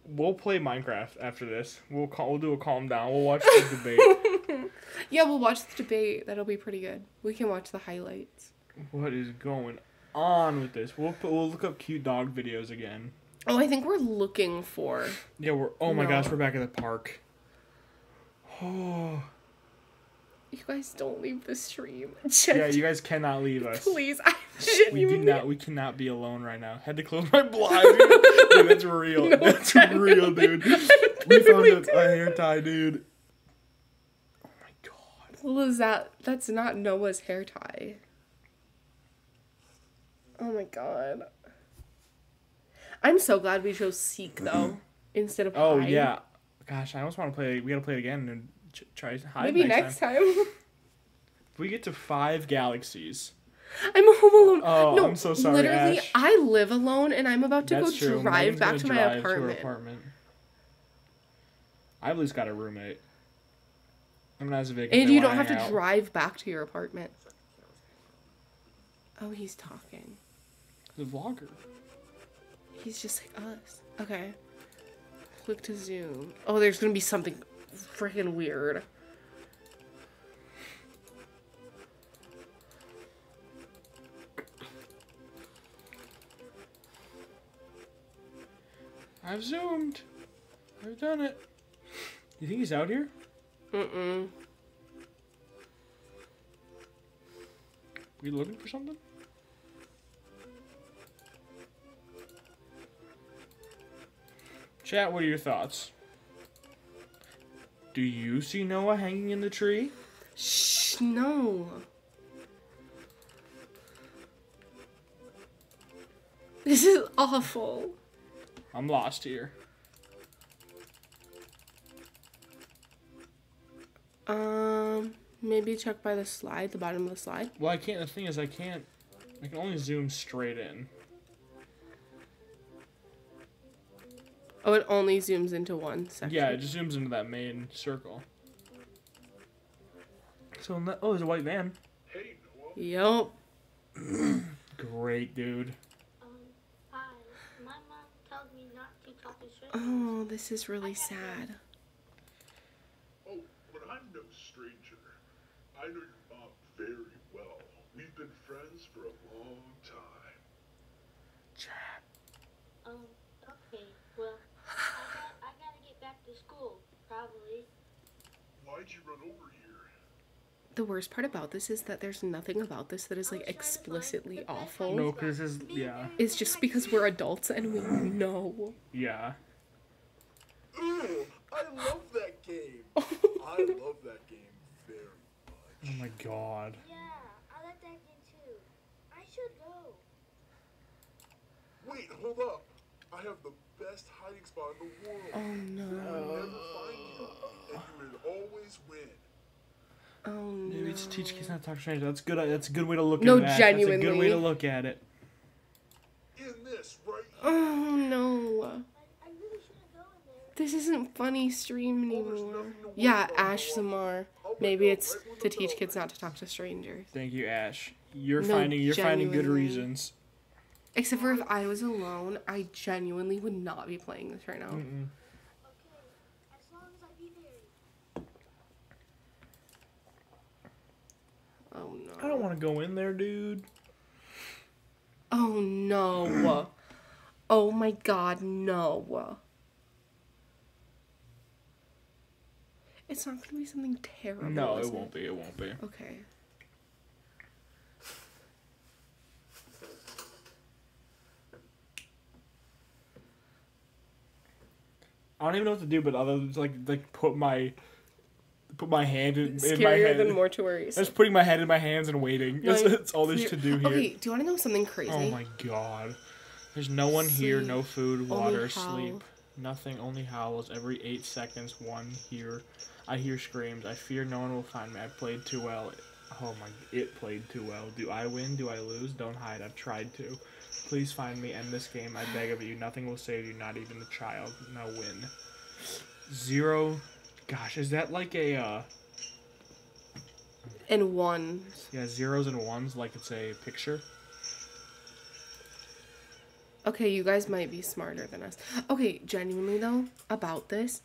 We'll play Minecraft after this. We'll call, we'll do a calm down. We'll watch the debate. Yeah, we'll watch the debate. That'll be pretty good. We can watch the highlights. What is going on with this? We'll put, we'll look up cute dog videos again. Oh, I think we're looking for. Yeah, we're oh my No. gosh, we're back at the park. Oh You guys don't leave the stream. yeah, you guys cannot leave us. Please, I We do not. We cannot be alone right now. Had to close my blind. Dude, Dude, that's real. No, that's real, dude. We found a, a hair tie, dude. Oh my god. Well, is that that's not Noah's hair tie? Oh my god. I'm so glad we chose Seek though instead of Oh Hide. yeah. Gosh, I almost want to play. We gotta play it again and ch- try hide Maybe next, next time. time. If we get to five galaxies. I'm home alone. Oh, no, I'm so sorry, Literally, Ash. I live alone and I'm about to That's go true. drive Megan's back to my drive apartment. her apartment. I've at least got a roommate. I'm not as big. And you don't have to drive back to your apartment. Oh, he's talking. The vlogger. He's just like us. Okay. Click to zoom. Oh, there's gonna be something freaking weird. I've zoomed. I've done it. You think he's out here? Mm-mm. We looking for something? Chat, what are your thoughts? Do you see Noah hanging in the tree? Shh, no. This is awful. I'm lost here. Um, maybe check by the slide, the bottom of the slide. Well, I can't. The thing is, I can't. I can only zoom straight in. Oh, it only zooms into one section. Yeah, it just zooms into that main circle. So, in that- oh, there's a white van. Hey, Noah. Yup. Great, dude. Um, hi. My mom tells me not to talk to strangers. Oh, this is really sad. Oh, but I'm no stranger. I know your mom very well. We've been friends for a long time. Chat. Um, okay. Well, I, got, I gotta get back to school, probably. Why'd you run over here? The worst part about this is that there's nothing about this that is like I was trying to find explicitly awful. No, because this is yeah, It's just because we're adults and we know. yeah. Ooh, I love that game. I love that game very much. Oh my god. Yeah, I like that game too. I should go. Wait, hold up. I have the best hiding spot in the world. Oh I would no. never find you, and you would always win. Oh no. Maybe to teach kids not to talk to strangers. That's good. That's a good way to look No, at that. That's a good way to look at it. In this right. Oh no. I, I really shouldn't go in there. This isn't funny stream Oh, anymore. nothing to worry Yeah, about, Ash Noah. Samar. Maybe out it's right to teach kids not to talk to strangers. Thank you, Ash. You're No, finding. You're finding good reasons. Except for if I was alone, I genuinely would not be playing this right now. Mm-mm. Okay, as long as I. Oh no. I don't want to go in there, dude. Oh no. oh my god, no. It's not gonna be something terrible. No, it won't be. It won't be. Okay. I don't even know what to do, but other than like like put my put my hand in, in my Scarier head. than mortuaries. Just putting my head in my hands and waiting. That's, Like, that's all there's to do here. Okay, do you want to know something crazy? Oh my god. There's no one here, no food, water, sleep. Nothing, only howls. Every eight seconds, one here. I hear screams. I fear no one will find me. I played too well. Oh my, it played too well. Do I win? Do I lose? Don't hide. I've tried to. Please find me. End this game. I beg of you. Nothing will save you. Not even the child. No win. Zero. Gosh, is that like a uh? And one. Yeah, zeros and ones, like it's a picture. Okay, you guys might be smarter than us. Okay, genuinely though, about this,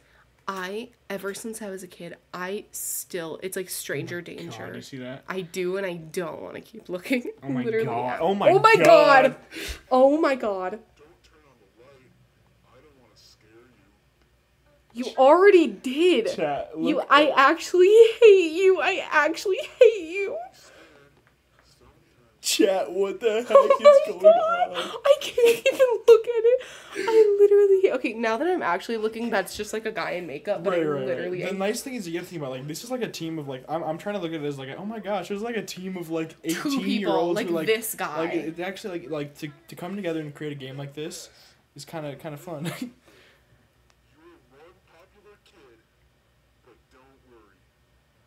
I ever since I was a kid, I still it's like stranger oh danger. God, you see that? I do and I don't want to keep looking. Oh my Literally, God. Oh my god. Oh my God. god. Oh my god. Don't turn on the light. I don't want to scare you. You already did. Chat, You I actually hate you. I actually hate you. Chat, what the oh heck Oh my is going god. on? I can't even look at it. I literally Okay, now that I'm actually looking, that's just like a guy in makeup, but Right, I right, literally right. The I nice thing is you have to think about like this is like a team of like I'm, I'm trying to look at it as like oh my gosh there's like a team of like 18 Two year olds like who, like this guy. like it, it actually like like to, to come together and create a game like this is kind of kind of fun. You're one popular kid, but don't worry.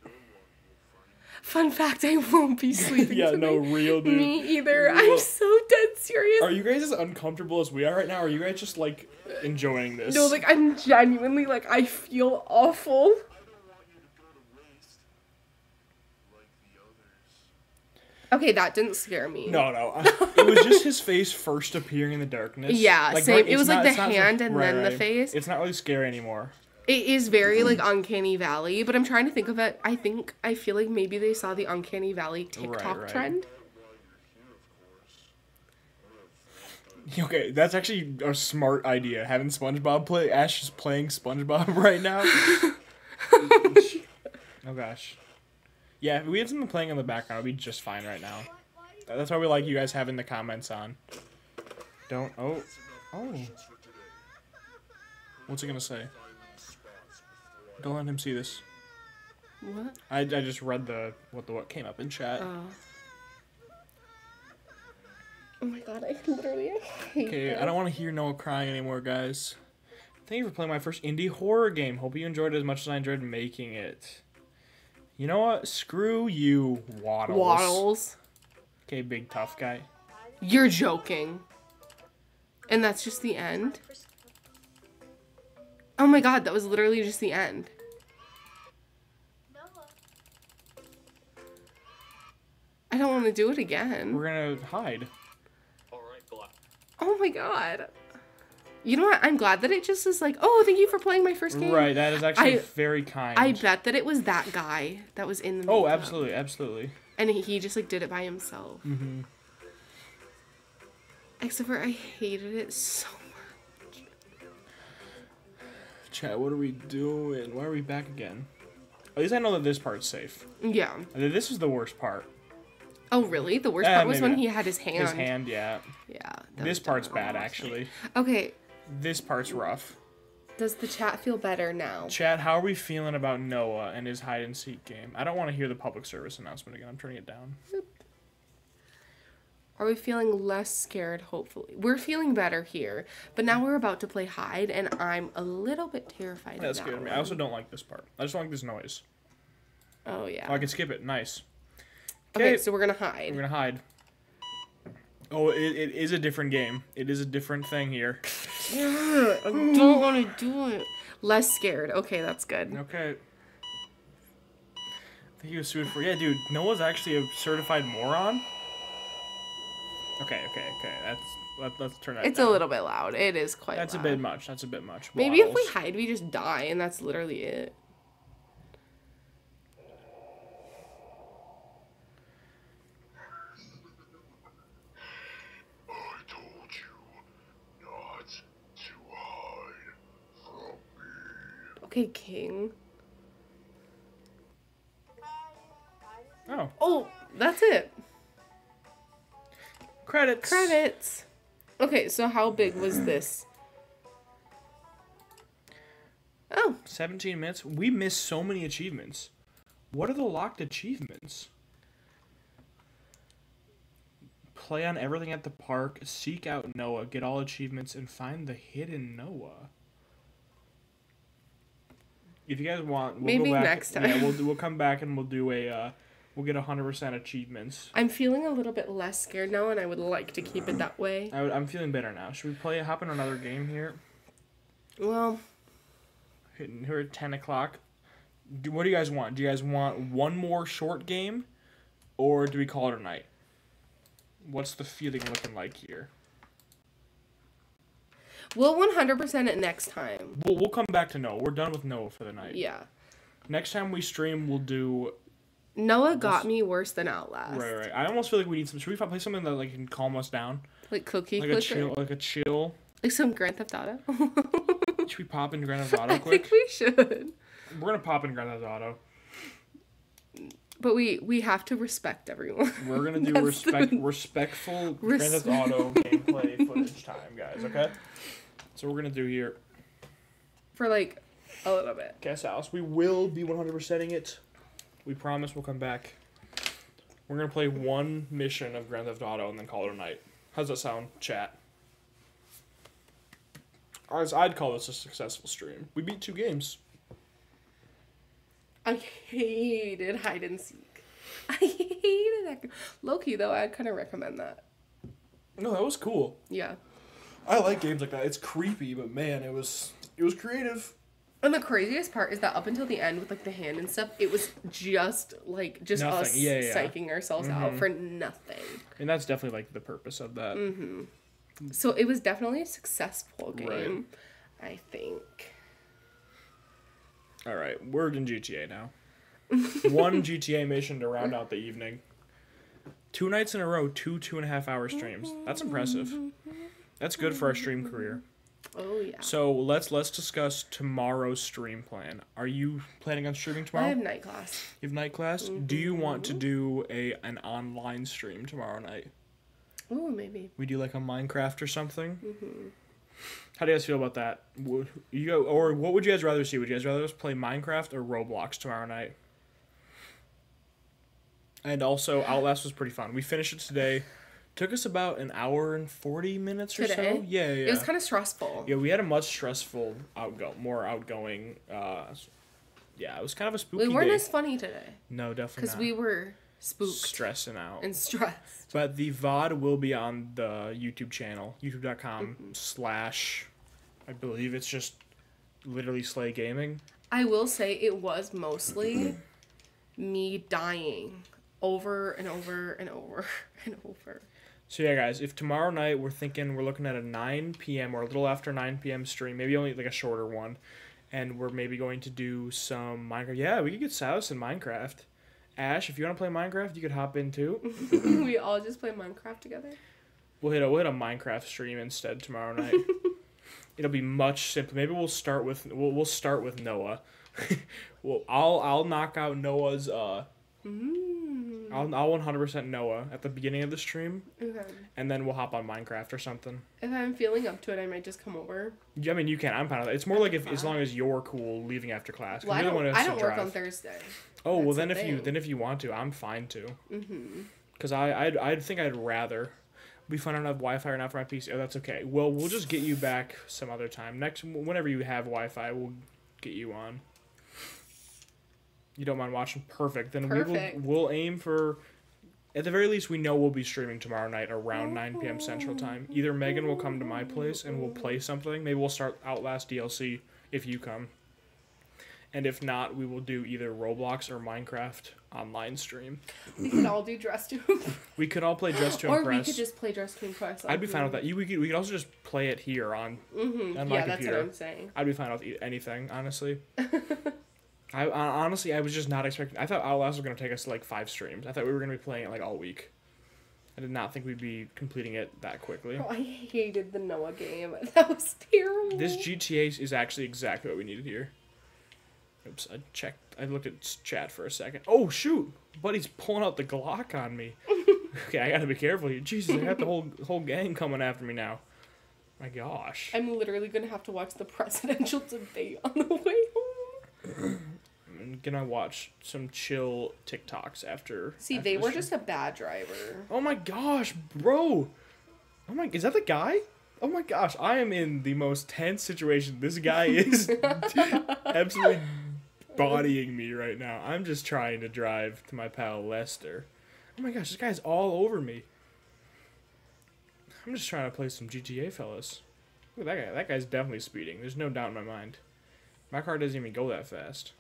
No one will find you. Fun fact, I won't be sleeping yeah, tonight. no real dude. Me either. Real. I'm so dead serious. Are you guys as uncomfortable as we are right now? Or are you guys just like enjoying this? no, like I'm genuinely like I feel awful. I don't want you to go to waste like the others. Okay, that didn't scare me. No, no. I- it was just his face first appearing in the darkness. Yeah, Like, same. right- It was like the not hand and right, then the face. It's not really scary anymore. It is very like uncanny valley, but I'm trying to think of it. I think I feel like maybe they saw the uncanny valley TikTok right. trend. Okay, that's actually a smart idea. Having SpongeBob play Ash is playing SpongeBob right now. Oh gosh. Yeah, if we had something playing in the background, it'd be just fine right now. That's why we like you guys having the comments on. Don't. Oh. Oh. What's it gonna say? Don't let him see this. What? I, I just read the what the what came up in chat. Oh. Oh my god, I literally hate Okay, this. I don't want to hear Noah crying anymore, guys. Thank you for playing my first indie horror game. Hope you enjoyed it as much as I enjoyed making it. You know what? Screw you, Waddles. Waddles. Okay, big tough guy. You're joking. And that's just the end? Oh my god, that was literally just the end. I don't want to do it again. We're gonna hide. Oh my god. You know what? I'm glad that it just is like, oh, thank you for playing my first game. Right, that is actually I- very kind. I bet that it was that guy that was in the Oh, absolutely, absolutely. And he, he just like did it by himself. Mm-hmm. Except for I hated it so much. Chat, what are we doing? Why are we back again? At least I know that this part's safe. Yeah. This is the worst part. Oh, really? The worst Eh, part was when maybe he had his hand. His hand, yeah. Yeah. This part's bad, actually. Okay. This part's rough. Does the chat feel better now? Chat, how are we feeling about Noah and his hide and seek game? I don't want to hear the public service announcement again. I'm turning it down. Are we feeling less scared? Hopefully. We're feeling better here. But now we're about to play hide, and I'm a little bit terrified That's good. that I, mean, one. I also don't like this part. I just don't like this noise. Oh, yeah. Oh, I can skip it. Nice. okay, Okay, so we're gonna hide. we're gonna hide. Oh, it, it is a different game. It is a different thing here. I don't want to do it. Less scared. Okay, that's good. Okay. Thank you, Sweet for yeah, dude. Noah's actually a certified moron. Okay, okay, okay. That's let, let's turn that. It's down. a little bit loud. It is quite That's a bit much. That's a bit much. Maybe if we hide, we just die, and that's literally it. I told you not to hide from me. Okay, King. Oh, Oh, that's it. Credits. Credits. Okay, so how big was this? Oh, 17 minutes. We missed so many achievements. What are the locked achievements? Play on everything at the park, seek out Noah, get all achievements, and find the hidden Noah. If you guys want, we'll Maybe go back. next Yeah, time. we'll do, we'll come back and we'll do a uh, we'll get hundred percent achievements. I'm feeling a little bit less scared now, and I would like to keep it that way. I, I'm feeling better now. Should we play? Hop in another game here. Well, Hitting here at ten o'clock. Do, what do you guys want? Do you guys want one more short game, or do we call it a night? What's the feeling looking like here? we'll 100% it next time. We'll, we'll come back to Noah. We're done with Noah for the night. Yeah. Next time we stream, we'll do. Noah got me worse than Outlast. Right, right. I almost feel like we need some. Should we play something that like can calm us down? Like Cookie Like a chill, like a chill. Like some Grand Theft Auto. Should we pop in Grand Theft Auto I think we should. We're gonna pop in Grand Theft Auto. But we we have to respect everyone. We're gonna do That's the- respect, respectful Grand Theft Auto gameplay footage time, guys. Okay. So we're gonna do here. for like a little bit. Guest house. We will be 100%ing it. We promise we'll come back. We're gonna play one mission of Grand Theft Auto and then call it a night. How's that sound, chat? As I'd call this a successful stream. We beat two games. I hated hide and seek. I hated that. Loki though, I'd kind of recommend that. No, that was cool. Yeah. I like games like that. It's creepy, but man, it was it was creative. And the craziest part is that up until the end with like the hand and stuff, it was just like just Nothing. us Yeah, yeah. psyching ourselves out Mhm. for nothing. And that's definitely like the purpose of that. Mm-hmm. So it was definitely a successful Right. game, I think. All right, we're in GTA now. One GTA mission to round out the evening. Two nights in a row, two two and a half hour streams. That's impressive. That's good for our stream career. Oh yeah. So let's let's discuss tomorrow's stream plan. Are you planning on streaming tomorrow? I have night class. You have night class. Do you want Mm-hmm. to do a an online stream tomorrow night? Oh, maybe. We do like a Minecraft or something. Mm-hmm. How do you guys feel about that? Would you or what would you guys rather see? Would you guys rather us play Minecraft or Roblox tomorrow night? And also, Outlast was pretty fun. We finished it today. Took us about an hour and forty minutes or so. Yeah, yeah. It was kind of stressful. yeah, we had a much stressful, outgo, more outgoing. Uh, yeah, it was kind of a spooky we weren't day. as funny today no, definitely because we were spooked stressing out. and stressed. But the VOD will be on the YouTube channel, youtube.com Mm-hmm. slash, I believe it's just literally Slay Gaming. I will say it was mostly me dying over and over and over and over. So yeah, guys, if tomorrow night we're thinking we're looking at a 9 p.m. or a little after 9 p.m. stream, maybe only like a shorter one, and we're maybe going to do some Minecraft. Yeah, we could get Saus in Minecraft. Ash, if you want to play Minecraft, you could hop in too. we all just play Minecraft together. We'll hit a we'll hit a Minecraft stream instead tomorrow night. It'll be much simpler. Maybe we'll start with we'll, we'll start with Noah. well, I'll I'll knock out Noah's uh Mm. I'll I'll 100% Noah at the beginning of the stream Okay. and then we'll hop on Minecraft or something. If I'm feeling up to it, I might just come over. Yeah, I mean you can. I'm fine with it. It's more like if as long as you're cool leaving after class. Well, I don't. I don't work on. Thursday. Oh well, then the if you then if you want to, I'm fine too. Mm-hmm. Cause I I'd, I'd think I'd rather be fun have Wi-Fi or not for my PC. Oh, that's okay. Well, we'll just get you back some other time. Next, whenever you have Wi-Fi, we'll get you on. You don't mind watching? Perfect. Then Perfect. we will we'll aim for. At the very least, we know we'll be streaming tomorrow night around 9 p.m. Central Time. Either Megan will come to my place and we'll play something. Maybe we'll start Outlast DLC if you come. And if not, we will do either Roblox or Minecraft online stream. We could all do dress to We could all play Dress to or Impress. we could just play dress to impress. I'd be fine with that. You, we could we could also just play it here on Mm-hmm. on my Yeah, that's computer. what I'm saying. I'd be fine with anything, honestly. I, I honestly I was just not expecting. I thought Outlast was gonna take us like five streams. I thought we were gonna be playing it like all week. I did not think we'd be completing it that quickly. Oh, I hated the Noah game. That was terrible. This GTA is actually exactly what we needed here. Oops, I checked. I looked at chat for a second. Oh shoot, buddy's pulling out the Glock on me. okay, I gotta be careful here. Jesus, I got the whole whole gang coming after me now. My gosh. I'm literally gonna have to watch the presidential debate on the way home. I'm gonna watch some chill TikToks after. See, after they were stream. just a bad driver. Oh my gosh, bro! Oh my, is that the guy? Oh my gosh, I am in the most tense situation. This guy is absolutely bodying me right now. I'm just trying to drive to my pal Lester. Oh my gosh, this guy's all over me. I'm just trying to play some GTA, fellas. Look at that guy. That guy's definitely speeding. There's no doubt in my mind. My car doesn't even go that fast.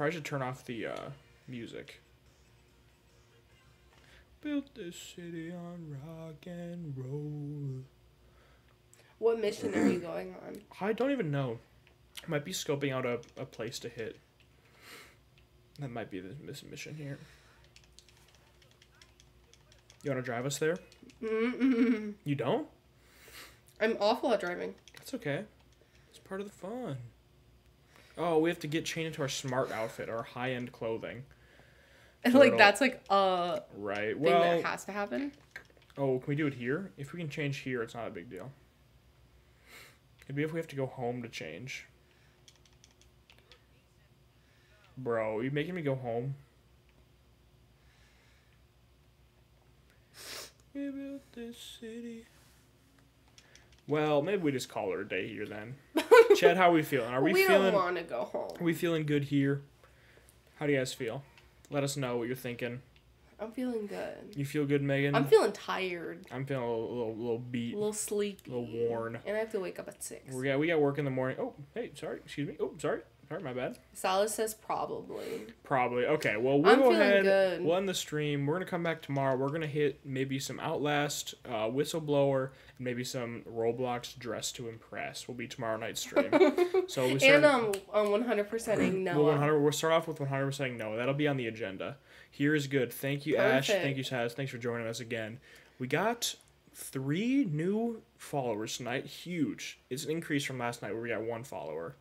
Probably should turn off the uh, music. Built this city on rock and roll. What mission are you going on? I don't even know. I might be scoping out a, a place to hit. That might be the this mission here. You want to drive us there? Mm-mm. You don't? I'm awful at driving. That's okay. It's part of the fun. Oh, we have to get chained into our smart outfit, our high end clothing. And like that's like a Right. thing Well, that has to happen. oh, can we do it here? If we can change here, it's not a big deal. It'd be if we have to go home to change. Bro, you making me go home? We built this city. Well, maybe we just call it a day here then. Chad, how are we feeling? Are we, we feeling? don't want to go home. Are we feeling good here? How do you guys feel? Let us know what you're thinking. I'm feeling good. You feel good, Megan? I'm feeling tired, I'm feeling a little, little, little beat. a little sleepy, A little worn. and I have to wake up at six. We got we got work in the morning. Oh, hey, sorry, excuse me. Oh, sorry, sorry, my bad. Salas says probably. Probably. Okay, well we'll I'm go ahead. good. We'll end the stream. We're gonna come back tomorrow. We're gonna hit maybe some Outlast, uh, Whistleblower, and maybe some Roblox Dress to Impress. Will be tomorrow night's stream. so we start. And um, on 100 percent Noah. We'll 100. We'll start off with 100 percent Noah. That'll be on the agenda. Here is good. Thank you, Ash. Perfect. Thank you, Saz. Thanks for joining us again. We got three new followers tonight. Huge. It's an increase from last night where we got one follower.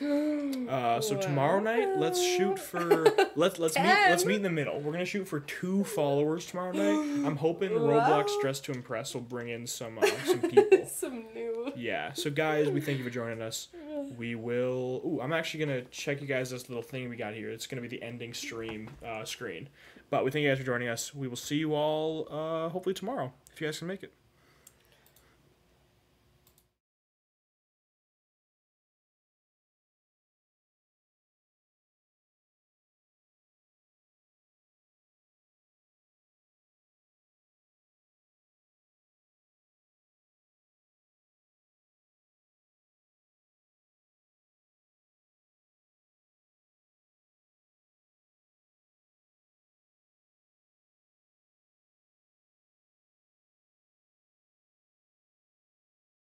Uh, so tomorrow night, let's shoot for let's let's meet let's meet in the middle. We're gonna shoot for two followers tomorrow night. I'm hoping Roblox Dress to Impress will bring in some uh, some people. Some new. Yeah. So guys, we thank you for joining us. We will. Ooh, I'm actually gonna check you guys this little thing we got here. It's gonna be the ending stream uh, screen. But we thank you guys for joining us. We will see you all uh, hopefully tomorrow if you guys can make it.